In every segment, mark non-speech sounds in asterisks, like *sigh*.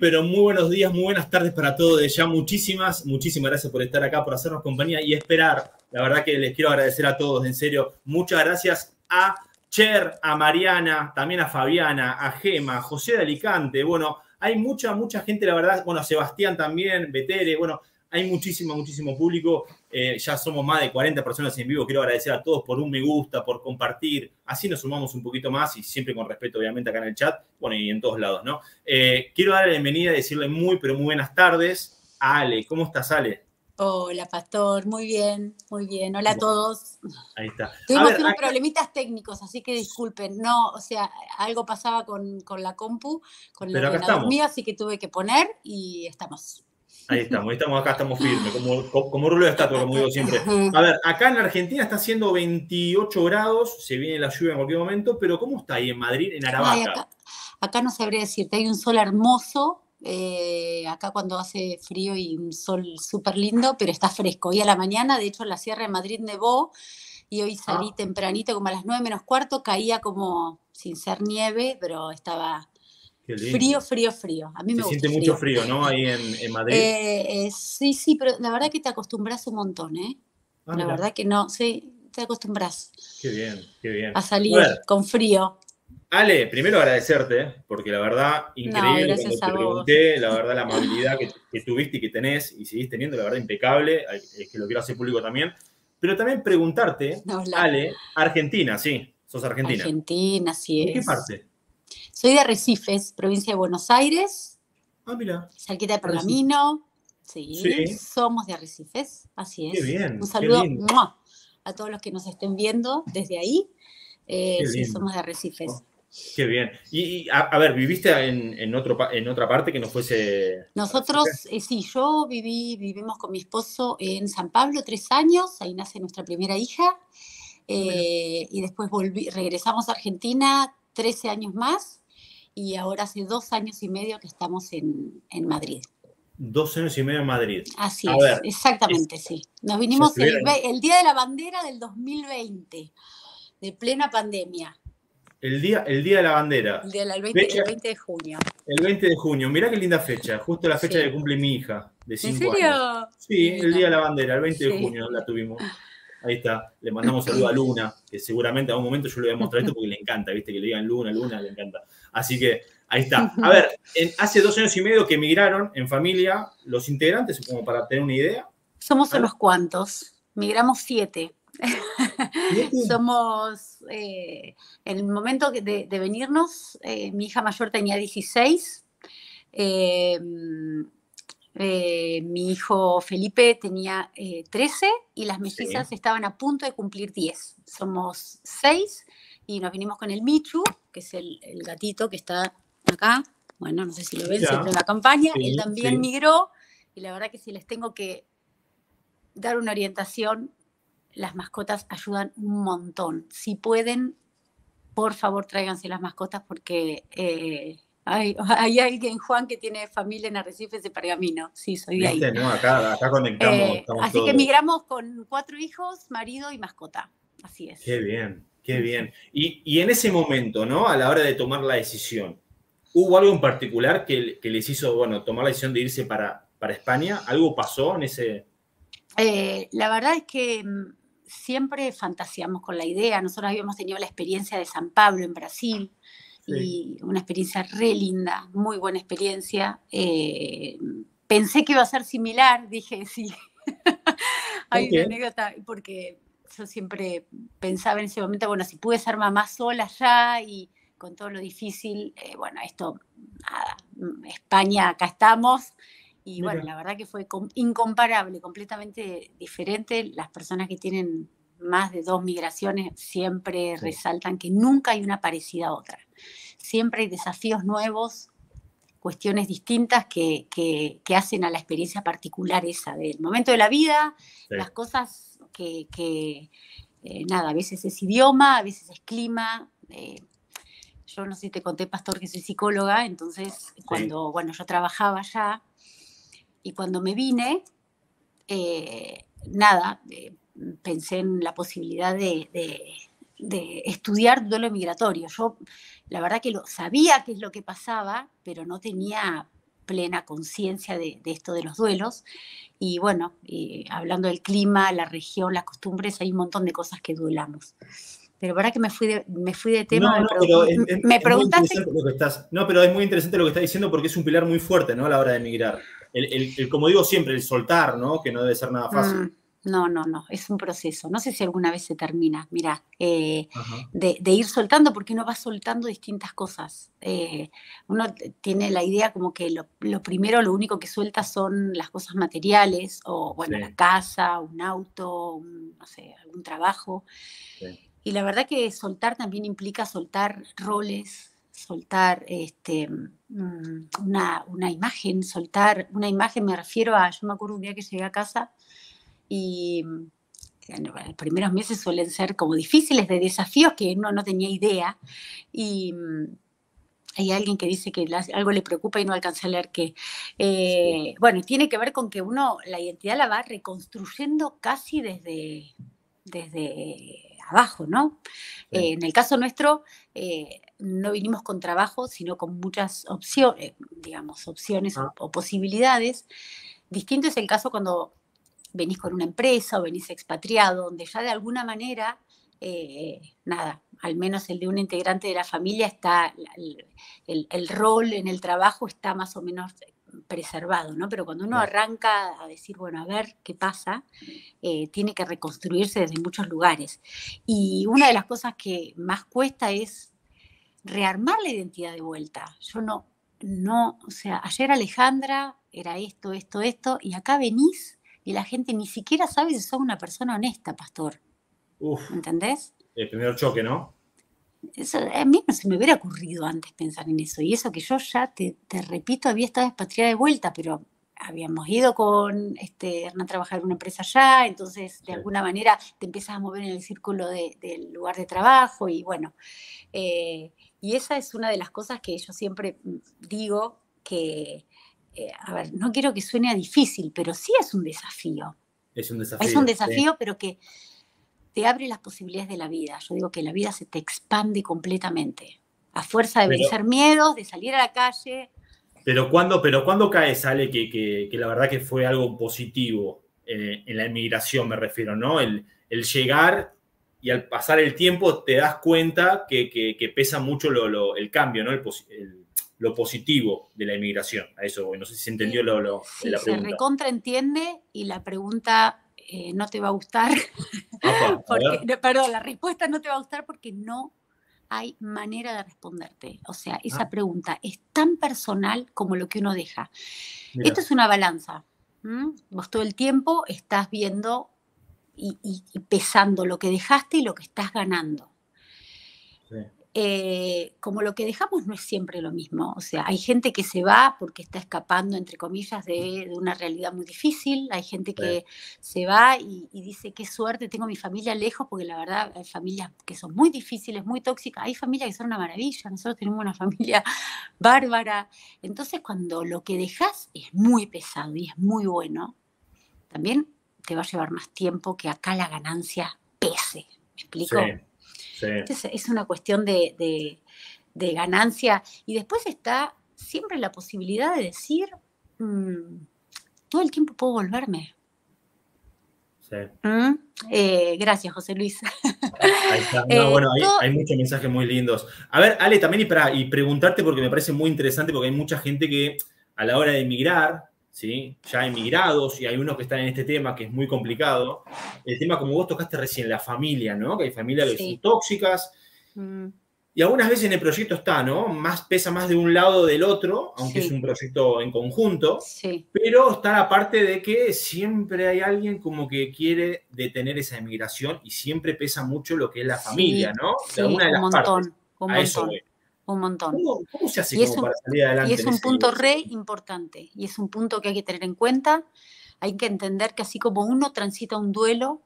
Pero muy buenos días, muy buenas tardes para todos. Ya muchísimas, muchísimas gracias por estar acá, por hacernos compañía y esperar. La verdad que les quiero agradecer a todos, en serio. Muchas gracias a Cher, a Mariana, también a Fabiana, a Gema, a José de Alicante. Bueno, hay mucha, mucha gente, la verdad. Bueno, Sebastián también, Betere. Bueno, hay muchísimo, muchísimo público. Eh, ya somos más de 40 personas en vivo. Quiero agradecer a todos por un me gusta, por compartir. Así nos sumamos un poquito más y siempre con respeto, obviamente, acá en el chat. Bueno, y en todos lados, ¿no? Eh, quiero darle la bienvenida y decirle muy, pero muy buenas tardes a Ale. ¿Cómo estás, Ale? Hola, Pastor. Muy bien, muy bien. Hola a todos. Ahí está. Tuvimos unos problemitas técnicos, así que disculpen. No, o sea, algo pasaba con, la compu, con el ordenador mío, así que tuve que poner y estamos. Ahí estamos, ahí estamos acá, estamos firmes, como, como rulo de estatua, como digo siempre. *laughs* A ver, acá en Argentina está haciendo 28 grados, se viene la lluvia en cualquier momento, pero ¿cómo está ahí en Madrid, en Aravaca? acá, no sabría decirte, hay un sol hermoso, eh, acá cuando hace frío y un sol súper lindo, pero está fresco. Hoy a la mañana, de hecho, en la Sierra de Madrid nevó y hoy salí ah. tempranito, como a las 9 menos cuarto, caía como sin ser nieve, pero estaba Frío, frío, frío. A mí me Se siente mucho frío, ¿no? Ahí en, Madrid. Eh, eh, sí, sí, pero la verdad que te acostumbras un montón, ¿eh? Ah, la verdad que no, sí, te acostumbras. Qué bien, qué bien. A salir con frío. Ale, primero agradecerte, porque la verdad, increíble cuando te pregunté, la verdad, la amabilidad que, tuviste y que tenés y seguís teniendo, la verdad, impecable, es que lo quiero hacer público también. Pero también preguntarte, Ale, Argentina, sí, sos argentina. Argentina, sí es. ¿En qué parte? Soy de Arrecifes, provincia de Buenos Aires. Ah, mira. Salquita de Pergamino. Sí, somos de Arrecifes, así es. Qué bien. Un saludo a todos los que nos estén viendo desde ahí. Eh, sí, somos de Arrecifes. Oh, qué bien. Y, a, ver, ¿viviste en, otro, en otra parte que no fuese... Nosotros, eh, sí, yo viví, vivimos con mi esposo en San Pablo tres años, ahí nace nuestra primera hija. Eh, y después volví, regresamos a Argentina 13 años más y ahora hace dos años y medio que estamos en, Madrid. Dos años y medio en Madrid. Así es, exactamente, sí. Nos vinimos el, día de la bandera del 2020, de plena pandemia. El día, el día de la bandera. El, día, 20, de junio. El 20 de junio. Mirá qué linda fecha. Justo la fecha de cumple mi hija, de 5 años. Sí, el día de la bandera, el 20 de junio la tuvimos. Ahí está. Le mandamos saludo a Luna, que seguramente a un momento yo le voy a mostrar esto porque le encanta, ¿viste? Que le digan Luna, Luna, le encanta. Así que ahí está. A ver, hace dos años y medio que emigraron en familia los integrantes, como para tener una idea. Somos unos cuantos. Migramos siete. *laughs* Somos, eh, en el momento de, venirnos, eh, mi hija mayor tenía 16. Eh, mi hijo Felipe tenía 13 eh, y las mellizas estaban a punto de cumplir 10. Somos 6 y nos vinimos con el Michu, que es el, gatito que está acá. Bueno, no sé si lo ven, siempre en la campaña. Él también migró y la verdad que si les tengo que dar una orientación, las mascotas ayudan un montón. Si pueden, por favor tráiganse las mascotas porque eh, *laughs* hay, alguien, Juan, que tiene familia en Arrecifes de Pergamino. Sí, soy de ahí. Acá, conectamos. Eh, así que migramos con cuatro hijos, marido y mascota. Así es. Qué bien, qué bien. Y, en ese momento, ¿no? A la hora de tomar la decisión, ¿hubo algo en particular que, les hizo, bueno, tomar la decisión de irse para, para España? ¿Algo pasó en ese...? Eh, la verdad es que mm, siempre fantaseamos con la idea. Nosotros habíamos tenido la experiencia de San Pablo en Brasil y una experiencia re linda, muy buena experiencia. Eh, pensé que iba a ser similar, dije *laughs* sí. Hay una anécdota, porque yo siempre pensaba en ese momento, bueno, si pude ser mamá sola ya y con todo lo difícil, eh, bueno, esto, nada, España, acá estamos. Y bueno, la verdad que fue incomparable, completamente diferente. Las personas que tienen más de dos migraciones siempre resaltan que nunca hay una parecida a otra. Siempre hay desafíos nuevos, cuestiones distintas que, hacen a la experiencia particular esa del momento de la vida, las cosas que, eh, nada, a veces es idioma, a veces es clima. Eh, yo no sé si te conté, Pastor, que soy psicóloga, entonces cuando, bueno, yo trabajaba allá y cuando me vine, eh, nada, pensé en la posibilidad de, estudiar duelo migratorio. Yo la verdad que lo, sabía qué es lo que pasaba, pero no tenía plena conciencia de, esto de los duelos. Y bueno, hablando del clima, la región, las costumbres, hay un montón de cosas que duelamos. Pero para que me fui de, me fui de tema, no, me, preguntaste... no, pero es muy interesante lo que estás diciendo porque es un pilar muy fuerte, ¿no? A la hora de emigrar. El, como digo siempre, el soltar, ¿no? Que no debe ser nada fácil. Mm, no, no, no, es un proceso. No sé si alguna vez se termina, mira, eh, de, ir soltando, porque uno va soltando distintas cosas. Eh, uno tiene la idea como que lo, primero, lo único que suelta son las cosas materiales, o bueno, la casa, un auto, no sé, algún trabajo. Y la verdad que soltar también implica soltar roles, soltar este, mm, una, una, imagen, soltar una imagen, me refiero a, yo me acuerdo un día que llegué a casa y los primeros meses suelen ser como difíciles de desafíos que uno no tenía idea y hay alguien que dice que algo le preocupa y no alcanza a leer que, eh, bueno, tiene que ver con que uno la identidad la va reconstruyendo casi desde, desde abajo, ¿no? Eh, en el caso nuestro, eh, no vinimos con trabajo, sino con muchas opciones, digamos, opciones o, ah. posibilidades. Distinto es el caso cuando venís con una empresa o venís expatriado, donde ya de alguna manera, eh, nada, al menos el de un integrante de la familia está, el, rol en el trabajo está más o menos preservado, ¿no? Pero cuando uno arranca a decir, bueno, a ver qué pasa, eh, tiene que reconstruirse desde muchos lugares. Y una de las cosas que más cuesta es rearmar la identidad de vuelta. Yo no, no, o sea, ayer Alejandra era esto, esto, esto, y acá venís y la gente ni siquiera sabe si sos una persona honesta, pastor. Uf. ¿Entendés? El primer choque, ¿no? Eso, a mí no se me hubiera ocurrido antes pensar en eso. Y eso que yo ya, te, repito, había estado expatriada de vuelta, pero habíamos ido con este, Hernán a trabajar en una empresa allá, entonces de alguna manera te empiezas a mover en el círculo del lugar de trabajo y bueno, eh, y esa es una de las cosas que yo siempre digo que, eh, a ver, no quiero que suene a difícil, pero sí es un desafío. Es un desafío. Es un desafío, pero que te abre las posibilidades de la vida. Yo digo que la vida se te expande completamente. A fuerza de vencer miedos, de salir a la calle. Pero cuando, pero cuando cae, sale que, que, la verdad que fue algo positivo eh, en la inmigración, me refiero, ¿no? El, el, llegar y al pasar el tiempo te das cuenta que, que pesa mucho lo, el cambio, ¿no? El, lo positivo de la inmigración. A eso, no sé si se entendió lo, lo la pregunta. Se recontraentiende y la pregunta eh, no te va a gustar. *laughs* perdón, la respuesta no te va a gustar porque no hay manera de responderte. O sea, esa ah. pregunta es tan personal como lo que uno deja. Esto es una balanza. Vos todo el tiempo estás viendo y, y, pesando lo que dejaste y lo que estás ganando. Sí. Eh, como lo que dejamos no es siempre lo mismo. O sea, hay gente que se va porque está escapando, entre comillas, de, una realidad muy difícil. Hay gente que se va y, dice, qué suerte, tengo mi familia lejos, porque la verdad hay familias que son muy difíciles, muy tóxicas. Hay familias que son una maravilla. Nosotros tenemos una *laughs* familia bárbara. Entonces, cuando lo que dejas es muy pesado y es muy bueno, también te va a llevar más tiempo que acá la ganancia pese. ¿Me explico? Es una cuestión de, ganancia. Y después está siempre la posibilidad de decir, mm, todo el tiempo puedo volverme. Sí. ¿Mm? Eh, gracias, José Luis. *laughs* Eh, bueno, hay, muchos mensajes muy lindos. A ver, Ale, también y, para, y preguntarte, porque me parece muy interesante, porque hay mucha gente que a la hora de emigrar, ¿sí? ya emigrados, y hay unos que están en este tema que es muy complicado. El tema, como vos tocaste recién, la familia, ¿no? Que hay familias que son tóxicas. Mm. Y algunas veces en el proyecto está, ¿no? Más pesa más de un lado del otro, aunque es un proyecto en conjunto. Pero está la parte de que siempre hay alguien como que quiere detener esa emigración y siempre pesa mucho lo que es la familia, ¿no? De alguna de las un montón, Un montón un montón. ¿Cómo, se hace y es un, para salir adelante? Y es un punto re importante, y es un punto que hay que tener en cuenta. Hay que entender que así como uno transita un duelo,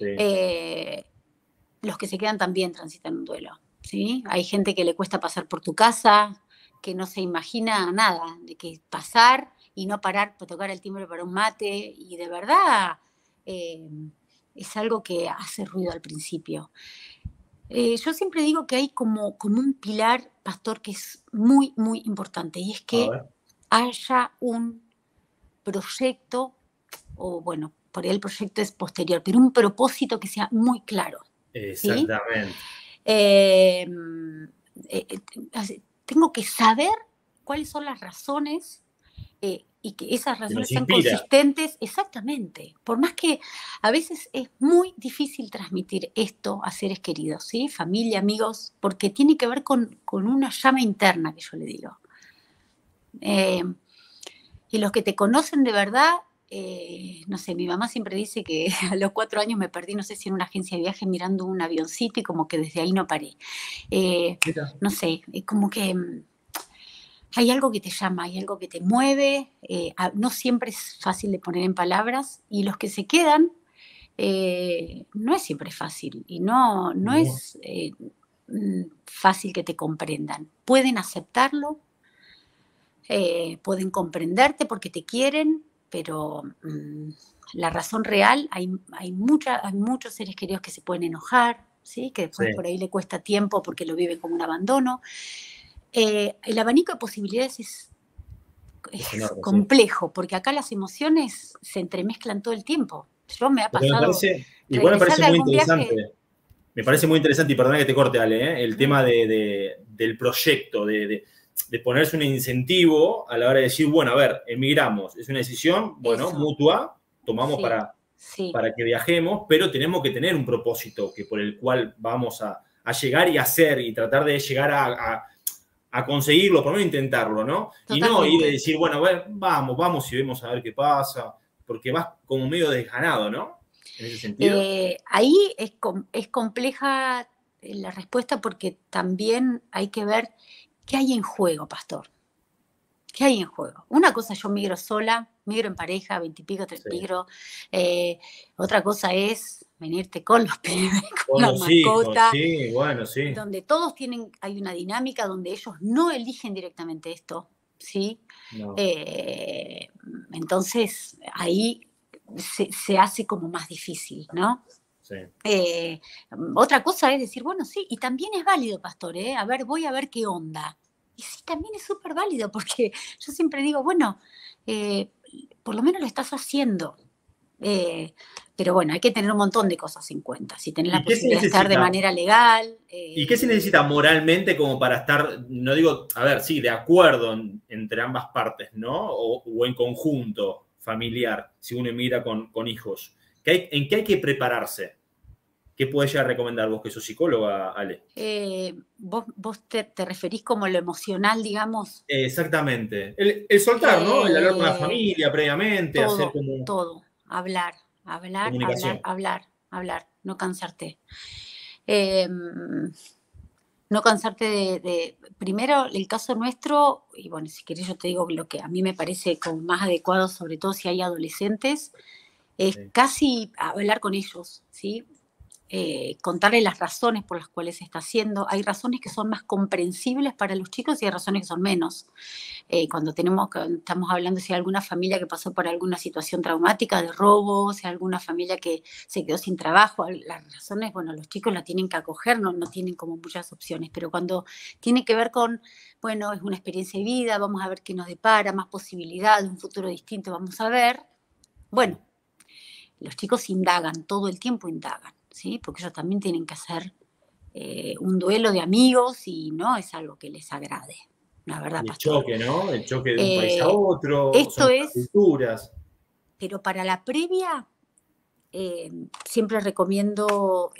eh, los que se quedan también transitan un duelo. ¿sí? Hay gente que le cuesta pasar por tu casa, que no se imagina nada, de que pasar y no parar para tocar el timbre para un mate, y de verdad eh, es algo que hace ruido al principio. Eh, yo siempre digo que hay como, como un pilar, pastor, que es muy, muy importante, y es que haya un proyecto, o bueno, por ahí el proyecto es posterior, pero un propósito que sea muy claro. Exactamente. Eh, eh, tengo que saber cuáles son las razones eh, y que esas razones sean consistentes, exactamente. Por más que a veces es muy difícil transmitir esto a seres queridos, ¿sí? familia, amigos, porque tiene que ver con, una llama interna que yo le digo. y los que te conocen de verdad eh, no sé, mi mamá siempre dice que *laughs* a los cuatro años me perdí, no sé si en una agencia de viaje mirando un avioncito y como que desde ahí no paré. Eh, no sé, es como que mm, hay algo que te llama, hay algo que te mueve, eh, no siempre es fácil de poner en palabras y los que se quedan no es siempre fácil y no, no, es mm, fácil que te comprendan. Pueden aceptarlo, pueden comprenderte porque te quieren, pero mm, la razón real, hay, hay, hay muchos seres queridos que se pueden enojar, ¿sí? que después por ahí le cuesta tiempo porque lo viven como un abandono. Eh, el abanico de posibilidades es, complejo, porque acá las emociones se entremezclan todo el tiempo. Yo me ha pasado... igual me parece muy interesante. Me parece muy interesante, y perdona que te corte, Ale, ¿eh? el tema de, del proyecto, de de ponerse un incentivo a la hora de decir, bueno, a ver, emigramos, es una decisión, bueno, mutua, tomamos para, para que viajemos, pero tenemos que tener un propósito que por el cual vamos a, llegar y hacer y tratar de llegar a, conseguirlo, por lo menos intentarlo, ¿no? Y no ir a decir, bueno, a ver, vamos, vamos y vemos a ver qué pasa, porque vas como medio desganado, ¿no? En ese sentido. Eh, ahí es, es compleja la respuesta porque también hay que ver ¿Qué hay en juego, pastor? ¿Qué hay en juego? Una cosa yo migro sola, migro en pareja, veintipico, treinta migro. Eh, otra cosa es venirte con los *laughs* pibes, con, la mascota. Sí, bueno, sí. Donde todos tienen, hay una dinámica donde ellos no eligen directamente esto, ¿sí? Eh, entonces ahí se, hace como más difícil, ¿no? Sí. Eh, otra cosa es decir, bueno, sí, y también es válido, pastor, ¿eh? A ver, voy a ver qué onda. Y sí, también es súper válido, porque yo siempre digo, bueno, eh, por lo menos lo estás haciendo. Eh, pero bueno, hay que tener un montón de cosas en cuenta. Si tenés la posibilidad de estar de manera legal. ¿Y qué se necesita moralmente como para estar, no digo, a ver, sí, de acuerdo entre ambas partes, ¿no? O, en conjunto familiar, si uno mira con, con hijos. ¿En qué hay que prepararse? ¿Qué puedes ya recomendar vos que sos psicóloga, Ale? Eh, ¿Vos, te, referís como lo emocional, digamos? exactamente. El, soltar, ¿no? El hablar con la eh, familia previamente, todo, hacer como... Todo, hablar, hablar, hablar, hablar, hablar, no cansarte. Em, no cansarte de, Primero, el caso nuestro, y bueno, si querés yo te digo lo que a mí me parece como más adecuado, sobre todo si hay adolescentes, es casi hablar con ellos, ¿sí? Eh, contarle las razones por las cuales se está haciendo. Hay razones que son más comprensibles para los chicos y hay razones que son menos. Eh, cuando tenemos, estamos hablando si hay alguna familia que pasó por alguna situación traumática de robo, si hay alguna familia que se quedó sin trabajo, las razones, bueno, los chicos la tienen que acoger, no, no tienen como muchas opciones, pero cuando tiene que ver con, bueno, es una experiencia de vida, vamos a ver qué nos depara, más posibilidades, un futuro distinto, vamos a ver. Bueno, los chicos indagan, todo el tiempo indagan. ¿Sí? Porque ellos también tienen que hacer eh, un duelo de amigos y no es algo que les agrade, la verdad. El choque, ¿no? El choque de un país a eh, otro, esto es, culturas. Pero para la previa, eh, siempre recomiendo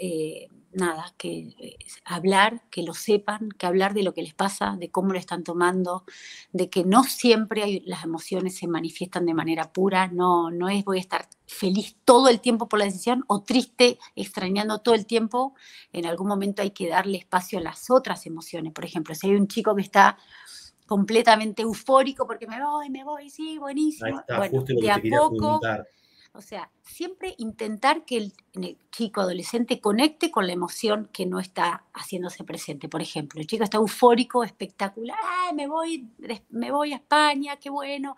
nada, que eh, hablar, que lo sepan, que hablar de lo que les pasa, de cómo lo están tomando, de que no siempre las emociones se manifiestan de manera pura, no, no es voy a estar feliz todo el tiempo por la decisión o triste, extrañando todo el tiempo, en algún momento hay que darle espacio a las otras emociones. Por ejemplo, si hay un chico que está completamente eufórico porque me voy, me voy, sí, buenísimo. bueno, de a poco o sea, siempre intentar que el, chico adolescente conecte con la emoción que no está haciéndose presente. Por ejemplo, el chico está eufórico, espectacular, me voy, me voy a España, qué bueno.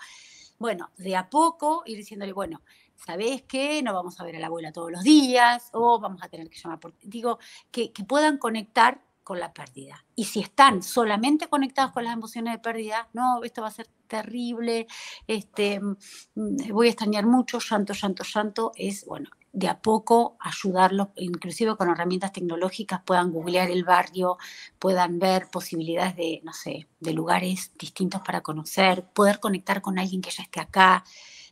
Bueno, de a poco ir diciéndole, bueno, ¿sabés qué? No vamos a ver a la abuela todos los días, o vamos a tener que llamar por... Digo, que, puedan conectar con la pérdida. Y si están solamente conectados con las emociones de pérdida, no, esto va a ser terrible, este, mm, voy a extrañar mucho, llanto, llanto, llanto, es, bueno, de a poco ayudarlos, inclusive con herramientas tecnológicas, puedan googlear el barrio, puedan ver posibilidades de, no sé, de lugares distintos para conocer, poder conectar con alguien que ya esté acá.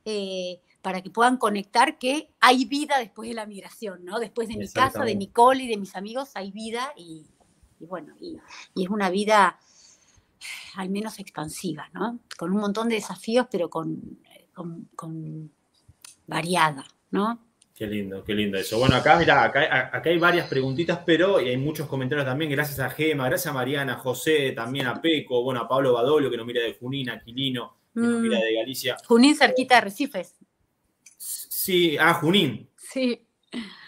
Eh, para que puedan conectar que hay vida después de la migración, ¿no? Después de mi casa, de Nicole y de mis amigos, hay vida y, bueno, y, es una vida al menos expansiva, ¿no? Con un montón de desafíos, pero con, con, variada, ¿no? Qué lindo, qué lindo eso. Bueno, acá, mira, acá, acá, hay varias preguntitas, pero hay muchos comentarios también. Gracias a Gema, gracias a Mariana, a José, también a Peco, bueno, a Pablo Badolio, que nos mira de Junín, a Aquilino, que nos mira mm. de Galicia. Junín cerquita de Recifes. Sí, ah, Junín. Sí.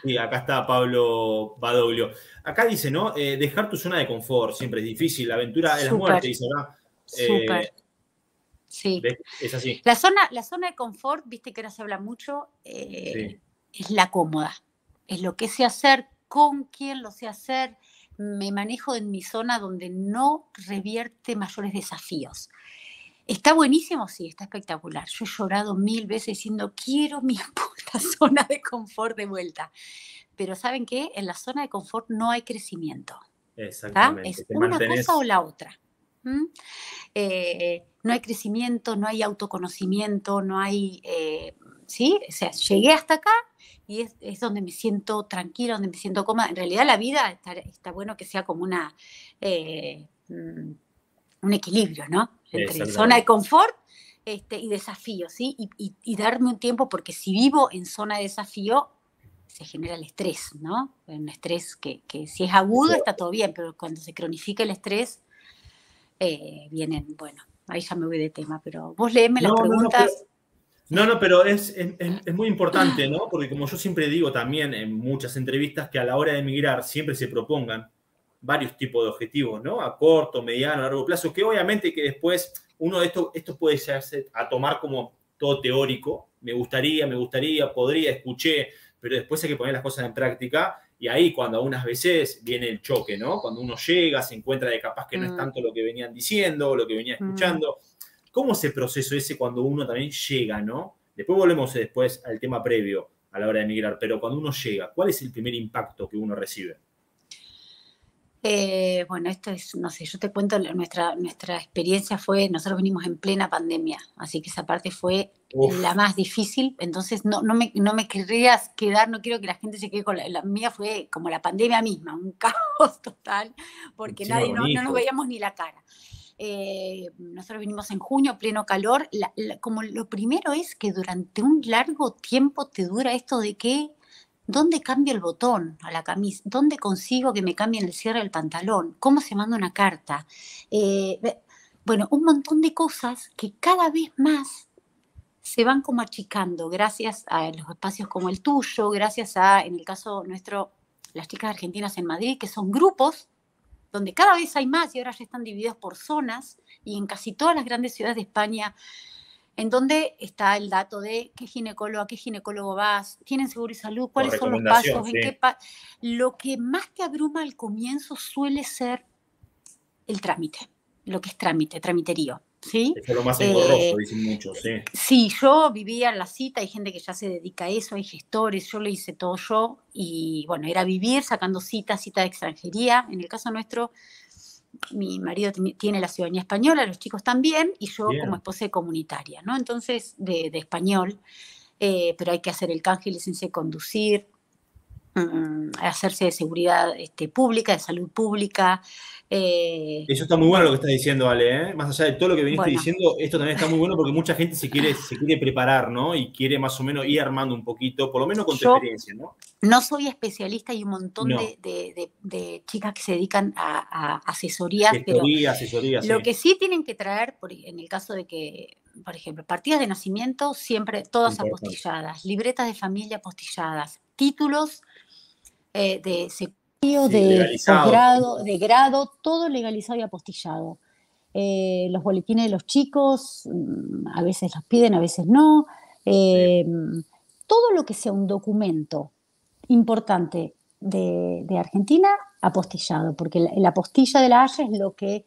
Sí, acá está Pablo Badoglio. Acá dice, ¿no? Eh, dejar tu zona de confort siempre es difícil. La aventura de la muerte, dice acá. Eh, sí. Es así. La zona, la zona de confort, viste que ahora se habla mucho, eh, es la cómoda. Es lo que sé hacer, con quién lo sé hacer. Me manejo en mi zona donde no revierte mayores desafíos. Está buenísimo, sí, está espectacular. Yo he llorado mil veces diciendo, quiero mi *laughs* zona de confort de vuelta. Pero ¿saben qué? En la zona de confort no hay crecimiento. Exactamente. Es una cosa o la otra. Eh, no hay crecimiento, no hay autoconocimiento, no hay... Eh, ¿Sí? O sea, llegué hasta acá y es, donde me siento tranquila, donde me siento cómoda. En realidad la vida está, bueno que sea como una... Eh, mm, un equilibrio, ¿no? Entre zona de confort este, y desafío, ¿sí? Y, darme un tiempo, porque si vivo en zona de desafío, se genera el estrés, ¿no? Un estrés que, si es agudo está todo bien, pero cuando se cronifica el estrés, eh, vienen, bueno, ahí ya me voy de tema, pero vos léeme las preguntas. No, no, pero es, es, muy importante, ¿no? Porque como yo siempre digo también en muchas entrevistas, que a la hora de emigrar siempre se propongan varios tipos de objetivos, ¿no? A corto, mediano, largo plazo, que obviamente que después uno de estos esto puede ser a tomar como todo teórico, me gustaría, me gustaría, podría, escuché, pero después hay que poner las cosas en práctica y ahí cuando unas veces viene el choque, ¿no? Cuando uno llega, se encuentra de capaz que no es mm. tanto lo que venían diciendo, lo que venía mm. escuchando. ¿Cómo es el proceso ese cuando uno también llega, ¿no? Después volvemos después al tema previo a la hora de emigrar, pero cuando uno llega, ¿cuál es el primer impacto que uno recibe? Eh, bueno, esto es, no sé, yo te cuento, nuestra, nuestra experiencia fue, nosotros venimos en plena pandemia, así que esa parte fue la más difícil, entonces no, no, me, no me querrías quedar, no quiero que la gente se quede con la, mía, fue como la pandemia misma, un *laughs* caos total, porque nadie, no, nos veíamos ni la cara. Eh, nosotros vinimos en junio, pleno calor, como lo primero es que durante un largo tiempo te dura esto de que ¿Dónde cambio el botón a la camisa? ¿Dónde consigo que me cambien el cierre del pantalón? ¿Cómo se manda una carta? Eh, bueno, un montón de cosas que cada vez más se van como achicando gracias a los espacios como el tuyo, gracias a, en el caso nuestro, las chicas argentinas en Madrid, que son grupos donde cada vez hay más y ahora ya están divididos por zonas y en casi todas las grandes ciudades de España en donde está el dato de qué ginecólogo, a qué ginecólogo vas, tienen seguro y salud, cuáles son los pasos, en qué Lo que más te abruma al comienzo suele ser el trámite, lo que es trámite, tramiterío. ¿Sí? Es lo más engorroso, eh, dicen muchos, sí. Sí, yo vivía en la cita, hay gente que ya se dedica a eso, hay gestores, yo lo hice todo yo, y bueno, era vivir sacando citas, cita de extranjería. En el caso nuestro, mi marido tiene la ciudadanía española, los chicos también, y yo como esposa comunitaria, ¿no? Entonces, de, español, eh, pero hay que hacer el canje, licencia de conducir, mm, hacerse de seguridad este, pública, de salud pública, eh, Eso está muy bueno lo que estás diciendo, Ale. ¿eh? Más allá de todo lo que viniste diciendo, esto también está muy bueno porque mucha gente se quiere, se quiere preparar, ¿no? Y quiere más o menos ir armando un poquito, por lo menos con tu experiencia, ¿no? No soy especialista y un montón de, chicas que se dedican a, asesorías, pero lo que sí tienen que traer, en el caso de que, por ejemplo, partidas de nacimiento, siempre todas apostilladas, libretas de familia apostilladas, títulos eh, de de grado, de grado, todo legalizado y apostillado. Eh, los boletines de los chicos, mm, a veces los piden, a veces no. Eh, todo lo que sea un documento importante de, Argentina apostillado, porque la, apostilla de la Haya es lo que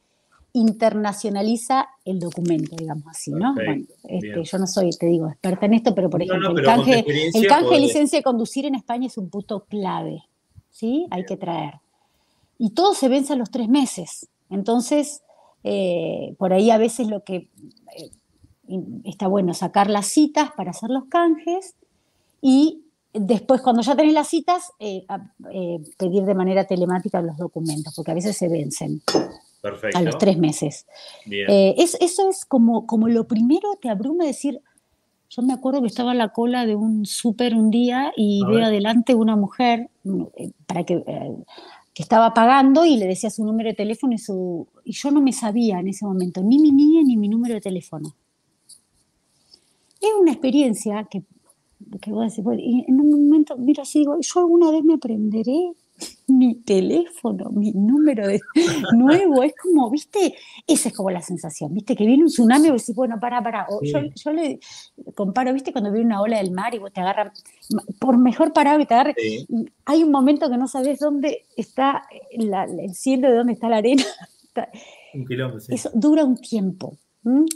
internacionaliza el documento, digamos así, ¿no? bueno, este, yo no soy, te digo, experta en esto, pero por ejemplo, el canje, el canje de licencia de conducir en España es un punto clave, ¿sí? Hay que traer. Y todo se vence a los tres meses. Entonces, eh, por ahí a veces lo que eh, está bueno sacar las citas para hacer los canjes y después cuando ya tenés las citas eh, pedir de manera telemática los documentos, porque a veces se vencen. A los tres meses. eso es como, como lo primero te abruma decir, yo me acuerdo que estaba en la cola de un súper un día y veo adelante una mujer para que que estaba pagando y le decía su número de teléfono y, su, y yo no me sabía en ese momento ni mi niña ni mi número de teléfono. Es una experiencia que, que voy a decir, en un momento, mira, así digo, yo alguna vez me aprenderé mi teléfono, mi número de *laughs* nuevo, es como, viste, esa es como la sensación, viste, que viene un tsunami y decís, bueno, para, para, yo, le comparo, viste, cuando viene una ola del mar y vos te agarras, por mejor parado que te agarre, hay un momento que no sabes dónde está el cielo, de dónde está la arena. un kilómetro, Eso dura un tiempo,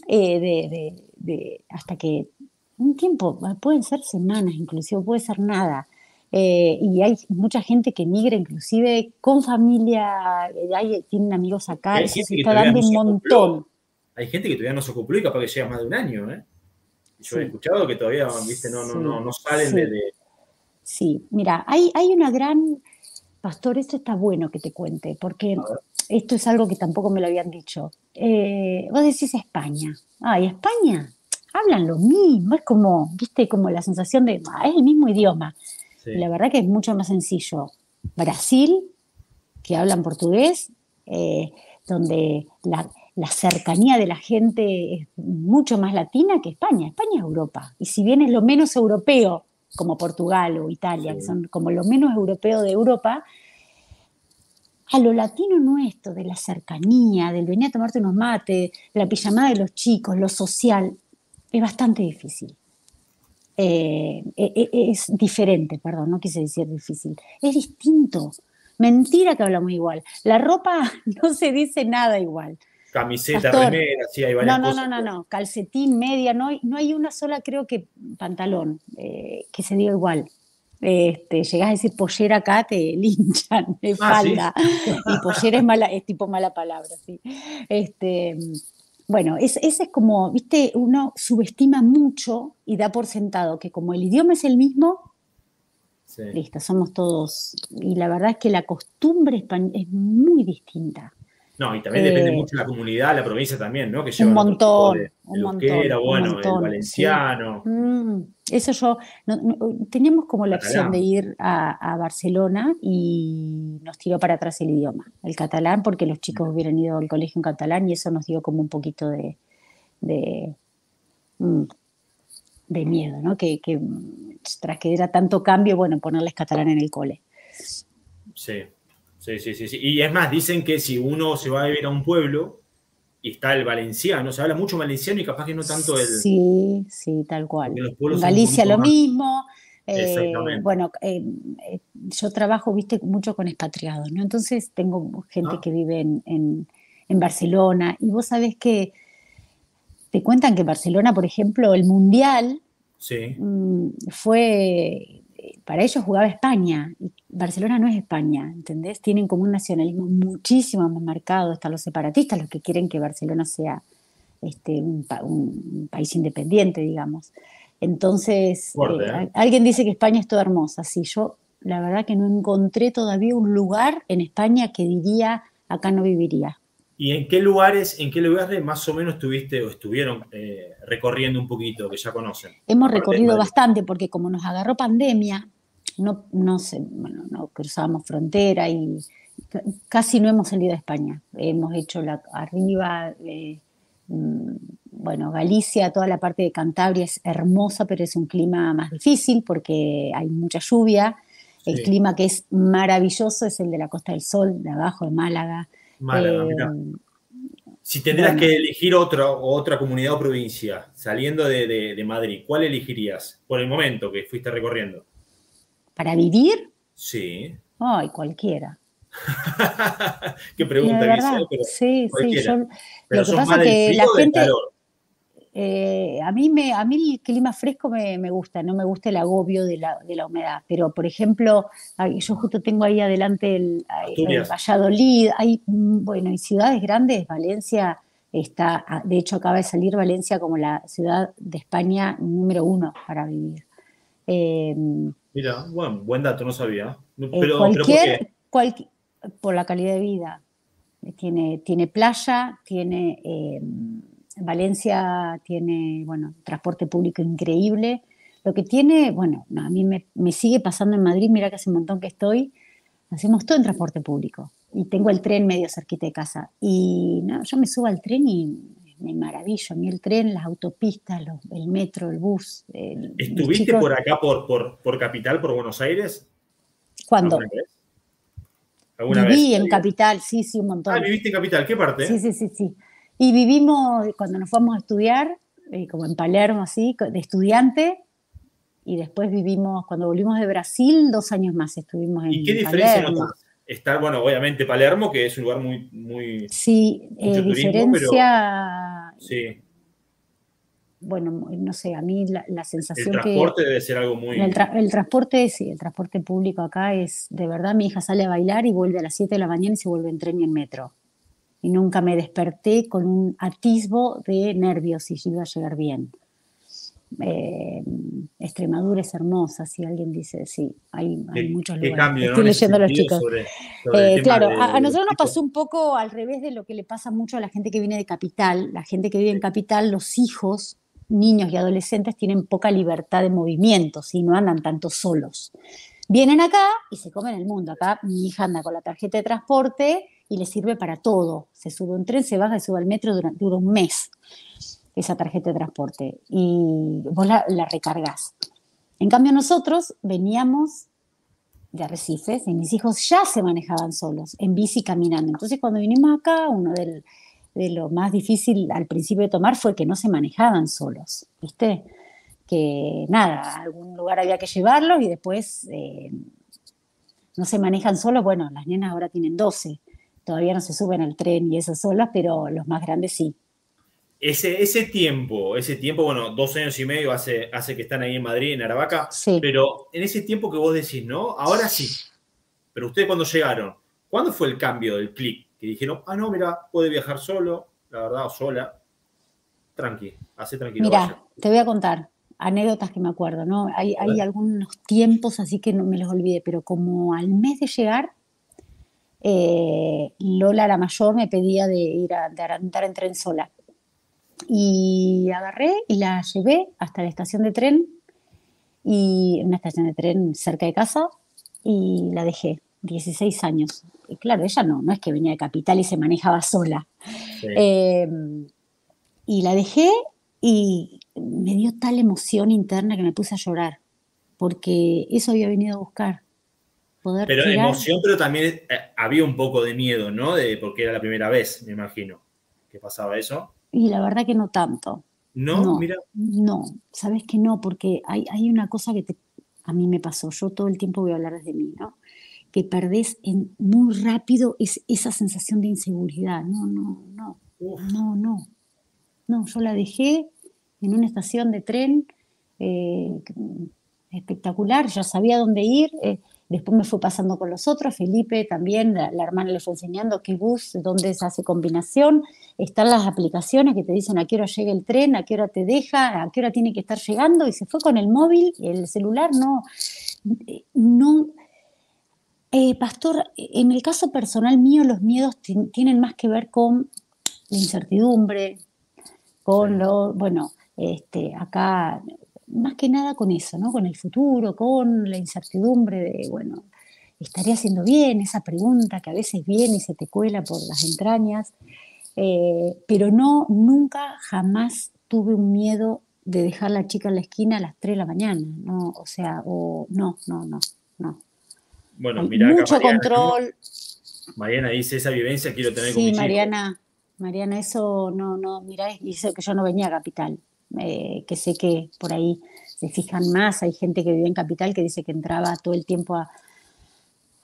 eh, de, hasta que, un tiempo, pueden ser semanas inclusive, puede ser nada. Eh, y hay mucha gente que migra inclusive con familia, hay, tienen amigos acá, eso se está dando un montón. Hay gente que todavía no se ocupó y capaz que lleva más de un año, ¿eh? Yo he escuchado que todavía, viste, no, no, no, no salen de, Sí, mira, hay, hay una gran... Pastor, esto está bueno que te cuente, porque esto es algo que tampoco me lo habían dicho. Eh, vos decís España. Ay, España, hablan lo mismo, es como, viste, como la sensación de, ah, es el mismo idioma. La verdad que es mucho más sencillo. Brasil, que hablan portugués, eh, donde la, cercanía de la gente es mucho más latina que España. España es Europa. Y si bien es lo menos europeo, como Portugal o Italia, que son como lo menos europeo de Europa, a lo latino nuestro, de la cercanía, del venir a tomarte unos mates, la pijamada de los chicos, lo social, es bastante difícil. Eh, e, e, es diferente, perdón, no quise decir difícil, es distinto. Mentira que hablamos igual. La ropa *laughs* no se dice nada igual. Camiseta, remera, sí, hay varias no, no, No, no, no, calcetín, media, no hay, no hay una sola, creo que pantalón, eh, que se diga igual. Este, llegás a decir pollera acá, te *laughs* linchan, de ah, falda. Y pollera es, mala, es tipo mala palabra, sí. Este, bueno, ese es como, viste, uno subestima mucho y da por sentado que como el idioma es el mismo, listo, somos todos. Y la verdad es que la costumbre es muy distinta. No, y también depende eh, mucho de la comunidad, la provincia también, ¿no? Que lleva un montón, un montón. bueno, el valenciano. Mm, eso yo, teníamos como la opción de ir a, Barcelona y nos tiró para atrás el idioma, el catalán, porque los chicos hubieran ido al colegio en catalán y eso nos dio como un poquito de, de, mm, miedo, ¿no? Que, que tras que era tanto cambio, bueno, ponerles catalán en el cole. Sí. Sí, sí, sí, Y es más, dicen que si uno se va a vivir a un pueblo y está el valenciano, se habla mucho valenciano y capaz que no tanto el... Sí, sí, tal cual. En Galicia lo mismo. Eh, bueno, eh, eh, yo trabajo, viste, mucho con expatriados, ¿no? Entonces tengo gente ah. que vive en, Barcelona y vos sabés que te cuentan que Barcelona, por ejemplo, el Mundial mm, fue para ellos jugaba España. Y Barcelona no es España, ¿entendés? Tienen como un nacionalismo muchísimo más marcado. Están los separatistas, los que quieren que Barcelona sea este, un, país independiente, digamos. Entonces, eh, ¿eh? alguien dice que España es toda hermosa. Sí, yo la verdad que no encontré todavía un lugar en España que diría acá no viviría. ¿Y en qué lugares, en qué lugares más o menos estuviste o estuvieron eh, recorriendo un poquito que ya conocen? Hemos recorrido bastante porque como nos agarró pandemia, no, no, sé, bueno, no cruzábamos frontera y casi no hemos salido de España. Hemos hecho la arriba, eh, mm, bueno, Galicia, toda la parte de Cantabria es hermosa, pero es un clima más difícil porque hay mucha lluvia. El clima que es maravilloso es el de la Costa del Sol, de abajo de Málaga. Málaga, eh, Si tendrías que elegir otra, otra comunidad o provincia saliendo de Madrid, ¿cuál elegirías por el momento que fuiste recorriendo? ¿Para vivir? Sí. Ay, cualquiera. *laughs* Qué pregunta, verdad, Sí, sí. lo que pasa es que la gente. Eh, a, mí me, a mí el clima fresco me, me, gusta, no me gusta el agobio de la, de la humedad. Pero, por ejemplo, yo justo tengo ahí adelante el, el Valladolid, hay, mm, bueno, y ciudades grandes, Valencia está, ah, de hecho acaba de salir Valencia como la ciudad de España número uno para vivir. Em, Mira, bueno, buen dato, no sabía. Eh, pero, cualquier, por, la calidad de vida. Tiene, tiene playa, tiene em, Valencia tiene, bueno, transporte público increíble. Lo que tiene, bueno, a mí me, sigue pasando en Madrid, mira que hace un montón que estoy, hacemos todo en transporte público. Y tengo el tren medio cerquita de casa. Y no, yo me subo al tren y me maravillo. A mí el tren, las autopistas, el metro, el bus. ¿Estuviste por acá, por, por, por, Capital, por Buenos Aires? ¿Cuándo? ¿Alguna Viví en Capital, sí, sí, un montón. Ah, viviste en Capital, ¿qué parte? Sí, sí, sí, sí. Y vivimos, cuando nos fuimos a estudiar, eh, como en Palermo, así, de estudiante, y después vivimos, cuando volvimos de Brasil, dos años más estuvimos en ¿Y qué diferencia notas? Estar, bueno, obviamente Palermo, que es un lugar muy... muy sí, eh, diferencia... sí. Bueno, no sé, a mí la, sensación que... El transporte debe ser algo muy... El, el, transporte, sí, el transporte público acá es, de verdad, mi hija sale a bailar y vuelve a las 7 de la mañana y se vuelve en tren y en metro y nunca me desperté con un atisbo de nervios y iba a llegar bien. Eh, Extremadura es hermosa, si alguien dice, sí, hay, muchos lugares. Estoy leyendo a los chicos. Eh, claro, a, nosotros nos pasó un poco al revés de lo que le pasa mucho a la gente que viene de capital. La gente que vive en capital, los hijos, niños y adolescentes tienen poca libertad de movimiento, si no andan tanto solos. Vienen acá y se comen el mundo. Acá mi hija anda con la tarjeta de transporte y le sirve para todo. Se sube un tren, se baja, se sube al metro, durante, dura un mes esa tarjeta de transporte y vos la, la recargas. En cambio nosotros veníamos de Arrecifes y mis hijos ya se manejaban solos, en bici caminando. Entonces cuando vinimos acá, uno de lo más difícil al principio de tomar fue que no se manejaban solos, ¿viste? Que nada, algún lugar había que llevarlos y después eh, no se manejan solos. Bueno, las nenas ahora tienen 12, todavía no se suben al tren y esas solas, pero los más grandes sí. Ese, ese tiempo, ese tiempo, bueno, dos años y medio hace, hace que están ahí en Madrid, en Aravaca, sí. pero en ese tiempo que vos decís, ¿no? Ahora sí. Pero ustedes cuando llegaron, ¿cuándo fue el cambio del clic? Que dijeron, ah, no, mira, puede viajar solo, la verdad, o sola. Tranqui, hace tranquilo. Mira, te voy a contar anécdotas que me acuerdo, ¿no? Hay, hay algunos tiempos así que no me los olvide, pero como al mes de llegar, eh, Lola, la mayor, me pedía de ir a andar en tren sola. Y agarré y la llevé hasta la estación de tren, y una estación de tren cerca de casa, y la dejé, 16 años. Y claro, ella no, no es que venía de capital y se manejaba sola. Eh, y la dejé y me dio tal emoción interna que me puse a llorar, porque eso había venido a buscar pero emoción, pero también eh, había un poco de miedo, ¿no? De, porque era la primera vez, me imagino, que pasaba eso. Y la verdad que no tanto. ¿No? No, Mira. no sabes que no, porque hay, hay una cosa que a mí me pasó, yo todo el tiempo voy a hablar desde mí, ¿no? Que perdés en, muy rápido es, esa sensación de inseguridad. No, no, no, no, no. No, yo la dejé en una estación de tren eh, espectacular, ya sabía dónde ir. Eh, Después me fue pasando con los otros, Felipe también, la, hermana le fue enseñando qué bus, dónde se hace combinación. Están las aplicaciones que te dicen a qué hora llega el tren, a qué hora te deja, a qué hora tiene que estar llegando. Y se fue con el móvil, el celular no. no eh, pastor, en el caso personal mío, los miedos tienen más que ver con la incertidumbre, con lo, bueno, este, acá más que nada con eso, ¿no? Con el futuro, con la incertidumbre de, bueno, ¿estaría haciendo bien? Esa pregunta que a veces viene y se te cuela por las entrañas. Eh, pero no, nunca, jamás tuve un miedo de dejar la chica en la esquina a las 3 de la mañana, ¿no? O sea, o no, no, no, no. Bueno, mira, mucho control. Mariana dice esa vivencia quiero tener sí, Mariana, Mariana, eso no, no, mira, dice que yo no venía a Capital. Eh, que sé que por ahí se fijan más, hay gente que vive en Capital que dice que entraba todo el tiempo a,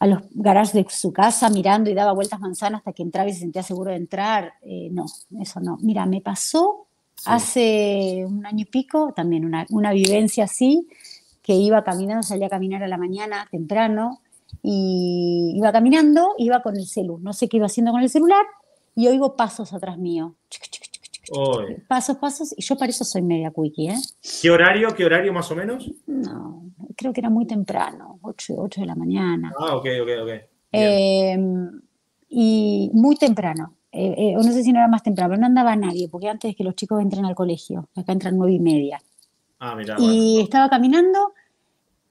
a los garages de su casa mirando y daba vueltas manzanas hasta que entraba y se sentía seguro de entrar. Eh, no, eso no. Mira, me pasó hace un año y pico también una, una, vivencia así, que iba caminando, salía a caminar a la mañana temprano y iba caminando, iba con el celular, no sé qué iba haciendo con el celular y oigo pasos atrás mío. Pasos, pasos, y yo para eso soy media quickie, ¿eh? ¿Qué horario? ¿Qué horario más o menos? No, creo que era muy temprano, 8, 8 de la mañana. Ah, ok, ok, ok. Em, y muy temprano. Eh, eh, no sé si no era más temprano, no andaba nadie, porque antes que los chicos entren al colegio, acá entran nueve y media. Ah, mira. Y estaba caminando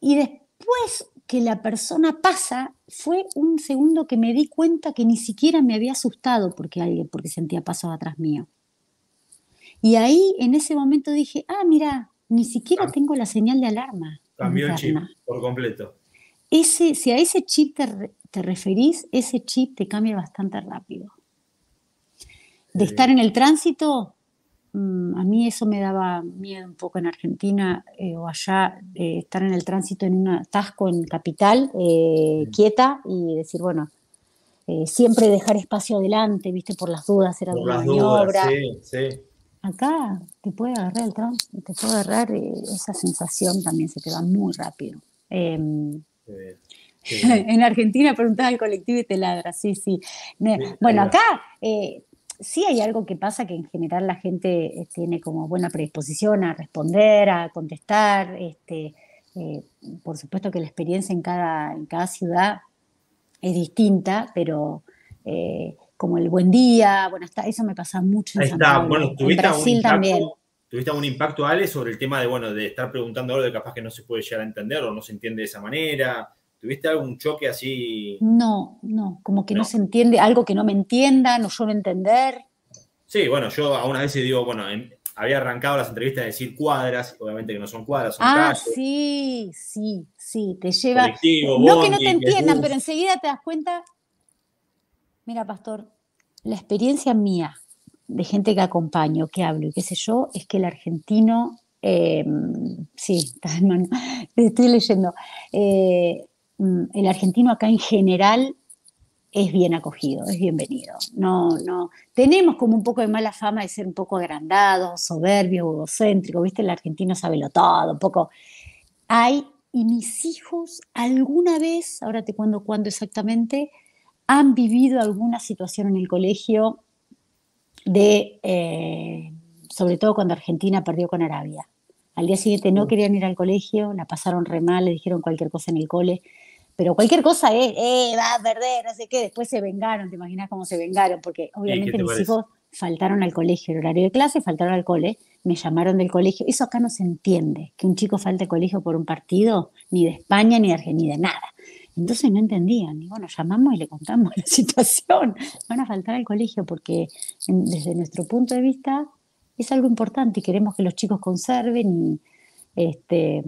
y después que la persona pasa, fue un segundo que me di cuenta que ni siquiera me había asustado porque alguien, porque sentía pasos atrás mío. Y ahí, en ese momento dije, ah, mira, ni siquiera ah. tengo la señal de alarma. Cambió el chip por completo. Ese, si a ese chip te, te referís, ese chip te cambia bastante rápido. De estar en el tránsito, mm, a mí eso me daba miedo un poco en Argentina eh, o allá, estar en el tránsito en un atasco en capital, eh, quieta y decir, bueno, eh, siempre dejar espacio adelante, viste, por las dudas, era una maniobra. sí, sí. Acá te puede agarrar el tránsito, te puede agarrar esa sensación también, se te va muy rápido. Em, *laughs* en Argentina preguntaba al colectivo y te ladra, sí, sí. Bueno, acá sí hay algo que pasa que en general la gente eh, tiene como buena predisposición a responder, a contestar. Este, eh, por supuesto que la experiencia en cada, en cada ciudad es distinta, pero eh, como el buen día, bueno, está, eso me pasa mucho en, San Bueno, en Brasil también. ¿Tuviste algún impacto, Ale, sobre el tema de, bueno, de estar preguntando algo de capaz que no se puede llegar a entender o no se entiende de esa manera? ¿Tuviste algún choque así? No, no, como que no, se entiende, algo que no me entiendan o yo no entender. Sí, bueno, yo a una vez digo, bueno, había arrancado las entrevistas de decir cuadras, obviamente que no son cuadras, son ah, sí, sí, sí, te lleva. no que no te entiendan, pero enseguida te das cuenta. Mira, pastor, la experiencia mía de gente que acompaño, que hablo y qué sé yo, es que el argentino, eh, sí, *laughs* está estoy leyendo, eh, Mm, el argentino acá en general es bien acogido, es bienvenido. No, no. Tenemos como un poco de mala fama de ser un poco agrandados, soberbios, egocéntricos, ¿viste? El argentino sabe lo todo, un poco. Hay, y mis hijos alguna vez, ahora te cuento cuándo exactamente, han vivido alguna situación en el colegio de, eh, sobre todo cuando Argentina perdió con Arabia. Al día siguiente no querían ir al colegio, la pasaron re mal, le dijeron cualquier cosa en el cole. Pero cualquier cosa es, eh, va a perder, no sé qué, después se vengaron, te imaginas cómo se vengaron, porque obviamente mis hijos faltaron al colegio, el horario de clase, faltaron al cole, me llamaron del colegio, eso acá no se entiende, que un chico falte al colegio por un partido, ni de España, ni de Argentina, ni de nada. Entonces no entendían, y bueno, llamamos y le contamos *laughs* la situación, van a faltar al colegio porque desde nuestro punto de vista es algo importante y queremos que los chicos conserven y este,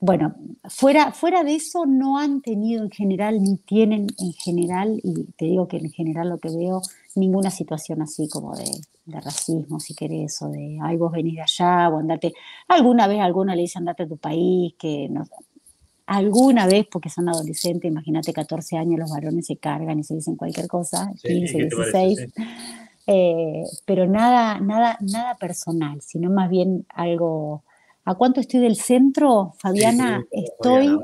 bueno, fuera, fuera de eso no han tenido en general, ni tienen en general, y te digo que en general lo que veo, ninguna situación así como de, racismo, si querés, o de, ay, vos venís de allá, o andate, alguna vez alguno le dice andate a tu país, que no, alguna vez, porque son adolescentes, imagínate 14 años, los varones se cargan y se dicen cualquier cosa, 15, 16, eh, pero nada, nada, nada personal, sino más bien algo. ¿A cuánto estoy del centro, Fabiana? estoy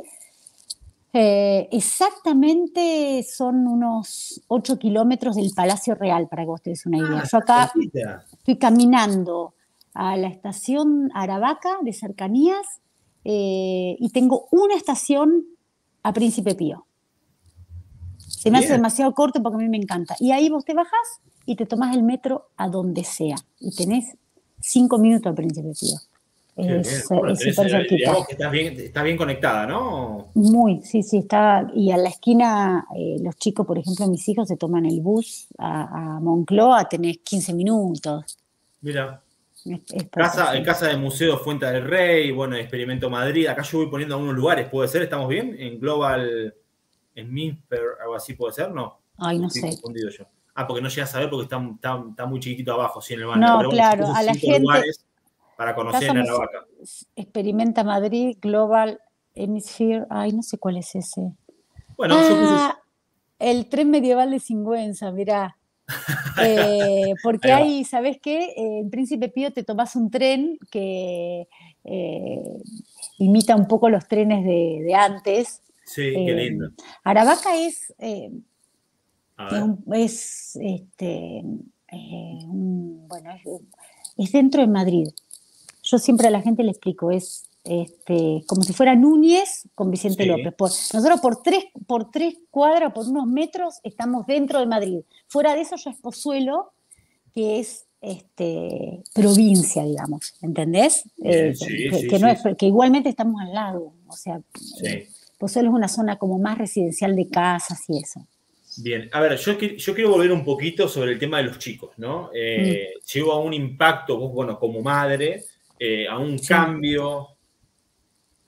eh, exactamente, son unos 8 kilómetros del Palacio Real, para que vos te des una idea. Ah, Yo acá estoy caminando a la estación Aravaca de cercanías eh, y tengo una estación a Príncipe Pío. Se me hace demasiado corto porque a mí me encanta. Y ahí vos te bajás y te tomás el metro a donde sea. Y tenés cinco minutos a Príncipe Pío. Es, Está bien, está bien conectada, ¿no? Muy, sí, sí, está. Y a la esquina, eh, los chicos, por ejemplo, mis hijos se toman el bus a, a Moncloa, tenés 15 minutos. Mira. Casa, en casa del Museo Fuente del Rey, bueno, Experimento Madrid. Acá yo voy poniendo algunos lugares, ¿puede ser? ¿Estamos bien? En Global, en Minster, algo así, ¿puede ser? No. Ay, no sé. yo. Ah, porque no llegas a ver porque está, está, muy chiquitito abajo, sí, en el baño. No, claro, a la gente para conocer en Experimenta Madrid, Global Hemisphere, ay, no sé cuál es ese. Bueno, ah, el tren medieval de Singüenza, mirá. *laughs* Eh, porque hay, ¿sabes qué? en Príncipe Pío te tomas un tren que eh, imita un poco los trenes de, antes. Sí, qué eh, lindo. Aravaca es, es, este, bueno, es, dentro de Madrid. Yo siempre a la gente le explico, es este, como si fuera Núñez con Vicente López. nosotros por tres, por tres cuadras, por unos metros, estamos dentro de Madrid. Fuera de eso ya es Pozuelo, que es este, provincia, digamos, ¿entendés? Eh, que, igualmente estamos al lado. O sea, eh, Pozuelo es una zona como más residencial de casas y eso. Bien, a ver, yo, yo quiero volver un poquito sobre el tema de los chicos, ¿no? Eh, mm. Llevo a un impacto, bueno, como madre, a un cambio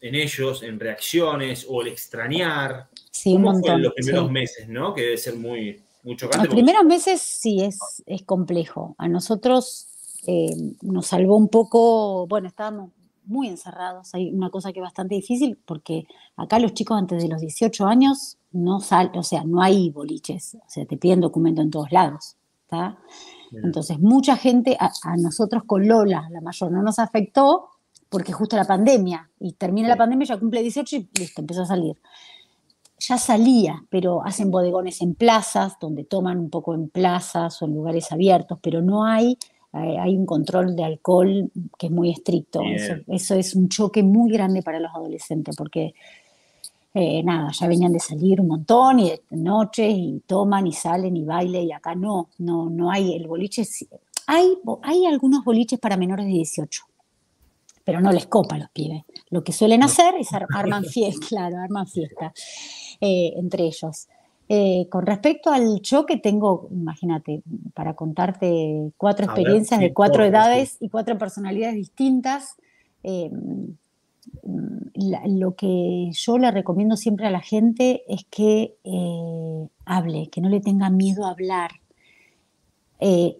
en ellos, en reacciones o el extrañar. Sí, un montón. en los primeros meses, ¿no? Que debe ser muy, muy chocante. Los primeros meses sí es, es complejo. A nosotros eh, nos salvó un poco, bueno, estábamos muy encerrados. Hay una cosa que es bastante difícil porque acá los chicos antes de los 18 años no salen, o sea, no hay boliches, o sea, te piden documento en todos lados. Entonces, mucha gente, a, a, nosotros con Lola, la mayor, no nos afectó porque justo la pandemia, y termina la pandemia, ya cumple 18 y listo, empezó a salir. Ya salía, pero hacen bodegones en plazas, donde toman un poco en plazas o en lugares abiertos, pero no hay, eh, hay un control de alcohol que es muy estricto. Eso, es un choque muy grande para los adolescentes, porque eh, nada, ya venían de salir un montón y de noche y toman y salen y bailan y acá no, no, no hay el boliche. Hay, hay algunos boliches para menores de 18 pero no les copa a los pibes. Lo que suelen hacer es *laughs* arman fiesta, claro, arman fiesta eh, entre ellos. Eh, con respecto al choque, tengo, imagínate, para contarte cuatro experiencias de cuatro edades y cuatro personalidades distintas. Eh, lo que yo le recomiendo siempre a la gente es que hable, que no le tenga miedo a hablar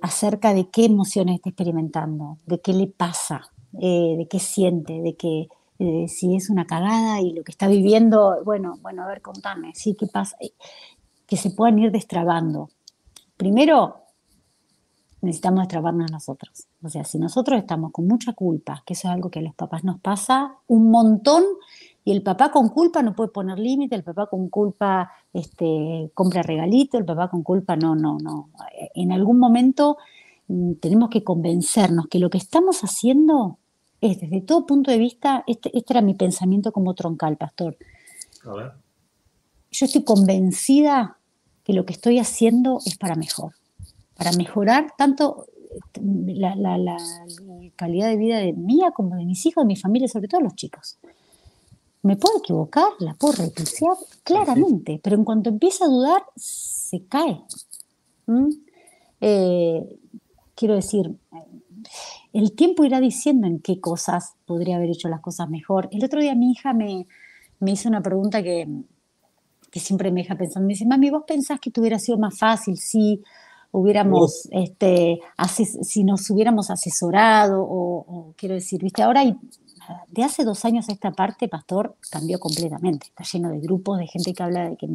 acerca de qué emociones está experimentando, de qué le pasa, eh, de qué siente, de que eh, si es una cagada y lo que está viviendo, bueno, bueno, a ver, contame, sí, qué pasa, eh, que se puedan ir destrabando. Primero, necesitamos destrabarnos nosotros. O sea, si nosotros estamos con mucha culpa, que eso es algo que a los papás nos pasa un montón, y el papá con culpa no puede poner límite, el papá con culpa este, compra regalito, el papá con culpa no, no, no. En algún momento tenemos que convencernos que lo que estamos haciendo es desde todo punto de vista, este, este era mi pensamiento como troncal, pastor. Yo estoy convencida que lo que estoy haciendo es para mejor, para mejorar tanto la, calidad de vida de mía como de mis hijos, de mi familia, sobre todo los chicos. Me puedo equivocar, la puedo repulsar, claramente, pero en cuanto empieza a dudar, se cae. ¿Mm? Eh, quiero decir, el tiempo irá diciendo en qué cosas podría haber hecho las cosas mejor. El otro día mi hija me, hizo una pregunta que, siempre me deja pensando. Me dice, mami, ¿vos pensás que te hubiera sido más fácil si hubiéramos, este, si nos hubiéramos asesorado? O, quiero decir, viste, ahora de hace dos años esta parte, Pastor, cambió completamente. Está lleno de grupos, de gente que habla de que...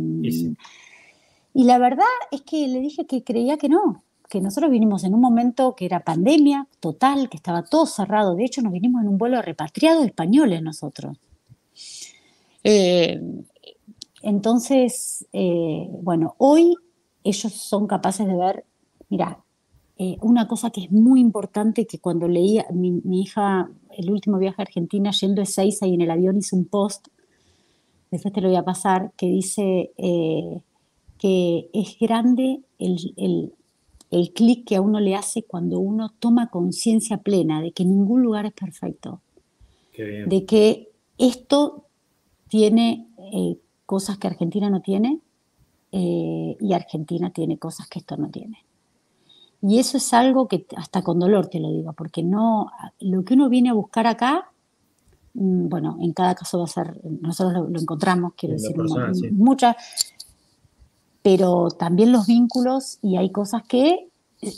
Y la verdad es que le dije que creía que no, que nosotros vinimos en un momento que era pandemia total, que estaba todo cerrado. De hecho, nos vinimos en un vuelo repatriado españoles nosotros. Eh, entonces, eh, bueno, hoy ellos son capaces de ver, mira, eh, una cosa que es muy importante, que cuando leía mi, hija, el último viaje a Argentina, yendo de seis ahí en el avión, hizo un post, después te lo voy a pasar, que dice que es grande el clic que a uno le hace cuando uno toma conciencia plena de que ningún lugar es perfecto, de que esto tiene eh, cosas que Argentina no tiene eh, y Argentina tiene cosas que esto no tiene. Y eso es algo que hasta con dolor te lo digo, porque no, lo que uno viene a buscar acá, mm, bueno, en cada caso va a ser, nosotros lo, encontramos, quiero decir, muchas, pero también los vínculos y hay cosas que eh,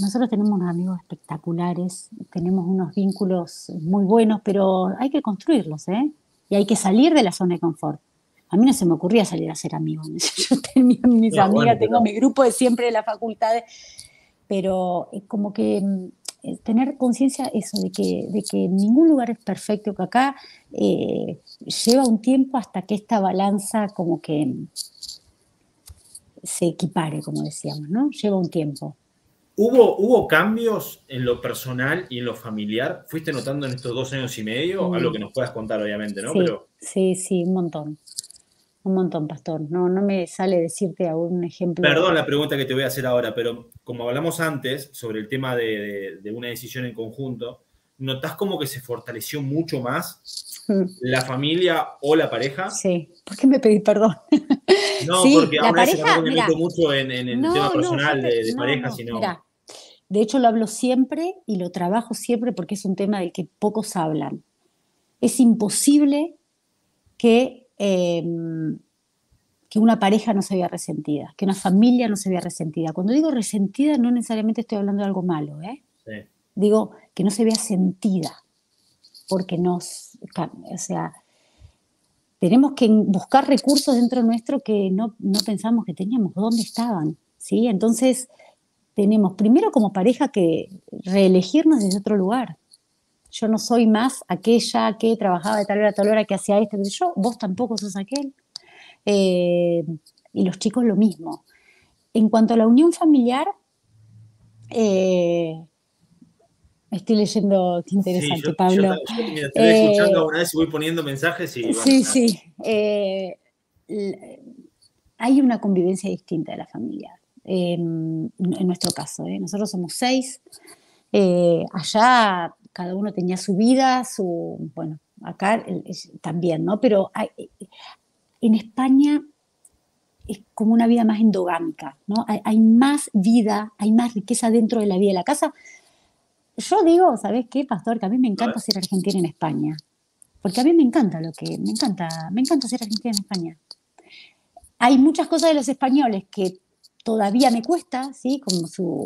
nosotros tenemos unos amigos espectaculares, tenemos unos vínculos muy buenos, pero hay que construirlos, ¿eh? Y hay que salir de la zona de confort. a mí no se me ocurría salir a ser amigos. *laughs* Yo tenía mis amigas, tengo mi grupo de siempre de la facultad, pero es como que mm, eh, tener conciencia eso, de que, de que ningún lugar es perfecto, que acá eh, lleva un tiempo hasta que esta balanza como que se equipare, como decíamos, ¿no? Lleva un tiempo. ¿Hubo, ¿Hubo cambios en lo personal y en lo familiar? ¿Fuiste notando en estos dos años y medio? Algo que nos puedas contar, obviamente, ¿no? Sí, sí, sí, un montón. Un montón, Pastor. No, no me sale decirte un ejemplo. Perdón la pregunta que te voy a hacer ahora, pero como hablamos antes sobre el tema de, una decisión en conjunto, ¿notás como que se fortaleció mucho más mm. *laughs* la familia o la pareja? Sí. ¿Por qué me pedí perdón? No, porque ahora pareja, se me mucho en, el tema personal de, pareja, sino. de hecho, lo hablo siempre y lo trabajo siempre porque es un tema del que pocos hablan. Es imposible que Em, que una pareja no se vea resentida, que una familia no se vea resentida. Cuando digo resentida, no necesariamente estoy hablando de algo malo, ¿eh? Digo que no se vea sentida, porque nos, o sea, tenemos que buscar recursos dentro nuestro que no, no pensamos que teníamos, dónde estaban, ¿sí? Entonces, tenemos primero como pareja que reelegirnos desde otro lugar, yo no soy más aquella que trabajaba de tal hora a tal hora que hacía esto, yo, vos tampoco sos aquel. Eh, y los chicos lo mismo. En cuanto a la unión familiar, eh, estoy leyendo, qué interesante, Pablo. estoy escuchando una vez y voy poniendo mensajes y... sí, sí. Eh, hay una convivencia distinta de la familia. en nuestro caso, nosotros somos seis. allá cada uno tenía su vida, su, bueno, acá también, ¿no? Pero en España es como una vida más endogámica, ¿no? Hay, más vida, hay más riqueza dentro de la vida de la casa. Yo digo, ¿sabes qué, pastor? Que a mí me encanta ser argentina en España. Porque a mí me encanta lo que, me encanta, me encanta ser argentina en España. Hay muchas cosas de los españoles que todavía me cuesta, ¿sí? Como su,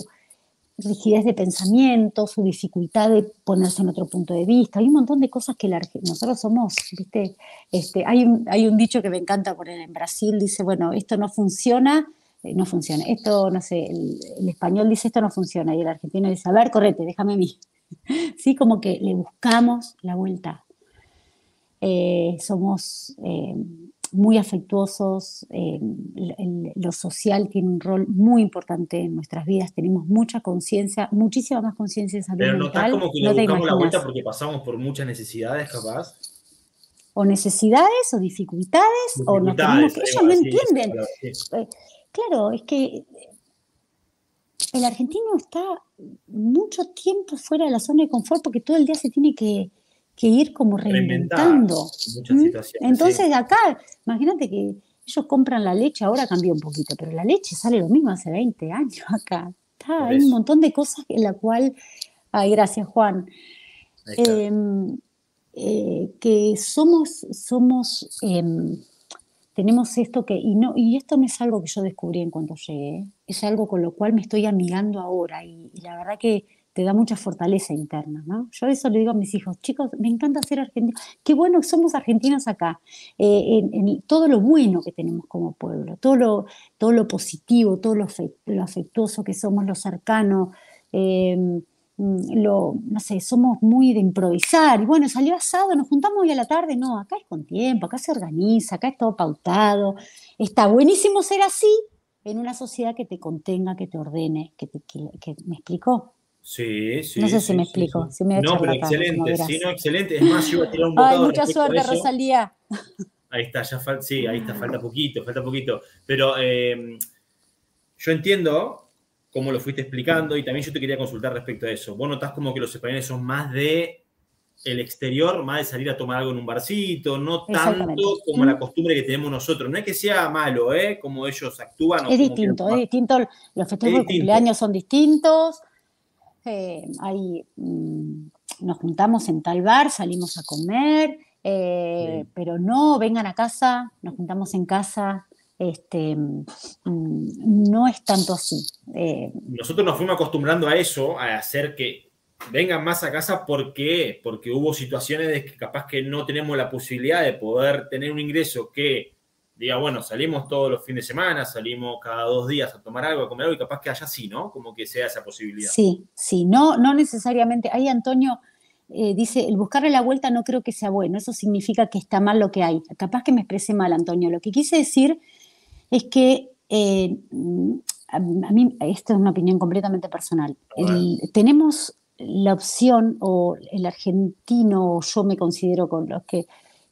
rigidez de pensamiento, su dificultad de ponerse en otro punto de vista. Hay un montón de cosas que nosotros somos, ¿viste? Este, hay, un, hay un dicho que me encanta poner en Brasil, dice, bueno, esto no funciona, no funciona. Esto, no sé, el, español dice esto no funciona y el argentino dice, a ver, correte, déjame a mí. *laughs* sí, como que le buscamos la vuelta. Eh, somos... Eh, muy afectuosos, eh, lo social tiene un rol muy importante en nuestras vidas, tenemos mucha conciencia, muchísima más conciencia de salud Pero no está como que le buscamos la vuelta porque pasamos por muchas necesidades, capaz. O necesidades, o dificultades, o no tenemos que... Ellos no entienden. Eh, claro, es que el argentino está mucho tiempo fuera de la zona de confort porque todo el día se tiene que que ir como reinventando. ¿Mm? Entonces acá, imagínate que ellos compran la leche, ahora cambió un poquito, pero la leche sale lo mismo hace 20 años acá. hay un montón de cosas en la cual, ay, gracias Juan, em, eh, que somos, somos, em, tenemos esto que, y, no, y esto no es algo que yo descubrí en cuanto llegué, es algo con lo cual me estoy amigando ahora y la verdad que te da mucha fortaleza interna, ¿no? Yo eso le digo a mis hijos, chicos, me encanta ser argentino, qué bueno que somos argentinos acá, eh, en, todo lo bueno que tenemos como pueblo, todo lo, todo lo positivo, todo lo, afectuoso que somos, lo cercano, em, lo, no sé, somos muy de improvisar, y bueno, salió asado, nos juntamos hoy a la tarde, no, acá es con tiempo, acá se organiza, acá es todo pautado, está buenísimo ser así en una sociedad que te contenga, que te ordene, que, te, que me explicó. Sí, sí. No sé si me explico. no, pero excelente. Sí, no, excelente. Es más, yo iba a tirar un *laughs* bocado. Ay, mucha suerte, Rosalía. Ahí está, ya falta, sí, ahí está, falta poquito, falta poquito. Pero em, yo entiendo cómo lo fuiste explicando y también yo te quería consultar respecto a eso. Vos notás como que los españoles son más de el exterior, más de salir a tomar algo en un barcito, no tanto como la costumbre que tenemos nosotros. No es que sea malo, ¿eh? Como ellos actúan. Es distinto, es distinto. Los festejos de cumpleaños son distintos eh, mm, nos juntamos en tal bar, salimos a comer, eh, pero no vengan a casa, nos juntamos en casa. Este, mm, no es tanto así. Eh. Nosotros nos fuimos acostumbrando a eso, a hacer que vengan más a casa porque, porque hubo situaciones de que capaz que no tenemos la posibilidad de poder tener un ingreso que diga, bueno, salimos todos los fines de semana, salimos cada dos días a tomar algo, a comer algo, y capaz que haya sí, ¿no? Como que sea esa posibilidad. Sí, sí, no, no necesariamente. Ahí Antonio eh, dice, el buscarle la vuelta no creo que sea bueno, eso significa que está mal lo que hay. Capaz que me expresé mal, Antonio. Lo que quise decir es que eh, a mí, esto es una opinión completamente personal. tenemos la opción, o el argentino, yo me considero con los que,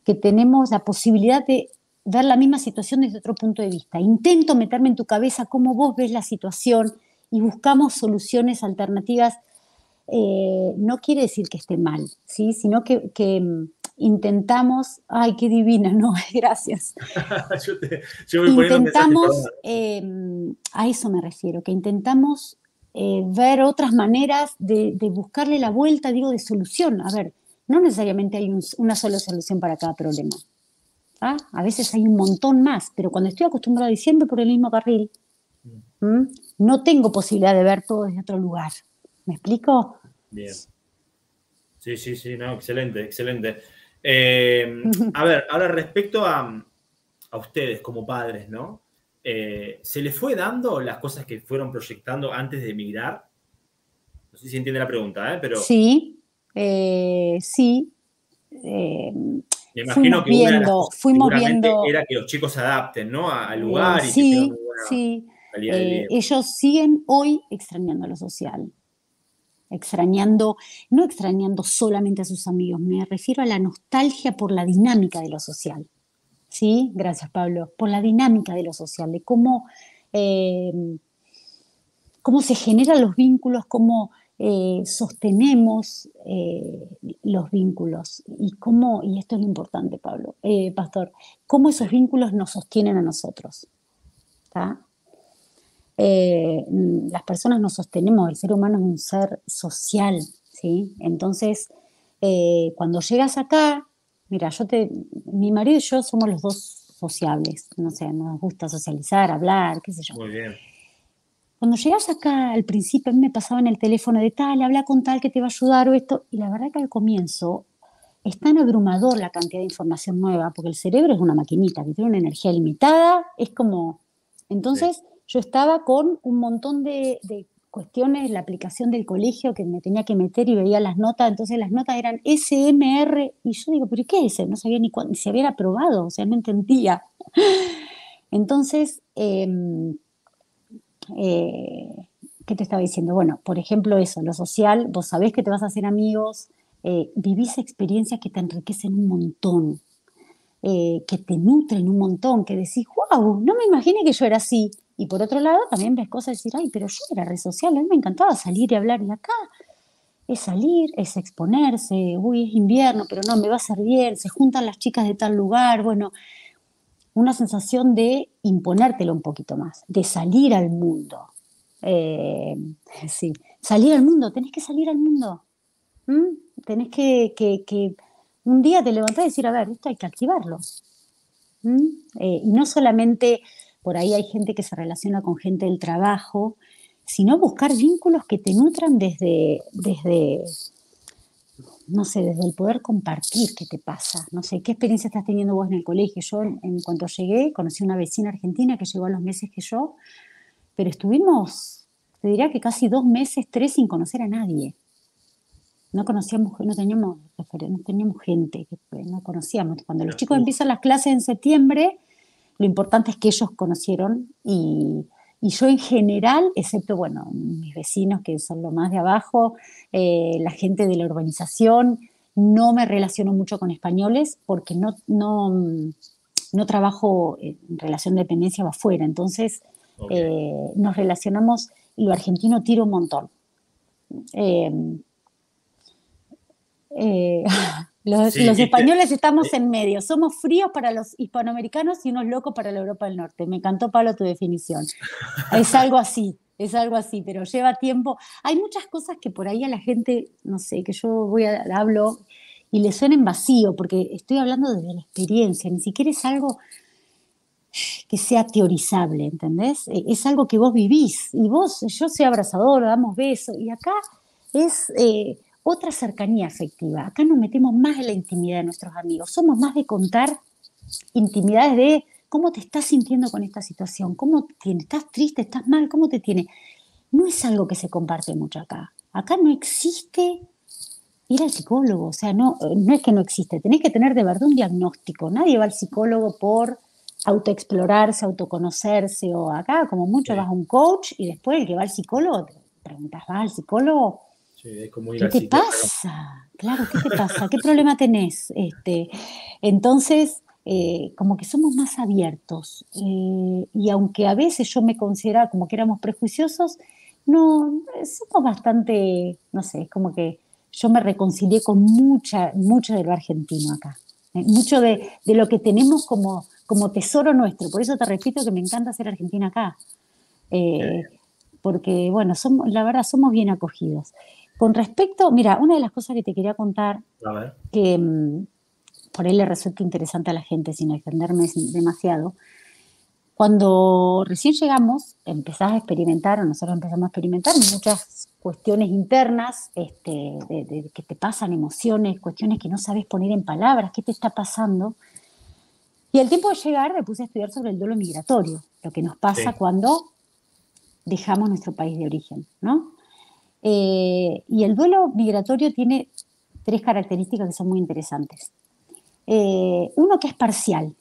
que tenemos la posibilidad de ver la misma situación desde otro punto de vista. Intento meterme en tu cabeza cómo vos ves la situación y buscamos soluciones alternativas. Eh, no quiere decir que esté mal, ¿sí? sino que, mm, intentamos, ay, qué divina, *laughs* no, gracias. *laughs* intentamos, em, a eso me refiero, que intentamos eh, ver otras maneras de, buscarle la vuelta, digo, de solución. A ver, no necesariamente hay una sola solución para cada problema. ¿ah? A veces hay un montón más, pero cuando estoy acostumbrado y siempre por el mismo carril, no tengo posibilidad de ver todo desde otro lugar. ¿Me explico? Bien. Sí, sí, sí, no, excelente, excelente. Eh, a ver, ahora respecto a, ustedes como padres, ¿no? Eh, ¿Se les fue dando las cosas que fueron proyectando antes de emigrar? No sé si entiende la pregunta, ¿eh? Pero... Sí, eh, sí. Me imagino que viendo, fuimos viendo era que los chicos se adapten, ¿no? Al lugar y sí, sí. ellos siguen hoy extrañando lo social extrañando, no extrañando solamente a sus amigos, me refiero a la nostalgia por la dinámica de lo social. ¿Sí? Gracias, Pablo. Por la dinámica de lo social, de cómo, eh, cómo se generan los vínculos, cómo eh, sostenemos eh, los vínculos y cómo, y esto es lo importante, Pablo, Pastor, cómo esos vínculos nos sostienen a nosotros. ¿Está? Eh, las personas nos sostenemos, el ser humano es un ser social, ¿sí? Entonces, eh, cuando llegas acá, mira, yo te, mi marido y yo somos los dos sociables, no sé, nos gusta socializar, hablar, qué sé yo. Muy bien. Cuando llegas acá, al principio a mí me pasaba en el teléfono de tal, habla con tal que te va a ayudar o esto, y la verdad que al comienzo es tan abrumador la cantidad de información nueva, porque el cerebro es una maquinita que tiene una energía limitada, es como... Entonces, yo estaba con un montón de, cuestiones, la aplicación del colegio que me tenía que meter y veía las notas, entonces las notas eran SMR, y yo digo, pero ¿qué es eso? No sabía ni, cuándo, si había aprobado, o sea, no entendía. *laughs* Entonces, em, eh, ¿qué te estaba diciendo? Bueno, por ejemplo, eso, lo social, vos sabés que te vas a hacer amigos, eh, vivís experiencias que te enriquecen un montón, eh, que te nutren un montón, que decís, wow, no me imaginé que yo era así. Y por otro lado, también ves cosas decir, ay, pero yo era red social, a mí me encantaba salir y hablar. Y acá es salir, es exponerse, uy, es invierno, pero no, me va a hacer bien, se juntan las chicas de tal lugar, bueno, una sensación de imponértelo un poquito más, de salir al mundo. Eh, *laughs* sí, salir al mundo, tenés que salir al mundo. Tenés que, que, un día te levantás y decir, a ver, esto hay que activarlo. Eh, y no solamente por ahí hay gente que se relaciona con gente del trabajo, sino buscar vínculos que te nutran desde, desde no sé, desde el poder compartir qué te pasa. No sé, ¿qué experiencia estás teniendo vos en el colegio? Yo, en, cuanto llegué, conocí una vecina argentina que llegó a los meses que yo, pero estuvimos, te diría que casi dos meses, tres, sin conocer a nadie. No conocíamos, no teníamos, no teníamos gente, no conocíamos. Cuando los chicos empiezan las clases en septiembre, lo importante es que ellos conocieron y, yo en general, excepto, bueno, mis vecinos que son lo más de abajo, eh, la gente de la urbanización, no me relaciono mucho con españoles porque no, no, no trabajo en relación de dependencia o afuera. Entonces, eh, nos relacionamos y lo argentino tiro un montón. Eh, *laughs* Los, españoles estamos en medio. Somos fríos para los hispanoamericanos y unos locos para la Europa del Norte. Me encantó, Pablo, tu definición. Es algo así, es algo así, pero lleva tiempo. Hay muchas cosas que por ahí a la gente, no sé, que yo voy a hablo y le suenen vacío, porque estoy hablando desde la experiencia, ni siquiera es algo que sea teorizable, ¿entendés? E, es algo que vos vivís y vos, yo soy abrazador, damos besos y acá es... Eh, otra cercanía afectiva. Acá nos metemos más en la intimidad de nuestros amigos, somos más de contar intimidades de ¿Cómo te estás sintiendo con esta situación? ¿Cómo te? ¿Estás triste? ¿Estás mal? ¿Cómo te tiene? No es algo que se comparte mucho acá. Acá no existe ir al psicólogo, o sea, no, no es que no existe, tenés que tener de verdad un diagnóstico. Nadie va al psicólogo por autoexplorarse, autoconocerse, o acá como mucho vas a un coach y después el que va al psicólogo, te preguntas, ¿vas al psicólogo? ¿Qué te pasa? Claro, ¿qué te pasa? ¿Qué problema tenés? Este, entonces, eh, como que somos más abiertos. Eh, y aunque a veces yo me consideraba como que éramos prejuiciosos, no, somos bastante, no sé, es como que yo me reconcilié con mucha, mucho de lo argentino acá. Eh, mucho de, de, lo que tenemos como, como tesoro nuestro. Por eso te repito que me encanta ser argentina acá. porque, bueno, somos, la verdad, somos bien acogidos. Con respecto, mira, una de las cosas que te quería contar, que mm, por ahí le resulta interesante a la gente sin extenderme demasiado, cuando recién llegamos, empezás a experimentar, o nosotros empezamos a experimentar muchas cuestiones internas este, de, que te pasan, emociones, cuestiones que no sabes poner en palabras, qué te está pasando. Y al tiempo de llegar me puse a estudiar sobre el duelo migratorio, lo que nos pasa cuando dejamos nuestro país de origen, ¿no? Eh, y el duelo migratorio tiene tres características que son muy interesantes. Eh, uno que es parcial,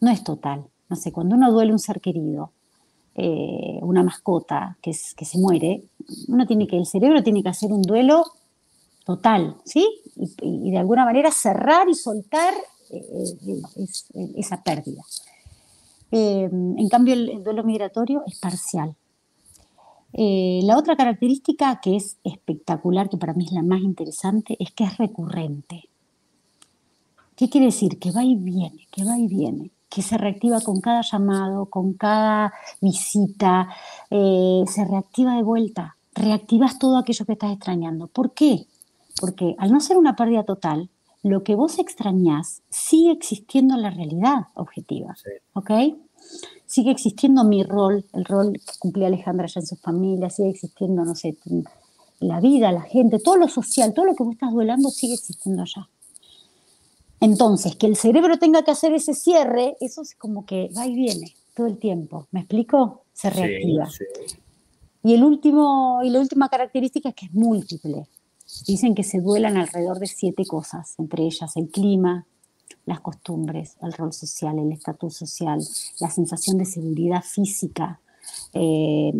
no es total. No sé, cuando uno duele un ser querido, eh, una mascota que, se muere, el cerebro tiene que hacer un duelo total, ¿sí? Y, de alguna manera cerrar y soltar esa pérdida. en cambio, el duelo migratorio es parcial. Eh, la otra característica que es espectacular, que para mí es la más interesante, es que es recurrente. ¿Qué quiere decir? Que va y viene, que va y viene, que se reactiva con cada llamado, con cada visita, eh, se reactiva de vuelta, reactivas todo aquello que estás extrañando. ¿Por qué? Porque al no ser una pérdida total, lo que vos extrañás sigue existiendo en la realidad objetiva. ¿Ok? Sigue existiendo mi rol, el rol que cumplía Alejandra ya en su familia, sigue existiendo, no sé, la vida, la gente, todo lo social, todo lo que vos estás duelando sigue existiendo allá. Entonces, que el cerebro tenga que hacer ese cierre, eso es como que va y viene todo el tiempo. ¿Me explico? Se reactiva. Y, el último, y la última característica es que es múltiple. Dicen que se duelan alrededor de siete cosas, entre ellas el clima, las costumbres, el rol social, el estatus social, la sensación de seguridad física. Eh,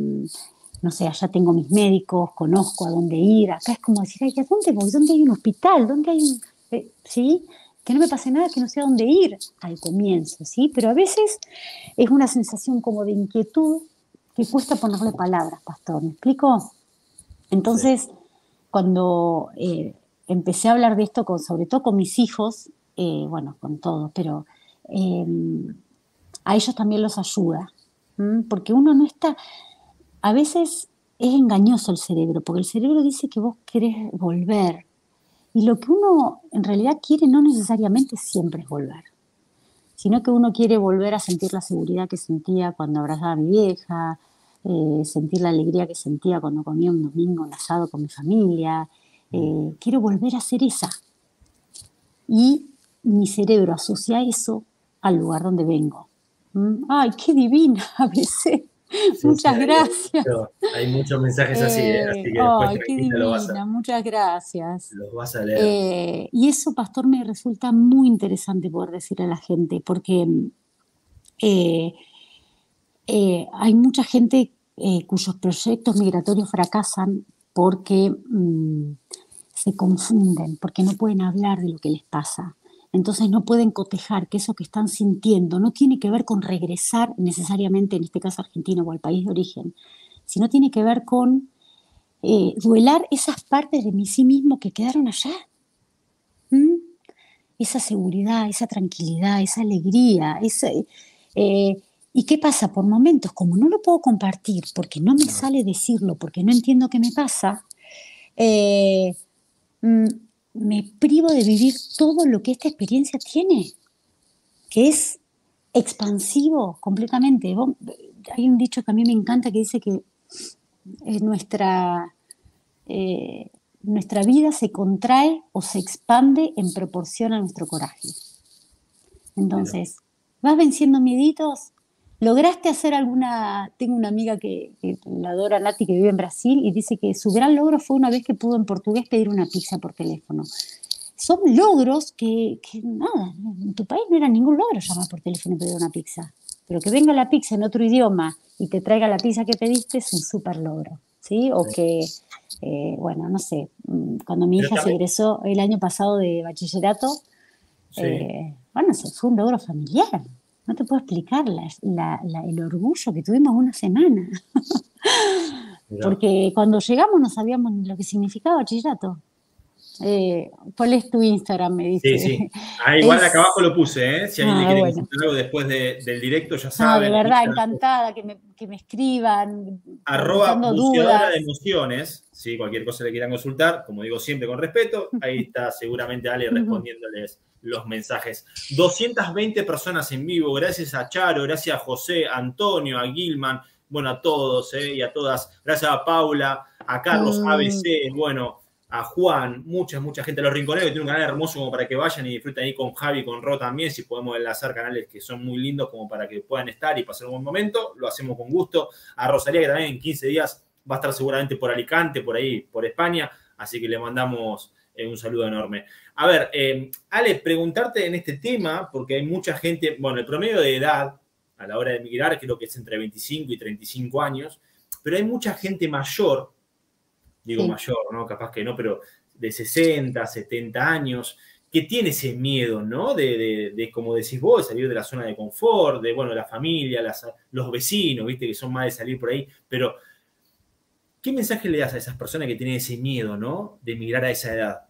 no sé, allá tengo mis médicos, conozco a dónde ir. Acá es como decir, ¿a dónde voy? ¿Dónde hay un hospital? ¿Dónde hay un...? Eh, ¿Sí? Que no me pase nada, que no sé a dónde ir al comienzo, ¿sí? Pero a veces es una sensación como de inquietud que cuesta ponerle palabras, pastor, ¿me explico? Entonces, cuando eh, empecé a hablar de esto, con, sobre todo con mis hijos, eh, bueno, con todo, pero em, a ellos también los ayuda, porque uno no está, a veces es engañoso el cerebro, porque el cerebro dice que vos querés volver, y lo que uno en realidad quiere no necesariamente siempre es volver, sino que uno quiere volver a sentir la seguridad que sentía cuando abrazaba a mi vieja, eh, sentir la alegría que sentía cuando comía un domingo un asado con mi familia. Eh, quiero volver a ser esa. Y mi cerebro asocia eso al lugar donde vengo. ¿Mm? ¡Ay, qué divina *laughs* a veces! muchas gracias. hay muchos mensajes así, ¿eh? así que ay, qué divina, muchas gracias. Los vas a leer. Eh, y eso, pastor, me resulta muy interesante poder decir a la gente, porque eh, hay mucha gente cuyos proyectos migratorios fracasan porque mm, se confunden, porque no pueden hablar de lo que les pasa. Entonces no pueden cotejar que eso que están sintiendo no tiene que ver con regresar necesariamente, en este caso a Argentina o al país de origen, sino tiene que ver con eh, duelar esas partes de mí sí mismo que quedaron allá. ¿Mm? Esa seguridad, esa tranquilidad, esa alegría, eh, ¿Y qué pasa? Por momentos, como no lo puedo compartir, porque no me sale decirlo, porque no entiendo qué me pasa, eh, mm, me privo de vivir todo lo que esta experiencia tiene, que es expansivo completamente. Hay un dicho que a mí me encanta que dice que eh, nuestra, eh, nuestra vida se contrae o se expande en proporción a nuestro coraje. Entonces, vas venciendo mieditos, lograste hacer alguna, tengo una amiga que, la adora Nati que vive en Brasil y dice que su gran logro fue una vez que pudo en portugués pedir una pizza por teléfono. Son logros que, que nada, en tu país no era ningún logro llamar por teléfono y pedir una pizza. Pero que venga la pizza en otro idioma y te traiga la pizza que pediste es un súper logro. ¿sí? O que, eh, bueno, no sé, mm, cuando mi hija se egresó el año pasado de bachillerato, eh, bueno, fue un logro familiar. No te puedo explicar el orgullo que tuvimos una semana. *laughs* Porque cuando llegamos no sabíamos lo que significaba bachillerato. Eh, ¿Cuál es tu Instagram? Me dice. Sí, sí. Ah, igual *laughs* acá abajo lo puse, ¿eh? Si alguien le ah, quiere bueno. algo después del directo, ya saben. No, de verdad, encantada que me, que me escriban. Arroba buceadora de emociones. Sí, cualquier cosa le quieran consultar, como digo siempre con respeto, ahí está seguramente Ale respondiéndoles los mensajes. 220 personas en vivo, gracias a Charo, gracias a José, a Antonio, a Gilman, bueno, a todos ¿eh? y a todas, gracias a Paula, a Carlos mm. ABC, bueno, a Juan, mucha, mucha gente. Los Rinconeros tiene un canal hermoso como para que vayan y disfruten ahí con Javi, con Ro también, si podemos enlazar canales que son muy lindos como para que puedan estar y pasar un buen momento, lo hacemos con gusto. A Rosalía, que también en 15 días va a estar seguramente por Alicante, por ahí, por España, así que le mandamos eh, un saludo enorme. A ver, eh, Ale, preguntarte en este tema, porque hay mucha gente, bueno, el promedio de edad a la hora de emigrar creo que es entre 25 y 35 años, pero hay mucha gente mayor digo mayor, ¿no? Capaz que no, pero de 60, 70 años, que tiene ese miedo, ¿no? De, de, como decís vos, salir de la zona de confort, de, bueno, la familia, los vecinos, ¿viste? Que son más de salir por ahí, pero ¿qué mensaje le das a esas personas que tienen ese miedo, ¿no? De emigrar a esa edad.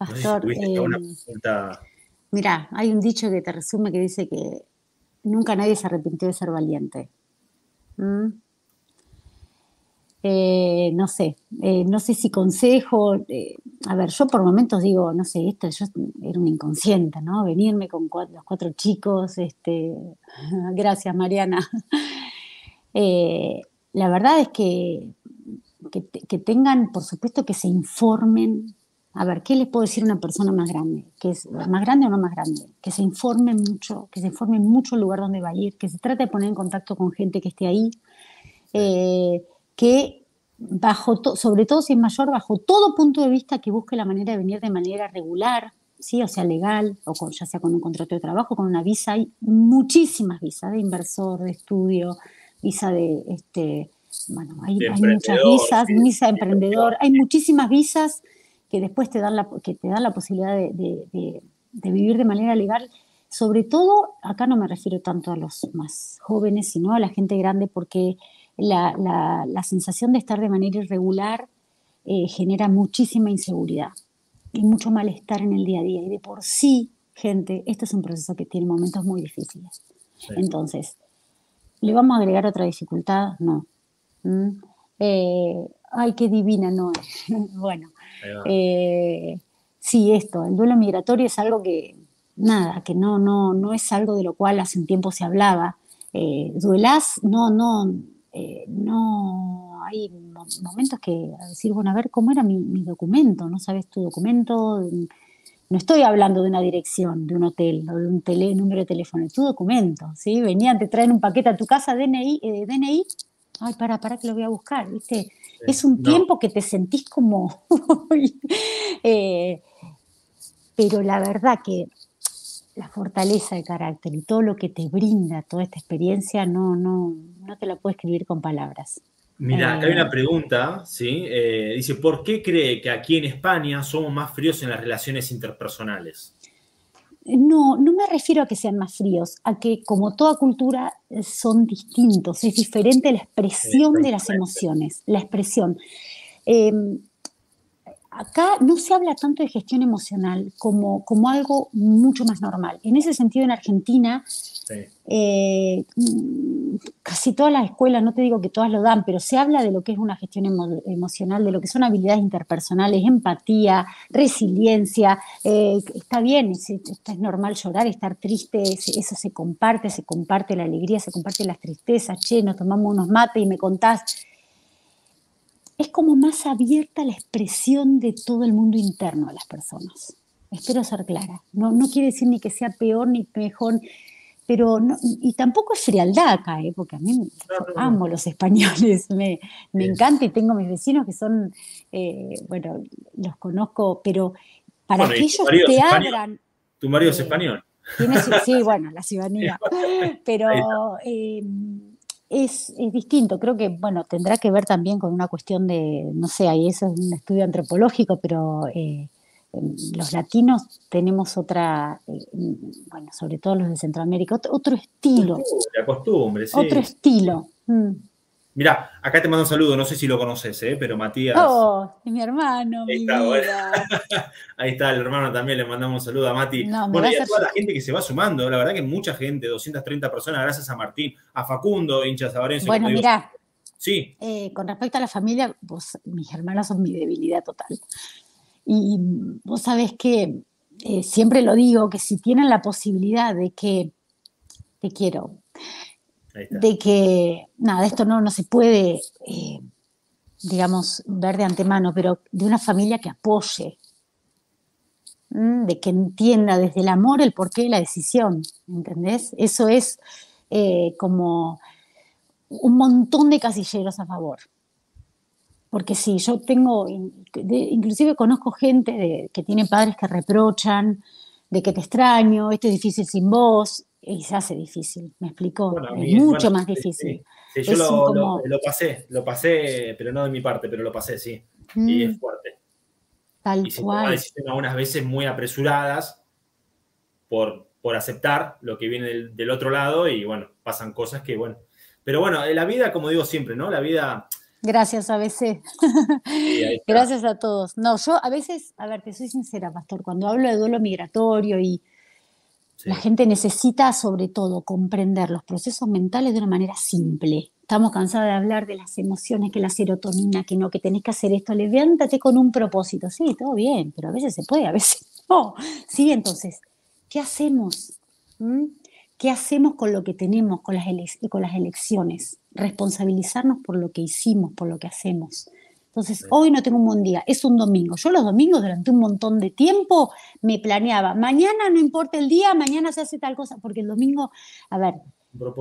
Pastor, eh, mira, hay un dicho que te resume que dice que nunca nadie se arrepintió de ser valiente. ¿Mm? Eh, no sé, eh, no sé si consejo, eh, a ver, yo por momentos digo, no sé, esto yo era un inconsciente, ¿no? Venirme con los cuatro chicos, este, *laughs* gracias Mariana. *laughs* la verdad es que, que, tengan, por supuesto, que se informen. A ver, ¿qué les puedo decir a una persona más grande? Que es más grande o no más grande? Que se informen mucho, que se informen mucho el lugar donde va a ir, que se trate de poner en contacto con gente que esté ahí que bajo sobre todo si es mayor, bajo todo punto de vista que busque la manera de venir de manera regular, ¿sí? o sea, legal, o ya sea con un contrato de trabajo, con una visa, hay muchísimas visas de inversor, de estudio, visa de, este, bueno, hay, muchas visas, visa de emprendedor, hay muchísimas visas que después te dan la, que te dan la posibilidad de vivir de manera legal. Sobre todo, acá no me refiero tanto a los más jóvenes, sino a la gente grande, porque la, sensación de estar de manera irregular eh, genera muchísima inseguridad y mucho malestar en el día a día. Y de por sí, gente, este es un proceso que tiene momentos muy difíciles. Entonces, ¿le vamos a agregar otra dificultad? No. ¿Mm? Eh, ay, qué divina, no. *laughs* bueno, eh, sí, esto, el duelo migratorio es algo que, nada, que no, no, no es algo de lo cual hace un tiempo se hablaba. duelas, no, no, eh, no hay momentos que decir, bueno, a ver cómo era mi, documento, no sabes tu documento, no estoy hablando de una dirección, de un hotel o de un tele, número de teléfono, tu documento, ¿sí? Venían, te traen un paquete a tu casa, DNI, eh, DNI, ay, para, para que lo voy a buscar, ¿viste? es un tiempo que te sentís como... Eh, pero la verdad que la fortaleza de carácter y todo lo que te brinda toda esta experiencia no, no, no te la puedo escribir con palabras. Mira, acá hay una eh, pregunta, ¿sí? Eh, dice, ¿por qué cree que aquí en España somos más fríos en las relaciones interpersonales? No, no me refiero a que sean más fríos, a que como toda cultura eh, son distintos, es diferente la expresión de las emociones, la expresión. Em, acá no se habla tanto de gestión emocional como, como algo mucho más normal. En ese sentido, en Argentina, eh, casi todas las escuelas, no te digo que todas lo dan, pero se habla de lo que es una gestión emocional, de lo que son habilidades interpersonales, empatía, resiliencia. Eh, está bien, es, es normal llorar, estar triste, eso se comparte, se comparte la alegría, se comparte las tristezas. Che, nos tomamos unos mates y me contás es como más abierta la expresión de todo el mundo interno a las personas. espero ser clara. No, no quiere decir ni que sea peor ni mejor, pero no, y tampoco es frialdad acá, ¿eh? porque a mí amo los españoles, me, me encanta y tengo mis vecinos que son, eh, bueno, los conozco, pero para que ellos te abran... ¿Tu marido es eh, español? sí, bueno, la ciudadanía, *laughs* pero eh, es, es, distinto, creo que, bueno, tendrá que ver también con una cuestión de, no sé, ahí eso es un estudio antropológico, pero los latinos tenemos otra, eh, bueno, sobre todo los de Centroamérica, otro, estilo. La costumbre, sí. Otro estilo. Mm. Mira, acá te mando un saludo, no sé si lo conoces, ¿eh? pero Matías. Oh, es mi hermano, Ahí mi está, vida. *laughs* Ahí está, el hermano también, le mandamos un saludo a Mati. bueno, y a toda la gente que se va sumando, la verdad que mucha gente, 230 personas, gracias a Martín, a Facundo, hinchas Sabarense. Bueno, mira. Sí. Eh, con respecto a la familia, pues mis hermanos son mi debilidad total. Y vos sabés que eh, siempre lo digo, que si tienen la posibilidad de que te quiero, de que, nada, esto no, no se puede, eh, digamos, ver de antemano, pero de una familia que apoye, de que entienda desde el amor el porqué de la decisión, ¿entendés? Eso es eh, como un montón de casilleros a favor. Porque sí, yo tengo, inclusive conozco gente que tiene padres que reprochan, de que te extraño, esto es difícil sin vos, y se hace difícil, me explicó, es mucho más difícil. Sí, yo lo, pasé, lo pasé, pero no de mi parte, pero lo pasé, sí. Y es mm. fuerte. Tal y se cual. decisiones algunas veces muy apresuradas por, por aceptar lo que viene del, del, otro lado y bueno, pasan cosas que bueno. Pero bueno, la vida, como digo siempre, ¿no? La vida Gracias, ABC. Gracias a todos. No, yo a veces, a ver, te soy sincera, Pastor, cuando hablo de duelo migratorio y la gente necesita sobre todo comprender los procesos mentales de una manera simple. Estamos cansados de hablar de las emociones, que la serotonina, que no, que tenés que hacer esto. Levántate con un propósito. Sí, todo bien, pero a veces se puede, a veces *laughs* no. Sí, entonces, ¿qué hacemos? ¿Mm? ¿Qué hacemos con lo que tenemos, con las, con las elecciones? Responsabilizarnos por lo que hicimos, por lo que hacemos. Entonces, hoy no tengo un buen día, es un domingo. Yo los domingos durante un montón de tiempo me planeaba, mañana no importa el día, mañana se hace tal cosa, porque el domingo, a ver,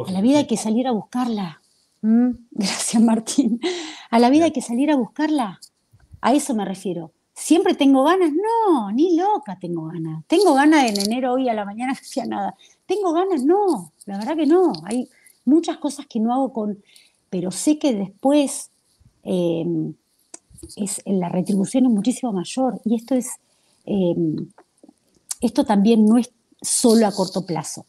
a la vida hay que salir a buscarla. ¿Mm? *laughs* Gracias, Martín. A la vida hay que salir a buscarla. A eso me refiero. ¿Siempre tengo ganas? No, ni loca tengo ganas. Tengo ganas en enero hoy a la mañana *laughs* no hacía nada. ¿Tengo ganas? No, la verdad que no. Hay muchas cosas que no hago con, pero sé que después em, es, la retribución es muchísimo mayor y esto es, em, esto también no es solo a corto plazo.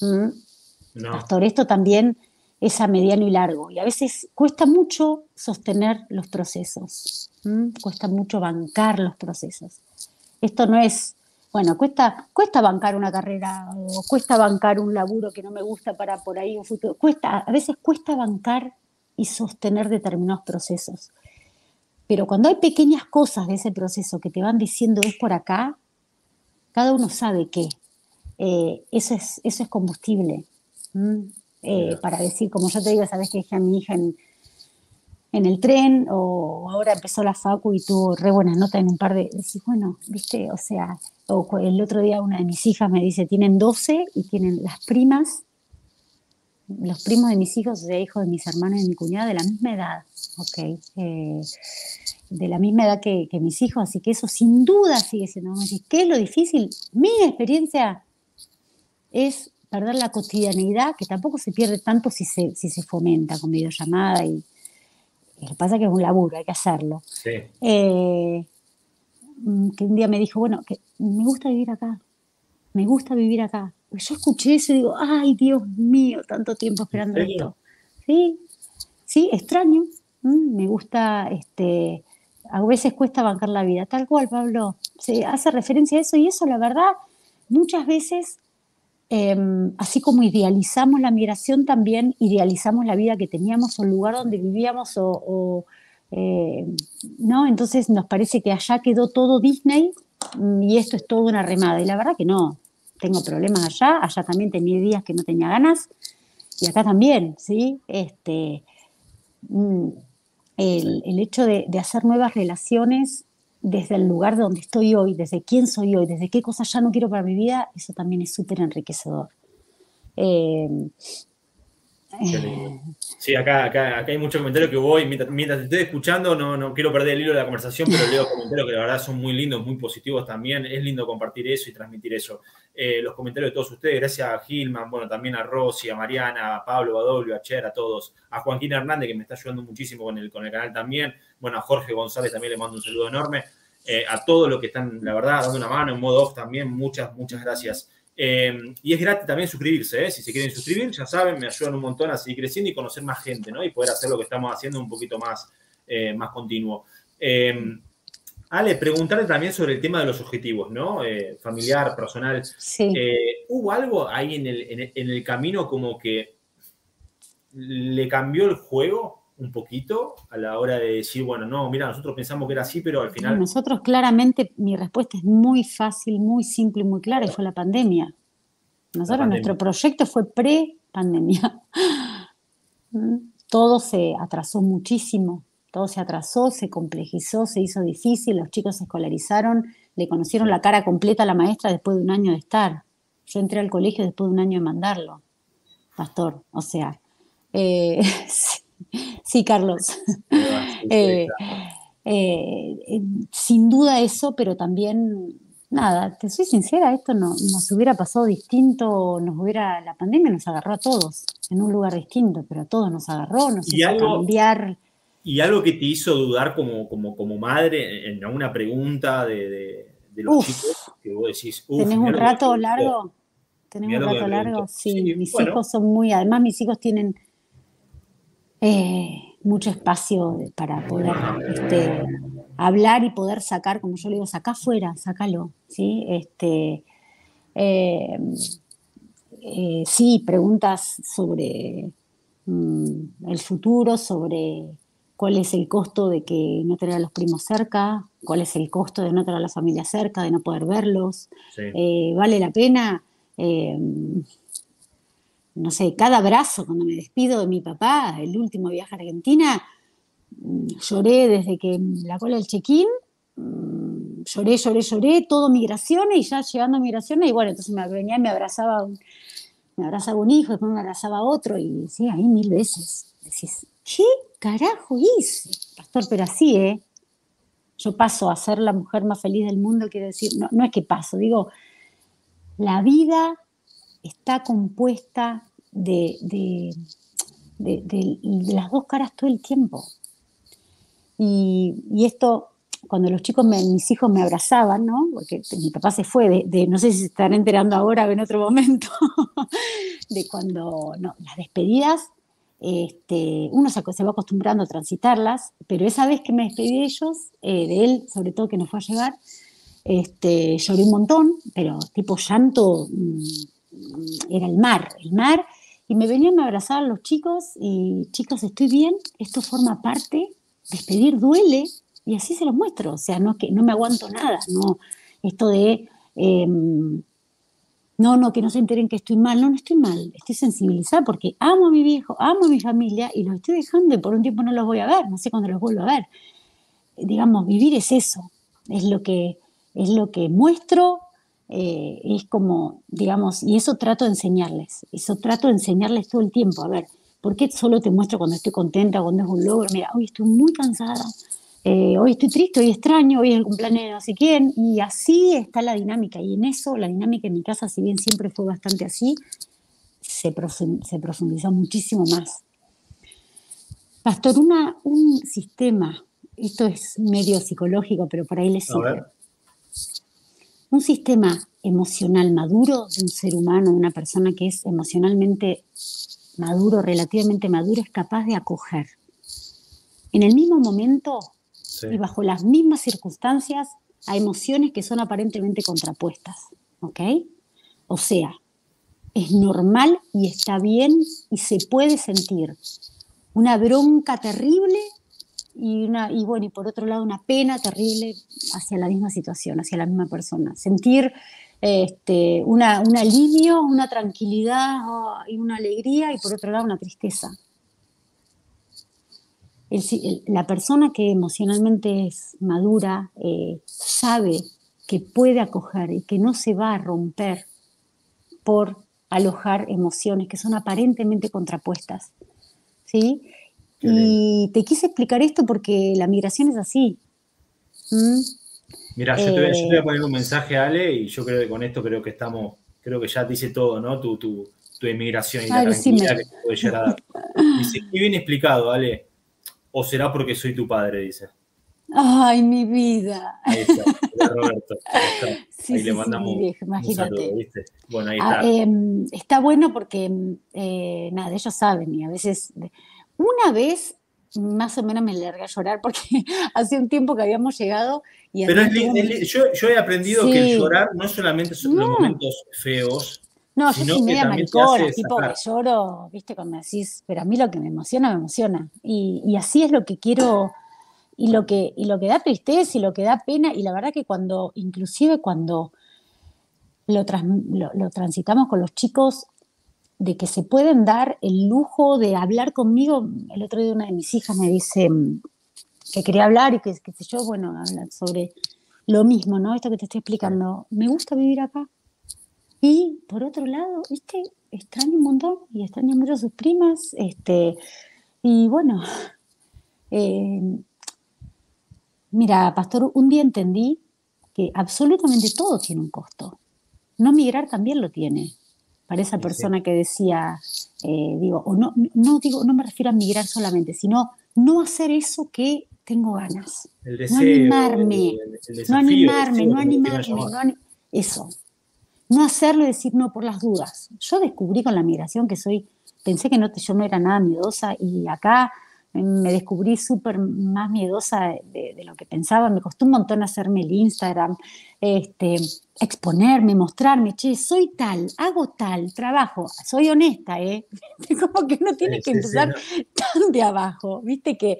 ¿Mm? Pastor, esto también es a mediano y largo y a veces cuesta mucho sostener los procesos, ¿Mm? cuesta mucho bancar los procesos. Esto no es bueno, cuesta, cuesta bancar una carrera o cuesta bancar un laburo que no me gusta para por ahí un futuro. Cuesta, a veces cuesta bancar y sostener determinados procesos. Pero cuando hay pequeñas cosas de ese proceso que te van diciendo es por acá, cada uno sabe que eh, eso, es, eso es combustible. Eh, para decir, como yo te digo, sabes que dejé a mi hija en, en el tren o ahora empezó la facu y tuvo re buenas notas en un par de... Decís, bueno, viste, o sea, o el otro día una de mis hijas me dice, tienen 12 y tienen las primas, los primos de mis hijos, o sea, hijos de mis hermanos y de mi cuñada, de la misma edad, ok, eh, de la misma edad que, mis hijos, así que eso sin duda sigue siendo, ¿qué es lo difícil? Mi experiencia es perder la cotidianeidad, que tampoco se pierde tanto si se, si se fomenta con videollamada y lo que pasa es que es un laburo, hay que hacerlo. Eh, mm, que un día me dijo, bueno, que me gusta vivir acá, me gusta vivir acá. Yo escuché eso y digo, ay, Dios mío, tanto tiempo esperando esto. Sí, sí, extraño. Mm, me gusta, este, a veces cuesta bancar la vida, tal cual, Pablo. Se hace referencia a eso y eso, la verdad, muchas veces Em, así como idealizamos la migración, también idealizamos la vida que teníamos o el lugar donde vivíamos o, eh, ¿no? Entonces nos parece que allá quedó todo Disney mm, y esto es todo una remada. Y la verdad que no, tengo problemas allá, allá también tenía días que no tenía ganas y acá también, ¿sí? Este, mm, el, hecho de, hacer nuevas relaciones desde el lugar donde estoy hoy, desde quién soy hoy, desde qué cosas ya no quiero para mi vida, eso también es súper enriquecedor. Eh, Sí, acá, acá, acá hay muchos comentarios que voy, mientras, te estoy escuchando, no, no quiero perder el hilo de la conversación, pero leo comentarios que la verdad son muy lindos, muy positivos también. Es lindo compartir eso y transmitir eso. Eh, los comentarios de todos ustedes, gracias a Gilman, bueno, también a Rosy, a Mariana, a Pablo, a W, a Cher, a todos, a Joaquín Hernández, que me está ayudando muchísimo con el, con el canal también, bueno, a Jorge González también le mando un saludo enorme. Eh, a todos los que están, la verdad, dando una mano en modo off también, muchas, muchas gracias. Eh, y es gratis también suscribirse, ¿eh? si se quieren suscribir, ya saben, me ayudan un montón a seguir creciendo y conocer más gente, ¿no? Y poder hacer lo que estamos haciendo un poquito más, eh, más continuo. Ale, preguntarle también sobre el tema de los objetivos, ¿no? familiar, personal. Sí. ¿Hubo algo ahí en el, en el camino como que le cambió el juego? Un poquito a la hora de decir, bueno, no, mira, nosotros pensamos que era así, pero al final... Nosotros claramente, mi respuesta es muy fácil, muy simple y muy clara, y fue la pandemia. Nosotros, nuestro proyecto fue pre-pandemia. *laughs* Todo se atrasó muchísimo, todo se atrasó, se complejizó, se hizo difícil, los chicos se escolarizaron, le conocieron la cara completa a la maestra después de un año de estar. Yo entré al colegio después de un año de mandarlo, pastor. O sea, eh, *laughs* Sí, Carlos. *laughs* Eh, eh, sin duda eso, pero también, nada, te soy sincera, esto no, nos hubiera pasado distinto, nos hubiera, la pandemia nos agarró a todos en un lugar distinto, pero a todos nos agarró, nos hizo cambiar. ¿Y algo que te hizo dudar como, como, como madre en alguna pregunta de, los chicos que vos decís, ¿Tenés un rato largo? ¿Tenés un rato largo? Sí, mis hijos son muy, además mis hijos tienen eh, mucho espacio para poder este, hablar y poder sacar, como yo le digo, saca afuera, sácalo, ¿sí? Este, eh, eh, sí, preguntas sobre mm, el futuro, sobre cuál es el costo de que no tener a los primos cerca, cuál es el costo de no tener a la familia cerca, de no poder verlos, vale la pena no sé, cada abrazo cuando me despido de mi papá, el último viaje a Argentina, mm, lloré desde que la cola del check-in, mm, lloré, lloré, lloré, todo migraciones y ya llegando a migraciones, y bueno, entonces me venía y me abrazaba, un, me abrazaba un hijo, después me abrazaba otro, y sí, ahí mil veces. Decís, ¿qué carajo hice? Pastor, pero así, ¿eh? Yo paso a ser la mujer más feliz del mundo, quiero decir, no, no es que paso, digo, la vida está compuesta de, las dos caras todo el tiempo. Y, esto, cuando los chicos, mis hijos me abrazaban, ¿no? Porque mi papá se fue, de, no sé si se están enterando ahora o en otro momento, *laughs* de cuando, no, las despedidas, este, uno se, va acostumbrando a transitarlas, pero esa vez que me despedí de ellos, eh, de él, sobre todo que nos fue a llegar, este, lloré un montón, pero tipo llanto mm, era el mar, el mar, y me venían a abrazar los chicos y chicos, estoy bien, esto forma parte, despedir duele, y así se los muestro, o sea, no que no me aguanto nada, no, esto de, em, no, no, que no se enteren que estoy mal, no, no estoy mal, estoy sensibilizada porque amo a mi viejo, amo a mi familia y los estoy dejando y por un tiempo no los voy a ver, no sé cuándo los vuelvo a ver. Digamos, vivir es eso, es lo que, es lo que muestro, eh, es como, digamos, y eso trato de enseñarles, eso trato de enseñarles todo el tiempo, a ver, ¿por qué solo te muestro cuando estoy contenta, cuando es un logro? Mira, hoy estoy muy cansada, eh, hoy estoy triste, hoy extraño, hoy es el cumpleaños de no sé quién, y así está la dinámica, y en eso la dinámica en mi casa, si bien siempre fue bastante así, se, profundizó muchísimo más. Pastor, una, un sistema, esto es medio psicológico, pero por ahí les sirve un sistema emocional maduro de un ser humano, de una persona que es emocionalmente maduro, relativamente maduro, es capaz de acoger en el mismo momento y bajo las mismas circunstancias a emociones que son aparentemente contrapuestas. ¿Ok? O sea, es normal y está bien y se puede sentir una bronca terrible y, bueno, y por otro lado una pena terrible hacia la misma situación, hacia la misma persona. Sentir este, una, un alivio, una tranquilidad y una alegría y por otro lado una tristeza. la persona que emocionalmente es madura eh, sabe que puede acoger y que no se va a romper por alojar emociones que son aparentemente contrapuestas. ¿sí? Y te quise explicar esto porque la migración es así. ¿Mm? Mira, yo, te voy, a eh, poner un mensaje, Ale, y yo creo que con esto creo que estamos, creo que ya dice todo, ¿no? Tu, tu, tu emigración y la tranquilidad que te puede llegar a dar. Dice, qué bien explicado, Ale. ¿O será porque soy tu padre? Dice. Ay, mi vida. Ahí está, Roberto. Ahí, *laughs* le mandamos imagínate. ¿viste? Bueno, ahí ah, está. Em, está bueno porque, eh, nada, ellos saben y a veces, una vez más o menos me largué a llorar porque *laughs* hace un tiempo que habíamos llegado. Y Pero yo, he aprendido que el llorar no solamente son los momentos feos. No, yo soy media maricona, tipo que lloro, viste, cuando decís, pero a mí lo que me emociona, me emociona. Y, y así es lo que quiero y lo que, y lo que da tristeza y lo que da pena, y la verdad que cuando, inclusive cuando lo, lo, transitamos con los chicos, de que se pueden dar el lujo de hablar conmigo, el otro día una de mis hijas me dice mm, que quería hablar y que, sé yo, bueno, hablar sobre lo mismo, ¿no? Esto que te estoy explicando, me gusta vivir acá. Y por otro lado, este extraño un montón y extraño mucho a sus primas, este, y bueno, *laughs* eh, Mira, pastor, un día entendí que absolutamente todo tiene un costo. No migrar también lo tiene. Para esa persona que decía, eh, digo, o no, no digo, no me refiero a migrar solamente, sino no hacer eso que tengo ganas. no animarme, no animarme, no animarme, eso. No hacerlo y decir no por las dudas. Yo descubrí con la migración que soy, pensé que no, yo no era nada miedosa y acá me descubrí súper más miedosa de, lo que pensaba, me costó un montón hacerme el Instagram, este, exponerme, mostrarme, che, soy tal, hago tal, trabajo, soy honesta, ¿eh? *laughs* Como que no tiene que empezar tan de abajo, viste que...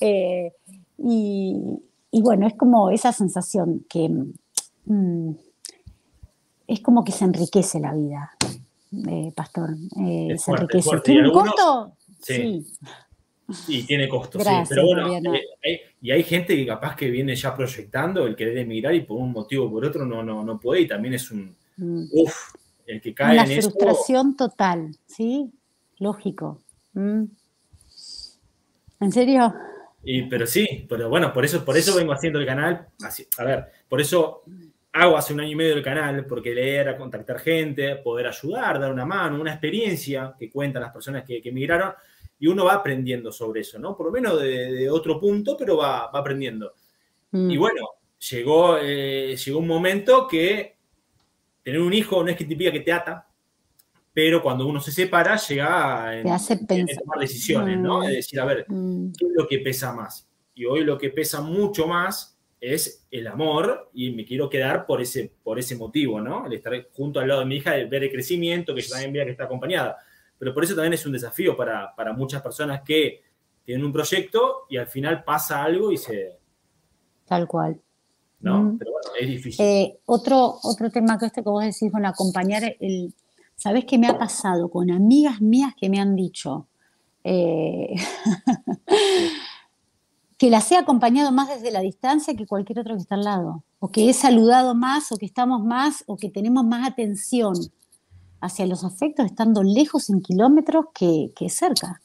Eh, y, bueno, es como esa sensación que... Mm, es como que se enriquece la vida, eh, Pastor. Eh, se enriquece. ¿Tiene un costo? sí. Y tiene costos, sí. Pero bueno, eh, y hay gente que capaz que viene ya proyectando el querer emigrar y por un motivo o por otro no, no, no puede y también es un... Mm. Uf, el que cae Una frustración total, ¿sí? Lógico. Mm. ¿En serio? Y, pero sí, pero bueno, por eso, por eso vengo haciendo el canal. Así, a ver, por eso hago hace un año y medio el canal, porque leer a contactar gente, poder ayudar, dar una mano, una experiencia que cuentan las personas que, que emigraron y uno va aprendiendo sobre eso, ¿no? Por lo menos de, otro punto, pero va, aprendiendo. Mm. Y bueno, llegó, eh, llegó un momento que tener un hijo no es que te pida que te ata, pero cuando uno se separa llega a, tomar decisiones, ¿no? Mm. Es decir, a ver, mm. ¿qué es lo que pesa más? Y hoy lo que pesa mucho más es el amor y me quiero quedar por ese, por ese motivo, ¿no? El estar junto al lado de mi hija, el ver el crecimiento, que yo también vea que está acompañada pero por eso también es un desafío para, muchas personas que tienen un proyecto y al final pasa algo y se... Tal cual. ¿No? Pero bueno, es difícil. Eh, otro, otro tema que este que vos decís, bueno, acompañar el... ¿Sabés qué me ha pasado con amigas mías que me han dicho? Eh, *laughs* que las he acompañado más desde la distancia que cualquier otro que está al lado, o que he saludado más, o que estamos más, o que tenemos más atención hacia los afectos estando lejos en kilómetros que, cerca.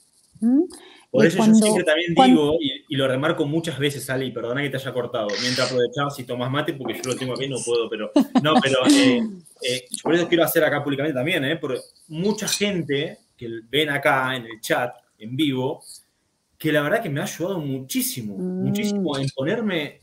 Por eso yo siempre también digo, y, lo remarco muchas veces, Ali, perdona que te haya cortado, mientras aprovechamos y tomas mate, porque yo lo tengo aquí no puedo, pero no, pero *laughs* eh, eh, por eso quiero hacer acá públicamente también, ¿eh? porque mucha gente que ven acá en el chat, en vivo, que la verdad que me ha ayudado muchísimo, mm. muchísimo en ponerme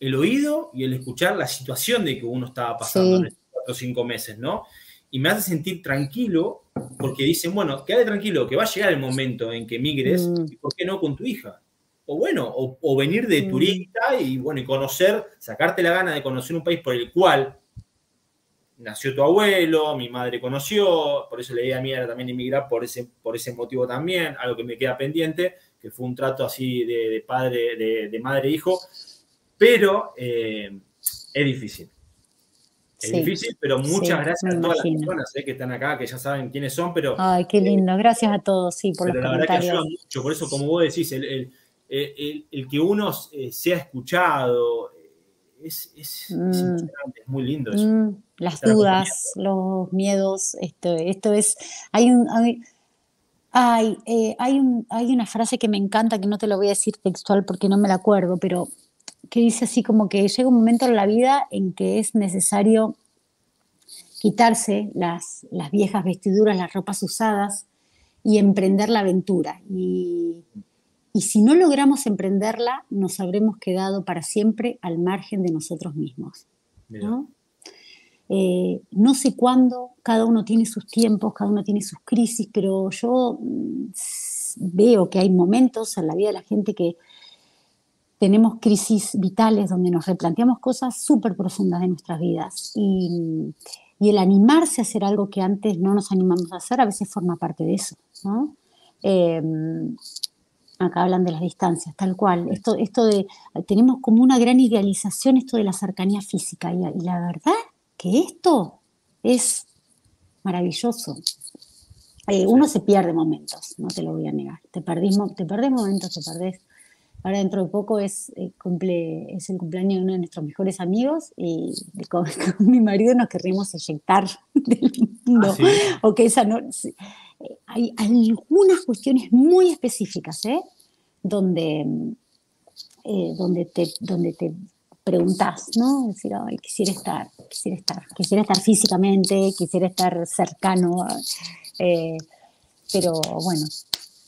el oído y el escuchar la situación de que uno estaba pasando en estos cuatro o cinco meses, ¿no? Y me hace sentir tranquilo porque dicen, bueno, quédate tranquilo, que va a llegar el momento en que migres, mm. y por qué no con tu hija. O bueno, o, venir de mm. turista y bueno, y conocer, sacarte la gana de conocer un país por el cual nació tu abuelo, mi madre conoció, por eso le di a mi también emigrar por ese, por ese motivo también, algo que me queda pendiente, que fue un trato así de, padre, de, madre e hijo, pero eh, es difícil. Es difícil, pero muchas gracias a todas las personas eh, que están acá, que ya saben quiénes son, pero... Ay, qué lindo, gracias a todos, sí, por pero los la verdad que ayuda mucho, por eso, como vos decís, el, que uno sea escuchado, es, mm. muy lindo eso. Mm, las dudas, los miedos, esto, esto es, hay un... Hay, hay, un, hay una frase que me encanta, que no te lo voy a decir textual porque no me la acuerdo, pero que dice así como que llega un momento en la vida en que es necesario quitarse las, las viejas vestiduras, las ropas usadas y emprender la aventura. Y, y si no logramos emprenderla, nos habremos quedado para siempre al margen de nosotros mismos. ¿no? Eh, no sé cuándo, cada uno tiene sus tiempos, cada uno tiene sus crisis, pero yo mm, veo que hay momentos en la vida de la gente que tenemos crisis vitales donde nos replanteamos cosas súper profundas de nuestras vidas. Y, y, el animarse a hacer algo que antes no nos animamos a hacer a veces forma parte de eso. ¿no? Eh, acá hablan de las distancias, tal cual. Esto, esto de, tenemos como una gran idealización esto de la cercanía física y, la verdad que esto es maravilloso. Eh, uno se pierde momentos, no te lo voy a negar. Te perdís, te perdés momentos, te perdés. Ahora dentro de poco es, eh, cumple, es el cumpleaños de uno de nuestros mejores amigos y *laughs* con, mi marido nos querríamos eyectar *laughs* del mundo. Ah, o que esa no, hay algunas cuestiones muy específicas, ¿eh? Donde, eh, donde, te, donde te preguntas, ¿no? Decir, ay, quisiera estar, quisiera estar, quisiera estar físicamente, quisiera estar cercano, eh, pero bueno,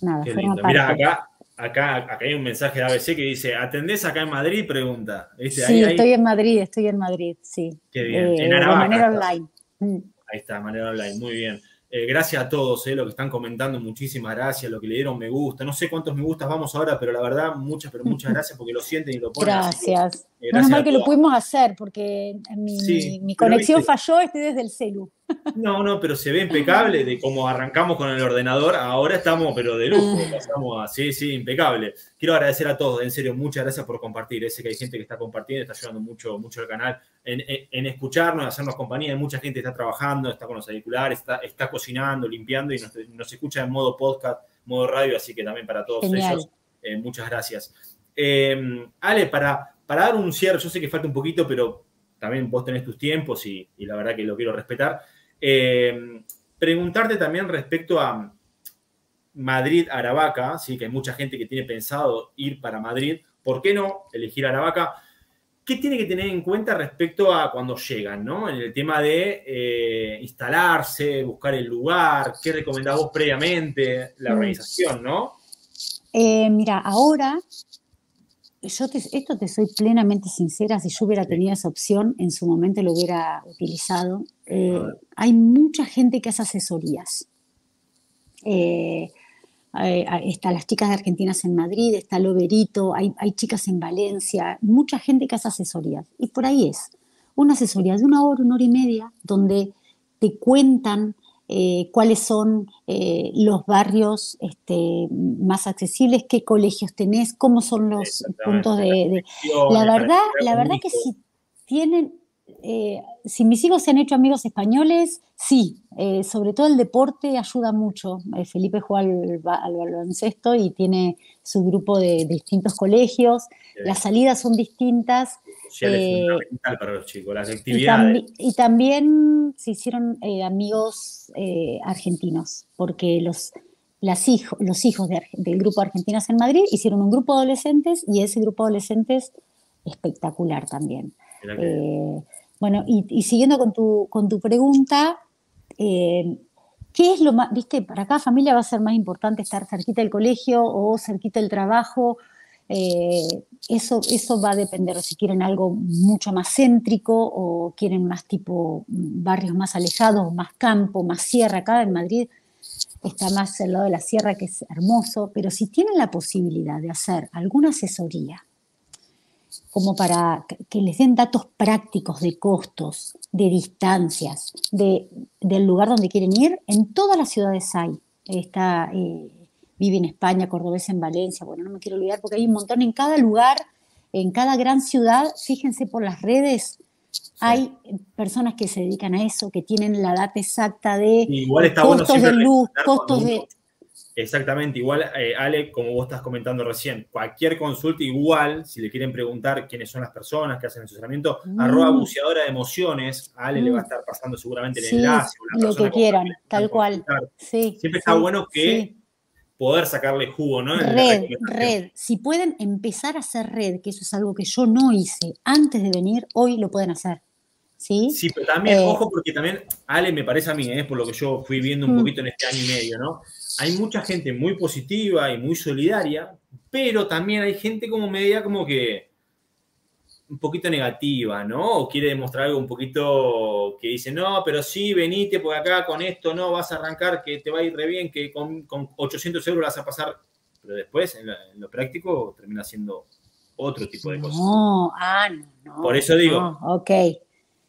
nada, forma parte. Mira, acá, acá, acá hay un mensaje de ABC que dice, ¿atendés acá en Madrid? Pregunta. Sí, estoy en Madrid, estoy en Madrid, sí. Qué bien, en de manera online. Mm. Ahí está, de manera online, muy bien. Eh, gracias a todos, eh, lo que están comentando, muchísimas gracias, lo que le dieron me gusta. No sé cuántos me gustas vamos ahora, pero la verdad, muchas, pero muchas *laughs* gracias porque lo sienten y lo ponen. Gracias. Eh, Menos mal que lo pudimos hacer porque mi, conexión falló, estoy desde el celu. No, no, pero se ve impecable de cómo arrancamos con el ordenador. Ahora estamos, pero de lujo. Ah. Pasamos sí, sí, impecable. Quiero agradecer a todos, en serio, muchas gracias por compartir. Sé que hay gente que está compartiendo, está ayudando mucho, mucho al canal en, escucharnos, en hacernos compañía. Hay mucha gente que está trabajando, está con los auriculares, está, está cocinando, limpiando y nos, escucha en modo podcast, modo radio. Así que también para todos ellos, eh, muchas gracias. Eh, Ale, para, para dar un cierre, yo sé que falta un poquito, pero también vos tenés tus tiempos y, la verdad que lo quiero respetar. Eh, preguntarte también respecto a Madrid-Aravaca, ¿sí? que hay mucha gente que tiene pensado ir para Madrid, ¿por qué no elegir Aravaca? ¿Qué tiene que tener en cuenta respecto a cuando llegan, ¿no? En el tema de eh, instalarse, buscar el lugar, ¿qué recomendás vos previamente, la mm. organización, ¿no? Eh, mira, ahora yo esto te soy plenamente sincera, si yo hubiera tenido esa opción, en su momento lo hubiera utilizado. Eh, hay mucha gente que hace asesorías. Eh, están las chicas de Argentinas en Madrid, está Loberito, hay, hay chicas en Valencia, mucha gente que hace asesorías. Y por ahí es, una asesoría de una hora, una hora y media, donde te cuentan eh, cuáles son eh, los barrios este, más accesibles, qué colegios tenés, cómo son los puntos de... La verdad, la verdad que si tienen, eh, si mis hijos se han hecho amigos españoles, sí, sobre todo el deporte ayuda mucho. Felipe juega al, baloncesto y tiene su grupo de distintos colegios, las salidas son distintas eh, fundamental para los chicos, las actividades. Y, también se hicieron eh, amigos eh, argentinos, porque los, las los hijos del grupo Argentinas en Madrid hicieron un grupo de adolescentes y ese grupo de adolescentes espectacular también. bueno, y, siguiendo con tu, con tu pregunta, ¿qué es lo más, viste, para cada familia va a ser más importante estar cerquita del colegio o cerquita del trabajo eh, eso, eso va a depender si quieren algo mucho más céntrico o quieren más tipo barrios más alejados, más campo, más sierra. Acá en Madrid está más al lado de la sierra, que es hermoso, pero si tienen la posibilidad de hacer alguna asesoría, como para que les den datos prácticos de costos, de distancias, de, del lugar donde quieren ir, en todas las ciudades hay. Está eh, vive en España, cordobés en Valencia, bueno, no me quiero olvidar porque hay un montón en cada lugar, en cada gran ciudad, fíjense por las redes, hay personas que se dedican a eso, que tienen la data exacta de Igual está costos de luz, costos de... Exactamente, igual, eh, Ale, como vos estás comentando recién, cualquier consulta, igual, si le quieren preguntar quiénes son las personas que hacen el asesoramiento, mm. arroba buceadora de emociones, a Ale le va a mm. estar pasando seguramente el enlace. lo que quieran, tal cual. Sí, Siempre está bueno que poder sacarle jugo, ¿no? red, red. Si pueden empezar a hacer red, que eso es algo que yo no hice antes de venir, hoy lo pueden hacer. Sí, sí pero también, eh, ojo, porque también, Ale, me parece a mí, es por lo que yo fui viendo un mm. poquito en este año y medio, ¿no? hay mucha gente muy positiva y muy solidaria, pero también hay gente como media como que un poquito negativa, ¿no? O quiere demostrar algo un poquito que dice, no, pero sí, venite por acá con esto, no, vas a arrancar, que te va a ir re bien, que con, 800 euros vas a pasar, pero después en lo, práctico termina siendo otro tipo de cosas. No, ah, no. Por eso digo. ok,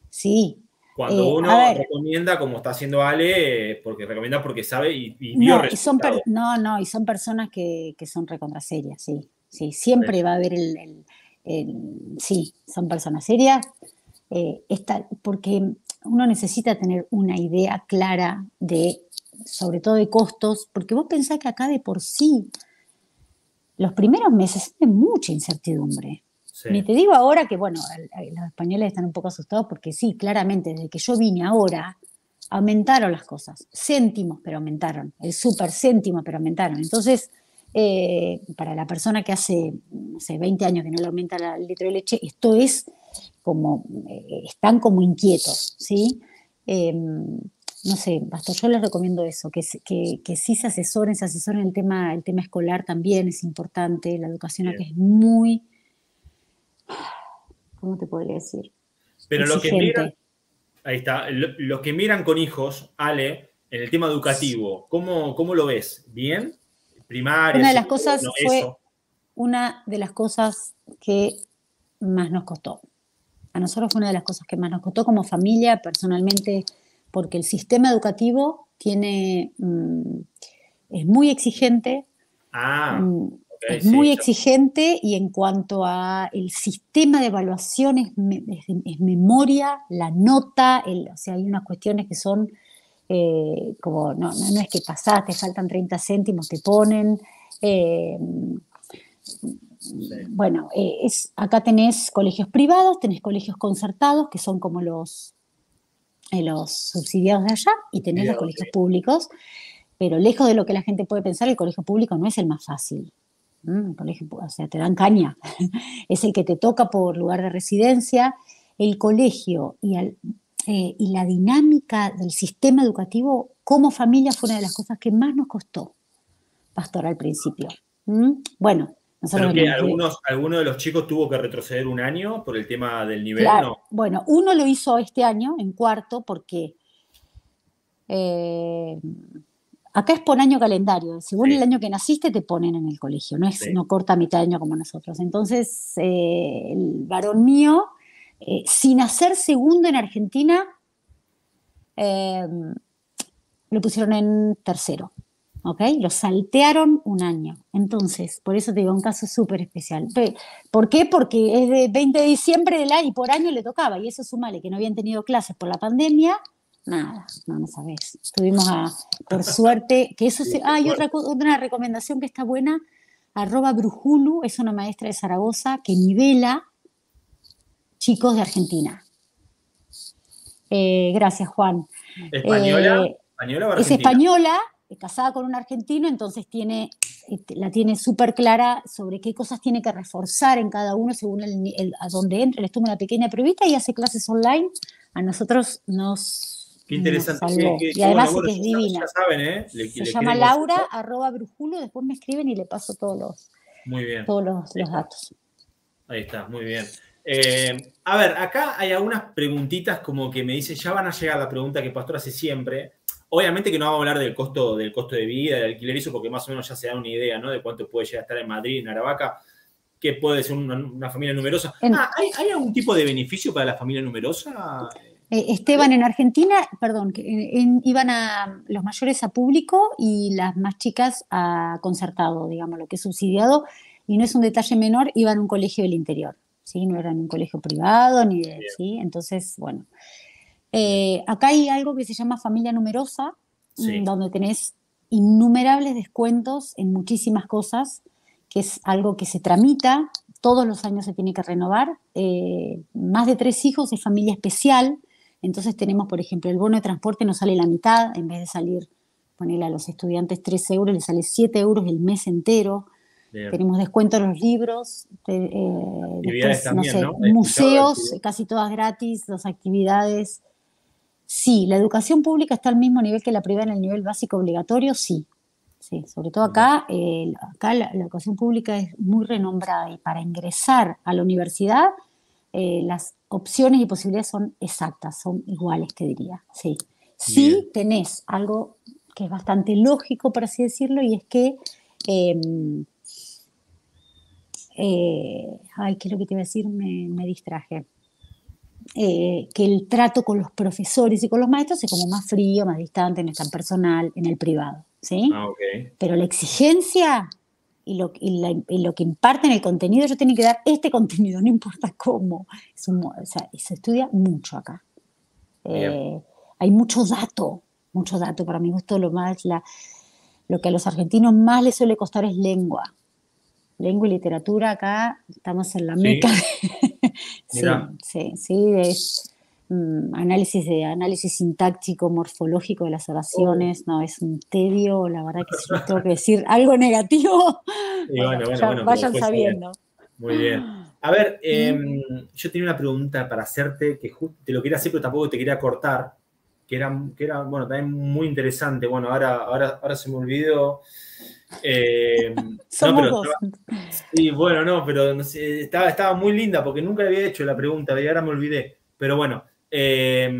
sí, cuando eh, uno recomienda, como está haciendo Ale, porque recomienda porque sabe y, vio no, son No, no, y son personas que, son recontra serias, sí. Sí, siempre va a haber el, Sí, son personas serias. Eh, porque uno necesita tener una idea clara de, sobre todo de costos, porque vos pensás que acá de por sí, los primeros meses hay mucha incertidumbre. Ni te digo ahora que, bueno, los españoles están un poco asustados porque sí, claramente, desde que yo vine ahora, aumentaron las cosas. Céntimos, pero aumentaron. El super céntimo, pero aumentaron. Entonces, eh, para la persona que hace, no sé, 20 años que no le aumenta el litro de leche, esto es como, eh, están como inquietos, ¿sí? Em, no sé, Pastor, yo les recomiendo eso, que, que, que, sí se asesoren, se asesoren el tema, el tema escolar también es importante, la educación aquí es muy ¿cómo te podría decir? Pero lo que miran, ahí está, los que miran con hijos, Ale, en el tema educativo, ¿cómo, cómo lo ves? ¿Bien? ¿Primaria? Una de las cosas fue una de las cosas que más nos costó. A nosotros fue una de las cosas que más nos costó como familia, personalmente, porque el sistema educativo tiene, mm, es muy exigente. Ah. Mm, es muy exigente y en cuanto a el sistema de evaluación es, memoria, la nota, o sea, hay unas cuestiones que son eh, como, no, no, es que pasaste, faltan 30 céntimos, te ponen. Eh, bueno, eh, es, acá tenés colegios privados, tenés colegios concertados, que son como los, los subsidiados de allá, y tenés los colegios públicos, pero lejos de lo que la gente puede pensar, el colegio público no es el más fácil. Mm, colegio, o sea, te dan caña. *laughs* es el que te toca por lugar de residencia. El colegio y, eh, y la dinámica del sistema educativo como familia fue una de las cosas que más nos costó, Pastor, al principio. ¿Mm? Bueno, nosotros que algunos, ¿Alguno de los chicos tuvo que retroceder un año por el tema del nivel? Bueno, uno lo hizo este año, en cuarto, porque eh, Acá es por año calendario. Según el año que naciste, te ponen en el colegio. No, es, no corta mitad de año como nosotros. Entonces, eh, el varón mío, eh, sin hacer segundo en Argentina, eh, lo pusieron en tercero. ¿Ok? Lo saltearon un año. Entonces, por eso te digo, un caso súper especial. ¿Por qué? Porque es de 20 de diciembre del año y por año le tocaba. Y eso sumale que no habían tenido clases por la pandemia Nada, no, no sabes. Tuvimos a, por suerte, que eso se, ah, otra, otra recomendación que está buena, arroba Brujulu, es una maestra de Zaragoza que nivela chicos de Argentina. Eh, gracias, Juan. ¿Española? Eh, ¿Española es española, es casada con un argentino, entonces tiene, este, la tiene súper clara sobre qué cosas tiene que reforzar en cada uno según el, a dónde entra. Les toma una pequeña pruebita y hace clases online. A nosotros nos Qué interesante. y además que es divina. Ya saben, ¿eh? Se llama Laura, arroba brujulo, después me escriben y le paso todos los, muy bien. Todos los, datos. Ahí está, muy bien. Eh, a ver, acá hay algunas preguntitas como que me dicen, ya van a llegar la pregunta que Pastor hace siempre. Obviamente que no vamos a hablar del costo, del costo de vida, del alquiler, eso, porque más o menos ya se da una idea, ¿no? De cuánto puede llegar a estar en Madrid, en Aravaca, que puede ser una, familia numerosa. Ah, ¿hay, ¿hay, algún tipo de beneficio para la familia numerosa? Eh, Esteban en Argentina, perdón, iban a los mayores a público y las más chicas a concertado, digamos, lo que es subsidiado, y no es un detalle menor, iban a un colegio del interior, ¿sí? No eran un colegio privado, ni de, ¿sí? Entonces, bueno. Eh, acá hay algo que se llama familia numerosa, donde tenés innumerables descuentos en muchísimas cosas, que es algo que se tramita, todos los años se tiene que renovar. Eh, más de tres hijos es familia especial, entonces tenemos, por ejemplo, el bono de transporte nos sale la mitad, en vez de salir, ponerle a los estudiantes 3 euros, les sale 7 euros el mes entero. Tenemos descuento en los libros, museos, casi todas gratis, las actividades. Sí, la educación pública está al mismo nivel que la privada en el nivel básico obligatorio, sí. Sí, sobre todo acá, eh, acá la, educación pública es muy renombrada y para ingresar a la universidad eh, las opciones y posibilidades son exactas, son iguales, te diría. Sí, sí tenés algo que es bastante lógico, por así decirlo, y es que em, eh, ay, ¿qué es lo que te iba a decir? Me, distraje. Eh, que el trato con los profesores y con los maestros es como más frío, más distante, no es tan personal en el privado, ¿sí? Ah, Pero la exigencia y lo, lo, que imparten el contenido, yo tengo que dar este contenido, no importa cómo. se estudia mucho acá. Eh, hay mucho dato, mucho dato. Para mi gusto, lo, más, lo que a los argentinos más les suele costar es lengua lengua y literatura acá estamos en la meca. *laughs* sí, sí, sí, es mm, análisis de análisis sintáctico, morfológico de las oraciones, no, es un tedio, la verdad que si tengo que decir algo negativo, *laughs* vayan sabiendo. Muy bien. A ver, em, yo tenía una pregunta para hacerte, que te lo quería hacer, pero tampoco te quería cortar, que era, que era bueno, también muy interesante. Bueno, ahora, ahora, ahora se me olvidó. Eh, *laughs* sí, bueno, no, pero estaba, estaba muy linda porque nunca le había hecho la pregunta y ahora me olvidé. Pero bueno. Eh,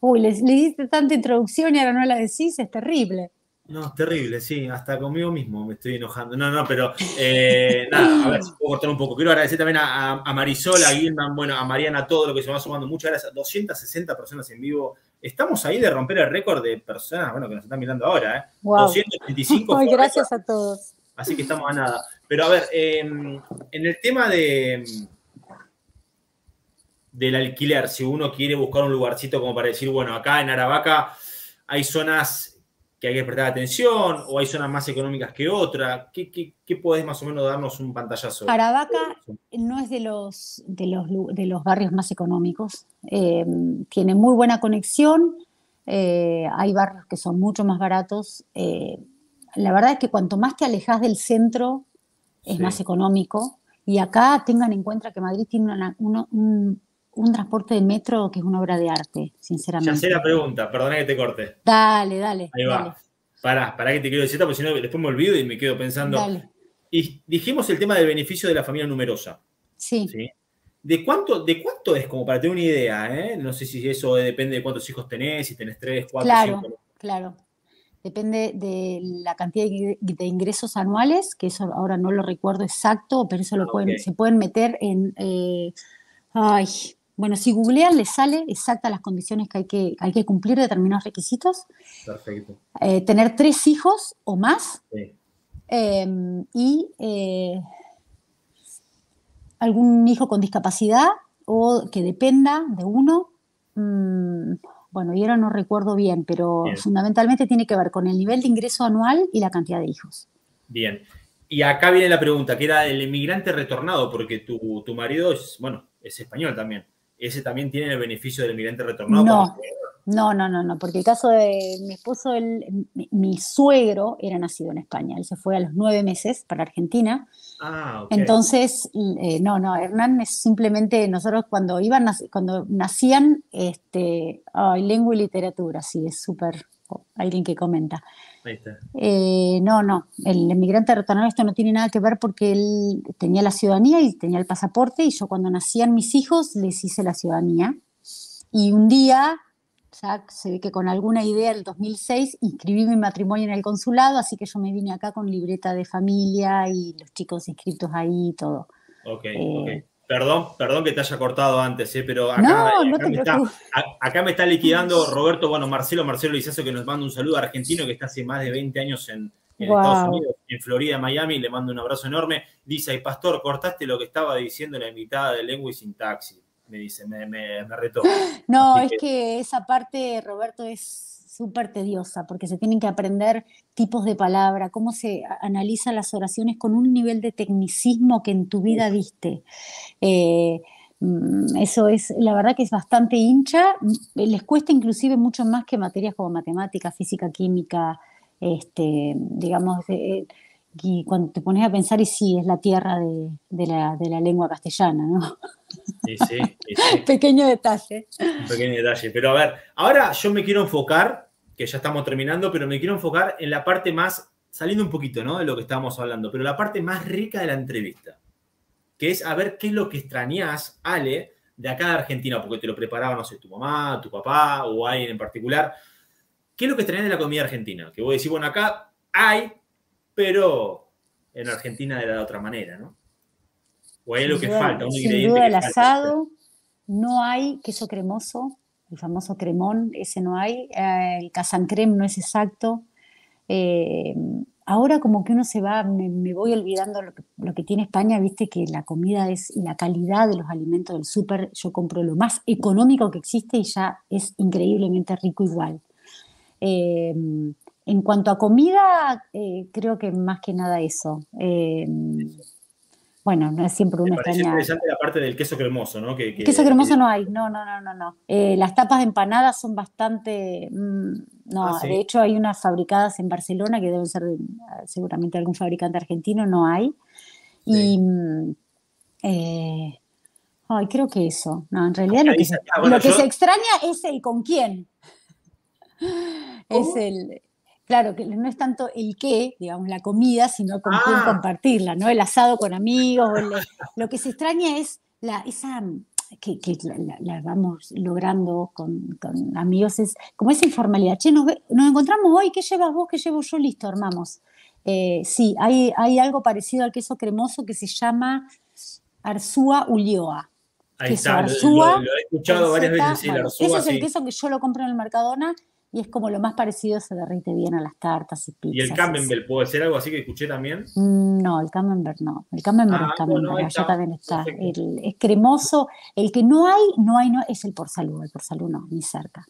Uy, le, diste tanta introducción y ahora no la decís, es terrible. No, terrible, sí, hasta conmigo mismo me estoy enojando. No, no, pero eh, nada, a ver si *clears throat* puedo cortar un poco. Quiero agradecer también a, a Marisol, a Gilman, bueno, a Mariana, todo lo que se va sumando. Muchas gracias. 260 personas en vivo Estamos ahí de romper el récord de personas, bueno, que nos están mirando ahora, ¿eh? Wow. 225. *laughs* gracias a todos. Así que estamos a nada. Pero a ver, em, en el tema de del alquiler, si uno quiere buscar un lugarcito como para decir, bueno, acá en Aravaca hay zonas que hay que prestar atención o hay zonas más económicas que otras? ¿Qué, qué, podés más o menos darnos un pantallazo? Aravaca no es de los, de los, de los barrios más económicos. Eh, tiene muy buena conexión. Eh, hay barrios que son mucho más baratos. Eh, la verdad es que cuanto más te alejas del centro, es más económico. Y acá tengan en cuenta que Madrid tiene un, un transporte de metro que es una obra de arte, sinceramente. Ya sé la pregunta, perdona que te corte. Dale, dale. Ahí va. Pará, pará que te quiero decir, porque si no después me olvido y me quedo pensando. Dale. Y dijimos el tema del beneficio de la familia numerosa. Sí. ¿De cuánto, ¿De cuánto es como para tener una idea? Eh? No sé si eso depende de cuántos hijos tenés, si tenés tres, cuatro, Claro, claro. Depende de la cantidad de ingresos anuales, que eso ahora no lo recuerdo exacto, pero eso lo ah, pueden, se pueden meter en. Eh, ay, bueno, si googlean, les sale exactas las condiciones que hay que, hay que cumplir determinados requisitos. Perfecto. Eh, tener tres hijos o más. Sí. Em, y eh, algún hijo con discapacidad o que dependa de uno. Mm, bueno, y ahora no recuerdo bien, pero fundamentalmente tiene que ver con el nivel de ingreso anual y la cantidad de hijos. Bien. Y acá viene la pregunta, que era el inmigrante retornado, porque tu, tu marido es, bueno, es español también ese también tiene el beneficio del inmigrante retornado. No, no, no, no, no, porque el caso de mi esposo, mi, suegro era nacido en España, él se fue a los nueve meses para Argentina. Ah, Entonces, eh, no, no, Hernán es simplemente, nosotros cuando iban, cuando nacían, este, ay, lengua y literatura, sí, es súper, alguien que comenta. Eh, no, no, el inmigrante retornado esto no tiene nada que ver porque él tenía la ciudadanía y tenía el pasaporte y yo cuando nacían mis hijos les hice la ciudadanía. Y un día, ya se ve que con alguna idea, el 2006, inscribí mi matrimonio en el consulado, así que yo me vine acá con libreta de familia y los chicos inscritos ahí y todo. Ok, eh, Perdón, perdón que te haya cortado antes, ¿eh? pero acá, me está, liquidando Roberto, bueno, Marcelo, Marcelo Lizazo, que nos manda un saludo argentino que está hace más de 20 años en, Estados Unidos, en Florida, Miami, le mando un abrazo enorme. Dice, ay, pastor, cortaste lo que estaba diciendo en la invitada de lengua y sintaxis. Me dice, me, retó. *gasps* No, es que... esa parte, Roberto, es súper tediosa, porque se tienen que aprender tipos de palabra, cómo se analizan las oraciones con un nivel de tecnicismo que en tu vida viste. Eh, mm, eso es, la verdad que es bastante hincha, mm, les cuesta inclusive mucho más que materias como matemática, física, química, este, digamos, y cuando te pones a pensar, y sí, es la tierra de, la, de la, lengua castellana, ¿no? Sí, sí, *laughs* pequeño detalle. Un pequeño detalle. Pero a ver, ahora yo me quiero enfocar, que ya estamos terminando, pero me quiero enfocar en la parte más, saliendo un poquito, ¿no? De lo que estábamos hablando, pero la parte más rica de la entrevista, que es a ver qué es lo que extrañas, Ale, de acá de Argentina, porque te lo preparaba, no sé, tu mamá, tu papá o alguien en particular. ¿Qué es lo que extrañas de la comida argentina? Que voy a decir, bueno, acá hay, pero en Argentina era de otra manera, ¿no? O hay lo que falta, un sin Duda el asado, no hay queso cremoso, el famoso cremón, ese no hay, eh, el casancrem no es exacto. Eh, ahora como que uno se va, me, voy olvidando lo que, tiene España, viste que la comida es y la calidad de los alimentos del súper, yo compro lo más económico que existe y ya es increíblemente rico igual. Eh, en cuanto a comida, eh, creo que más que nada eso. Eh, bueno, no es siempre una extraña. interesante la parte del queso cremoso, ¿no? queso cremoso no hay, no, no, no, no. no. Eh, las tapas de empanadas son bastante. Mm, no, ah, de hecho hay unas fabricadas en Barcelona que deben ser seguramente algún fabricante argentino, no hay. Y. Mm, ay, creo que eso. No, en realidad lo que, se, lo que se extraña es el con quién. Es el, Claro, que no es tanto el qué, digamos, la comida, sino con quién ah. compartirla, ¿no? El asado con amigos, lo que se extraña es la, esa que, la, vamos logrando con, amigos, es como esa informalidad. Che, nos, encontramos hoy, ¿qué llevas vos? ¿Qué llevo yo? Listo, armamos. Eh, sí, hay, hay algo parecido al queso cremoso que se llama Arzúa Ulloa. Ahí está, lo, he escuchado varias veces. Sí, ese es el queso que yo lo compro en el Mercadona y es como lo más parecido, se derrite bien a las tartas y pizzas. ¿Y el camembert puede ser algo así que escuché también? Mm, no, el camembert no. El camembert es ah, camembert, allá también está. es cremoso. El que no hay, no hay, no, es el por salud. El por salud no, ni cerca.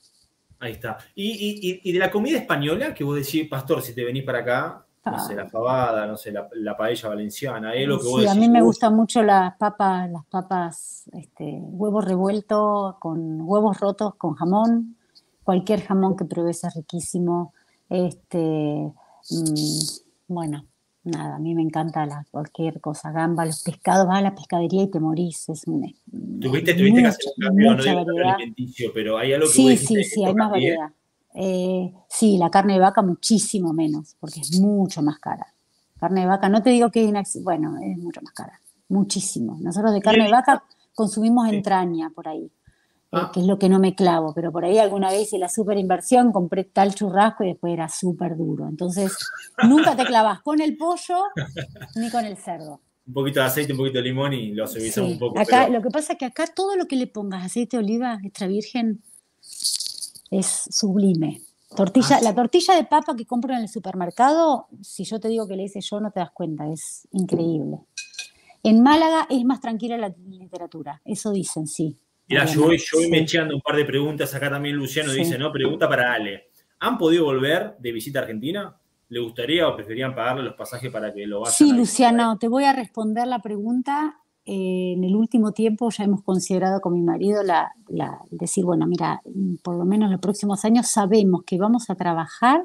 Ahí está. Y, de la comida española, que vos decís, pastor, si te venís para acá, no sé, la ah. fabada, no sé, la, paella valenciana, es lo que vos sí, a mí me gustan mucho las papas, las papas, este, huevos revueltos con huevos rotos con jamón, cualquier jamón que pruebes es riquísimo. Este, mm, bueno, nada, a mí me encanta cualquier cosa, gamba, los pescados, vas a la pescadería y te morís. Es un, tuviste, tuviste que hacer un cambio, no alimenticio, pero hay algo que Sí, sí, sí, hay más variedad. Eh, sí, la carne de vaca muchísimo menos, porque es mucho más cara. Carne de vaca, no te digo que es bueno, es mucho más cara, muchísimo. Nosotros de carne de vaca consumimos entraña por ahí. Ah. que es lo que no me clavo, pero por ahí alguna vez hice la super inversión, compré tal churrasco y después era súper duro. Entonces, nunca te clavas con el pollo ni con el cerdo. Un poquito de aceite, un poquito de limón y lo suavizamos un poco. Acá, Lo que pasa es que acá todo lo que le pongas aceite de oliva extra virgen es sublime. Tortilla, ah, La tortilla de papa que compro en el supermercado, si yo te digo que le hice yo, no te das cuenta, es increíble. En Málaga es más tranquila la literatura, eso dicen, sí. Mira, yo voy, yo me echando un par de preguntas. Acá también Luciano dice, ¿no? Pregunta para Ale. ¿Han podido volver de visita a Argentina? ¿Le gustaría o preferían pagarle los pasajes para que lo vayan Sí, Luciano, te voy a responder la pregunta. Eh, en el último tiempo ya hemos considerado con mi marido la, decir, bueno, mira, por lo menos en los próximos años sabemos que vamos a trabajar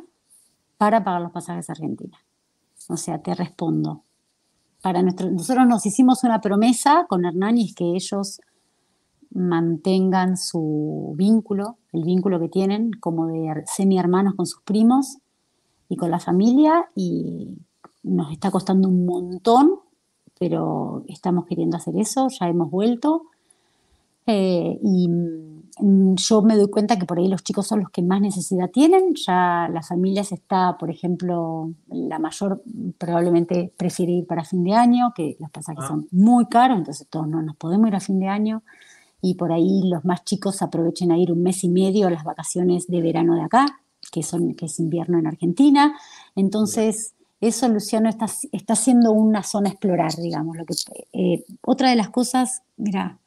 para pagar los pasajes a Argentina. O sea, te respondo. Para nuestro, nosotros nos hicimos una promesa con Hernán y es que ellos mantengan su vínculo, el vínculo que tienen como de semi hermanos con sus primos y con la familia y nos está costando un montón, pero estamos queriendo hacer eso, ya hemos vuelto eh, y mm, yo me doy cuenta que por ahí los chicos son los que más necesidad tienen, ya las familias está, por ejemplo, la mayor probablemente prefiere ir para fin de año, que los pasajes ah. son muy caros, entonces todos no nos podemos ir a fin de año y por ahí los más chicos aprovechen a ir un mes y medio a las vacaciones de verano de acá, que, son, que es invierno en Argentina. Entonces, eso, Luciano, está, está siendo una zona a explorar, digamos. Lo que, eh, otra de las cosas, mira,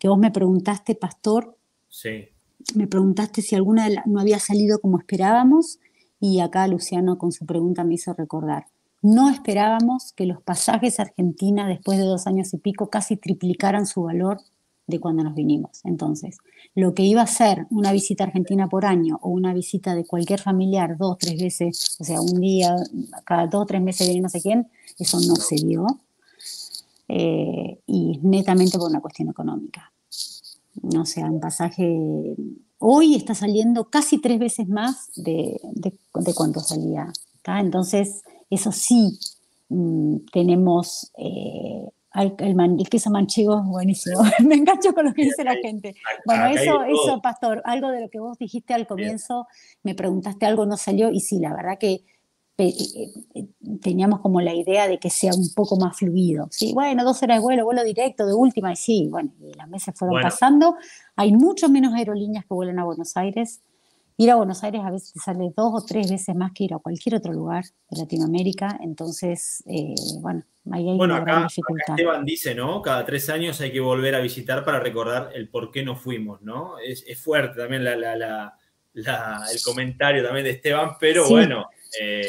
que vos me preguntaste, Pastor, sí. me preguntaste si alguna no había salido como esperábamos y acá Luciano con su pregunta me hizo recordar. No esperábamos que los pasajes a Argentina después de dos años y pico casi triplicaran su valor de cuando nos vinimos. Entonces, lo que iba a ser una visita Argentina por año o una visita de cualquier familiar dos, tres veces, o sea, un día, cada dos, tres meses viene no sé quién, eso no se dio. Eh, y netamente por una cuestión económica. No sea, un pasaje hoy está saliendo casi tres veces más de, de, cuánto salía. Entonces, eso sí, mm, tenemos eh, el, queso manchego buenísimo. *laughs* Me engancho con lo que dice la gente. Bueno, eso, eso, Pastor, algo de lo que vos dijiste al comienzo, me preguntaste algo, no salió, y sí, la verdad que eh, eh, teníamos como la idea de que sea un poco más fluido. Sí, bueno, dos horas de vuelo, vuelo directo de última, y sí, bueno, y las meses fueron pasando. Hay mucho menos aerolíneas que vuelan a Buenos Aires. Ir a Buenos Aires a veces te sale dos o tres veces más que ir a cualquier otro lugar de Latinoamérica. Entonces, eh, bueno, ahí hay una gran dificultad. Esteban dice, ¿no? Cada tres años hay que volver a visitar para recordar el por qué no fuimos, ¿no? Es, fuerte también el comentario también de Esteban, pero bueno. Eh,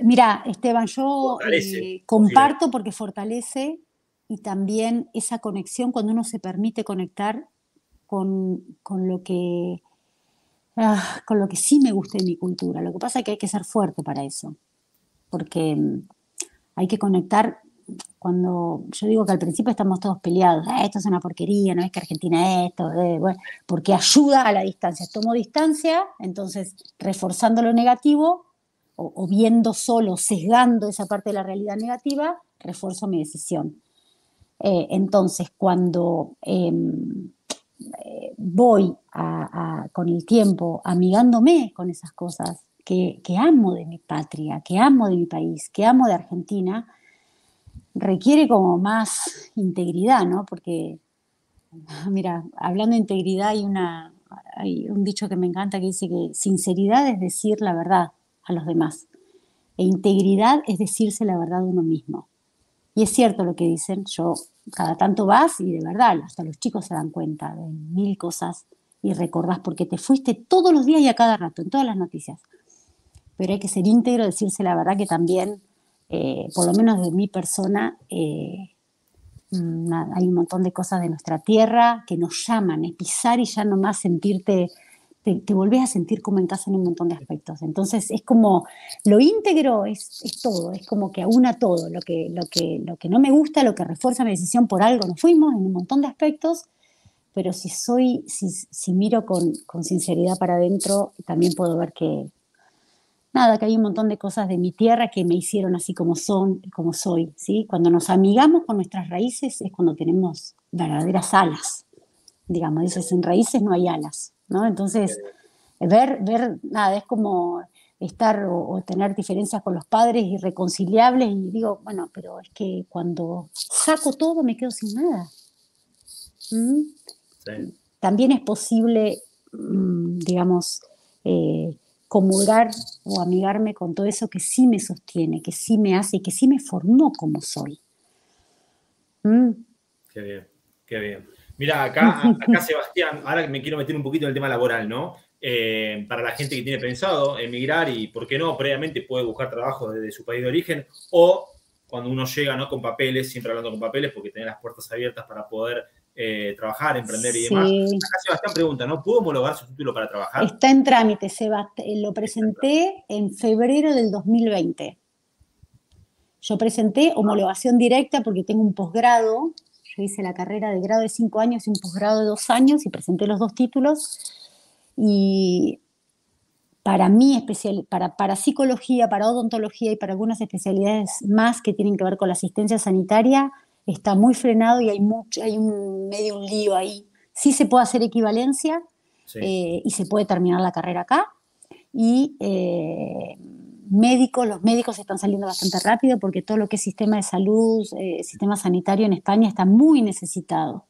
Mira, Esteban, yo eh, comparto porque fortalece y también esa conexión cuando uno se permite conectar con, con lo que Ah, con lo que sí me gusta de mi cultura. Lo que pasa es que hay que ser fuerte para eso, porque mm, hay que conectar cuando yo digo que al principio estamos todos peleados, ah, esto es una porquería, no es que Argentina es esto, eh", porque ayuda a la distancia. Tomo distancia, entonces reforzando lo negativo o, viendo solo, sesgando esa parte de la realidad negativa, refuerzo mi decisión. Eh, entonces, cuando em, eh, voy con el tiempo amigándome con esas cosas que, amo de mi patria, que amo de mi país, que amo de Argentina, requiere como más integridad, ¿no? Porque, *laughs* mira, hablando de integridad hay, una, hay un dicho que me encanta que dice que sinceridad es decir la verdad a los demás e integridad es decirse la verdad a uno mismo. Y es cierto lo que dicen, yo cada tanto vas y de verdad, hasta los chicos se dan cuenta de mil cosas y recordás porque te fuiste todos los días y a cada rato, en todas las noticias. Pero hay que ser íntegro, decirse la verdad que también, eh, por lo menos de mi persona, eh, mm, hay un montón de cosas de nuestra tierra que nos llaman, es pisar y ya nomás sentirte te, volvés a sentir como en casa en un montón de aspectos. Entonces es como, lo íntegro es, todo, es como que aúna todo, lo que, lo, que, lo que no me gusta, lo que refuerza mi decisión por algo, nos fuimos en un montón de aspectos, pero si soy, si, si miro con, con sinceridad para adentro, también puedo ver que, nada, que hay un montón de cosas de mi tierra que me hicieron así como son, como soy, ¿sí? Cuando nos amigamos con nuestras raíces es cuando tenemos verdaderas alas, digamos, dices, en raíces no hay alas, ¿no? Entonces, ver, ver, nada, es como estar o, tener diferencias con los padres irreconciliables y digo, bueno, pero es que cuando saco todo me quedo sin nada. ¿Mm? También es posible, mm, digamos, eh, comulgar o amigarme con todo eso que sí me sostiene, que sí me hace y que sí me formó como soy. ¿Mm? Qué bien, qué bien. Mira, acá, acá Sebastián, ahora me quiero meter un poquito en el tema laboral, ¿no? Eh, para la gente que tiene pensado emigrar y, ¿por qué no? Previamente puede buscar trabajo desde su país de origen o cuando uno llega, ¿no? Con papeles, siempre hablando con papeles, porque tiene las puertas abiertas para poder eh, trabajar, emprender y demás. Acá Sebastián pregunta, ¿no? ¿Pudo homologar su título para trabajar? Está en trámite, Sebastián. Lo presenté en febrero del 2020. Yo presenté homologación directa porque tengo un posgrado yo hice la carrera de grado de cinco años y un posgrado de dos años y presenté los dos títulos. Y para mí, especial, para, para psicología, para odontología y para algunas especialidades más que tienen que ver con la asistencia sanitaria, está muy frenado y hay, mucho, hay un medio un lío ahí. Sí se puede hacer equivalencia eh, y se puede terminar la carrera acá. Y eh, médicos, los médicos están saliendo bastante rápido porque todo lo que es sistema de salud, eh, sistema sanitario en España está muy necesitado.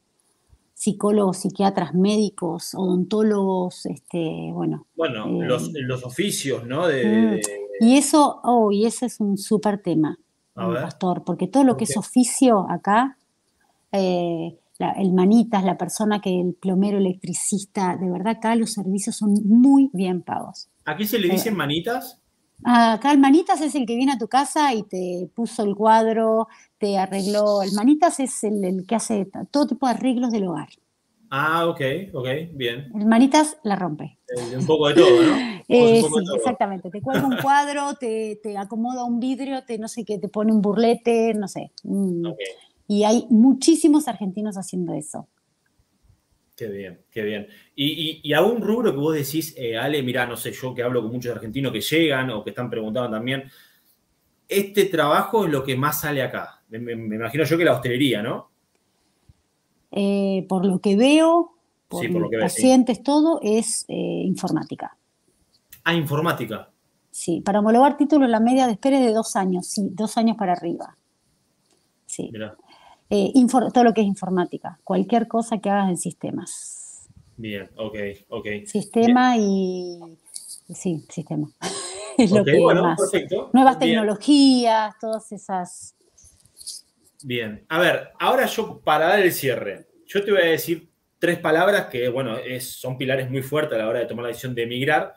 Psicólogos, psiquiatras, médicos, odontólogos, este, bueno. Bueno, eh, los, oficios, ¿no? Y eso, oh, y ese es un súper tema, pastor, porque todo lo que es oficio acá, eh, el manitas, la persona que el plomero electricista, de verdad acá los servicios son muy bien pagos. ¿Aquí se le dicen manitas? Acá el manitas es el que viene a tu casa y te puso el cuadro, te arregló. El manitas es el, que hace todo tipo de arreglos del hogar. Ah, ok, ok, bien. El manitas la rompe. Eh, un poco de todo, ¿no? *laughs* Eh, sí, exactamente. Te cuelga un cuadro, te, acomoda un vidrio, te no sé qué, te pone un burlete, no sé. Y hay muchísimos argentinos haciendo eso. Qué bien, qué bien. Y, y, a un rubro que vos decís, eh, Ale, mira, no sé, yo que hablo con muchos argentinos que llegan o que están preguntando también, este trabajo es lo que más sale acá. Me, imagino yo que la hostelería, ¿no? Eh, por lo que veo, por, lo que pacientes, todo, es eh, informática. Ah, informática. Sí, para homologar título la media de espera es de dos años, sí, dos años para arriba. Sí. Eh, todo lo que es informática, cualquier cosa que hagas en sistemas. Bien, ok, ok. Sistema y... Sí, sistema. *laughs* es lo que bueno, perfecto. Nuevas tecnologías, todas esas... Bien, a ver, ahora yo para dar el cierre, yo te voy a decir tres palabras que, bueno, son pilares muy fuertes a la hora de tomar la decisión de emigrar.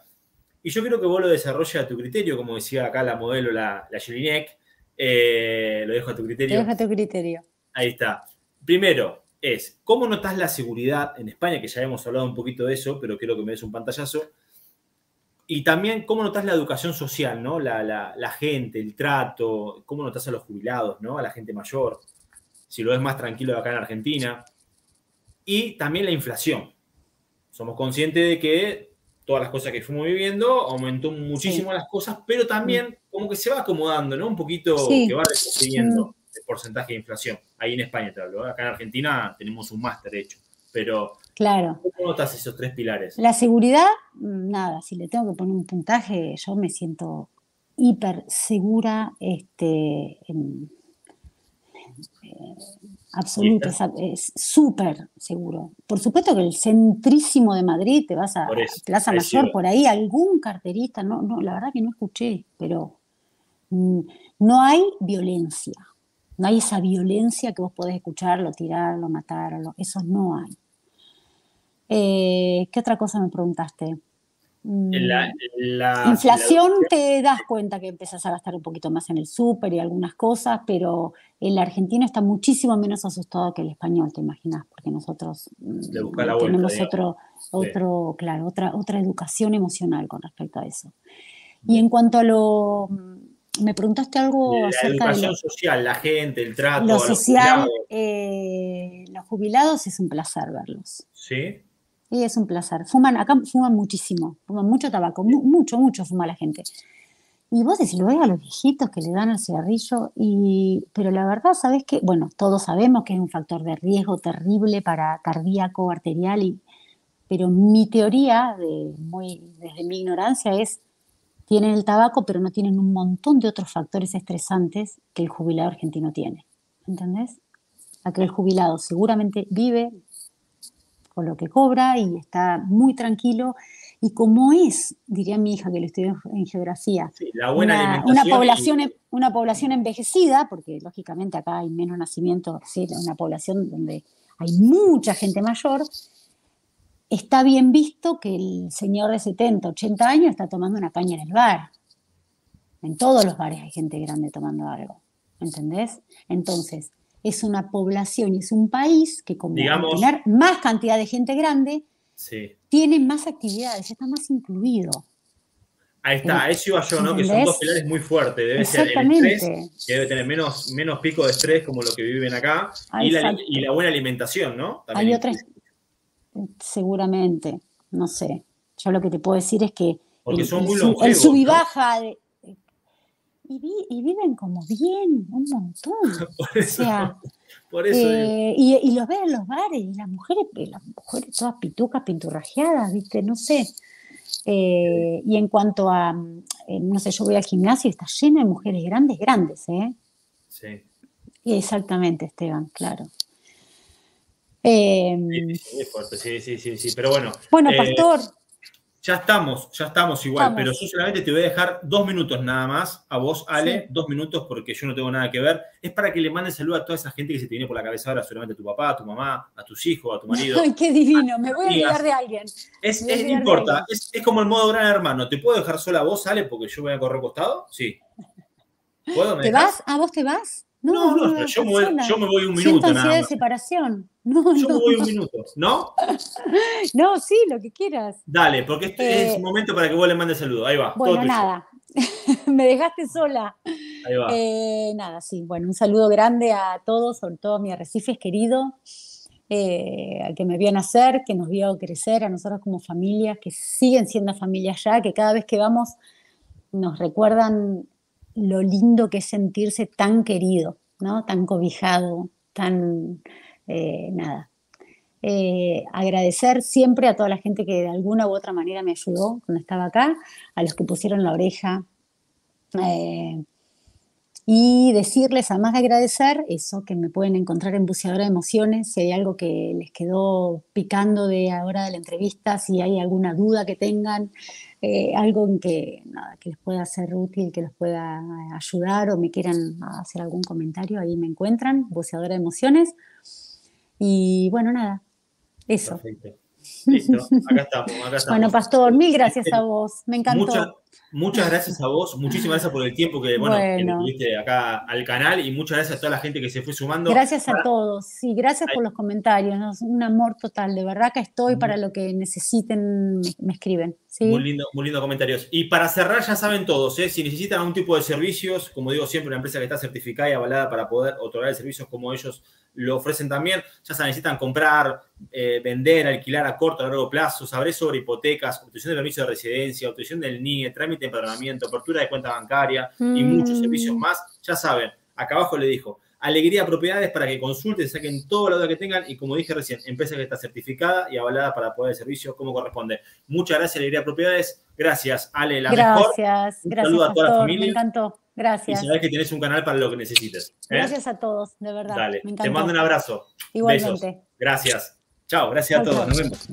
Y yo quiero que vos lo desarrolles a tu criterio, como decía acá la modelo, la, la Jelinek. Eh, lo dejo a tu criterio. Lo dejo a tu criterio. Ahí está. Primero es, ¿cómo notas la seguridad en España? Que ya hemos hablado un poquito de eso, pero quiero que me des un pantallazo. Y también, ¿cómo notas la educación social, ¿no? La, gente, el trato, ¿cómo notas a los jubilados, ¿no? A la gente mayor, si lo ves más tranquilo acá en Argentina. Y también la inflación. Somos conscientes de que todas las cosas que fuimos viviendo aumentó muchísimo las cosas, pero también como que se va acomodando, ¿no? Un poquito que va retrocediendo el porcentaje de inflación. Ahí en España te hablo. ¿eh? Acá en Argentina tenemos un máster hecho. Pero, claro. ¿cómo notas esos tres pilares? La seguridad, nada, si le tengo que poner un puntaje, yo me siento hiper segura, este, eh, absoluto, es súper seguro. Por supuesto que el centrísimo de Madrid, te vas a Plaza Mayor, por ahí, algún carterista, no, no, la verdad que no escuché, pero mm, no hay violencia. No hay esa violencia que vos podés escucharlo, tirarlo, matarlo. Eso no hay. Eh, ¿Qué otra cosa me preguntaste? Mm, la, inflación te das cuenta que empezás a gastar un poquito más en el súper y algunas cosas, pero el argentino está muchísimo menos asustado que el español, te imaginas, porque nosotros mm, tenemos otro, otro, claro, otra, otra educación emocional con respecto a eso. Y en cuanto a lo me preguntaste algo la acerca educación de social, la gente, el trato. Lo social, los jubilados. Eh, los jubilados es un placer verlos. Sí. Sí, es un placer. Fuman, acá fuman muchísimo, fuman mucho tabaco, mucho, mucho fuma la gente. Y vos decís, lo ves a los viejitos que le dan el cigarrillo, y, pero la verdad, ¿sabes qué? Bueno, todos sabemos que es un factor de riesgo terrible para cardíaco, arterial, y, pero mi teoría, de, muy, desde mi ignorancia, es tienen el tabaco, pero no tienen un montón de otros factores estresantes que el jubilado argentino tiene. ¿Entendés? Aquel jubilado seguramente vive con lo que cobra y está muy tranquilo. Y como es, diría mi hija que lo estudió en geografía, una, población, una población envejecida, porque lógicamente acá hay menos nacimiento, ¿sí? una población donde hay mucha gente mayor, está bien visto que el señor de 70, 80 años está tomando una caña en el bar. En todos los bares hay gente grande tomando algo, ¿entendés? Entonces, es una población y es un país que como tener más cantidad de gente grande, tiene más actividades, está más incluido. Ahí está, eso iba yo, ¿no? Que son dos pilares muy fuertes. Debe ser el estrés, que debe tener menos, menos pico de estrés como lo que viven acá, y la, y la, buena alimentación, ¿no? hay otras, seguramente, no sé. Yo lo que te puedo decir es que el, son muy el sub y baja de, y, viven como bien, un montón. *laughs* por eso, por eso eh, y, los ves en los bares, y las mujeres, eh, las mujeres todas pitucas, pinturrajeadas, ¿viste? No sé. Eh, y en cuanto a, no sé, yo voy al gimnasio y está lleno de mujeres grandes, grandes, ¿eh? Sí. Exactamente, Esteban, claro. Eh, sí, sí, sí, sí, pero bueno. Bueno, eh, Pastor, Ya estamos, ya estamos igual, pero yo solamente te voy a dejar dos minutos nada más a vos, Ale, dos minutos porque yo no tengo nada que ver. Es para que le mandes saludo a toda esa gente que se te viene por la cabeza ahora, solamente a tu papá, a tu mamá, a tus hijos, a tu marido. *laughs* Ay, qué divino, me voy a olvidar de alguien. Es, no importa, es, como el modo gran hermano. ¿Te puedo dejar sola a vos, Ale, porque yo voy a correr costado? Sí. ¿Puedo? ¿Te vas? ¿A vos te vas? No, no, yo, me voy, yo, me voy, un minuto. Siento ansiedad de separación. *laughs* No, yo me voy un minuto, ¿no? *laughs* no, sí, lo que quieras. Dale, porque este es el momento para que vos le mandes saludo. Ahí va. Bueno, nada. *laughs* me dejaste sola. Ahí va. Eh, nada, sí. Bueno, un saludo grande a todos, sobre todo a mi arrecifes querido, eh, al que me vio nacer, que nos vio crecer, a nosotros como familia, que siguen siendo familia ya, que cada vez que vamos nos recuerdan lo lindo que es sentirse tan querido, ¿no? tan cobijado, tan eh, nada. Eh, agradecer siempre a toda la gente que de alguna u otra manera me ayudó cuando estaba acá, a los que pusieron la oreja. Eh, y decirles, además de agradecer, eso, que me pueden encontrar en Buceadora de Emociones, si hay algo que les quedó picando de ahora de la entrevista, si hay alguna duda que tengan, eh, algo en que, que les pueda ser útil, que les pueda ayudar o me quieran hacer algún comentario, ahí me encuentran, Buceadora de Emociones. Y bueno, nada, eso. Perfecto. Listo, acá estamos, acá estamos. Bueno, Pastor, mil gracias a vos, me encantó. Muchas gracias a vos, muchísimas gracias por el tiempo que, bueno, tuviste acá al canal y muchas gracias a toda la gente que se fue sumando. Gracias a todos, sí, gracias por los comentarios, un amor total, de verdad que estoy para lo que necesiten, me, escriben. Muy lindo, muy lindo comentarios. Y para cerrar, ya saben todos, ¿eh? si necesitan algún tipo de servicios, como digo siempre, una empresa que está certificada y avalada para poder otorgar servicios como ellos lo ofrecen también. Ya se necesitan comprar, eh, vender, alquilar a corto, a largo plazo, sabré sobre hipotecas, obtención de permiso de residencia, obtención del NIE, trámite de empadronamiento, apertura de cuenta bancaria y mm. muchos servicios más. Ya saben, acá abajo le dijo, Alegría Propiedades para que consulten, saquen toda la duda que tengan y como dije recién, empresa que está certificada y avalada para poder el servicio como corresponde. Muchas gracias, Alegría Propiedades. Gracias, Ale, la gracias, Gracias, gracias a toda la familia. Me encantó. Gracias. Y sabes que tienes un canal para lo que necesites. ¿eh? Gracias a todos, de verdad. Dale. Te mando un abrazo. Igualmente. Gracias. Chao, gracias a todos. Nos vemos.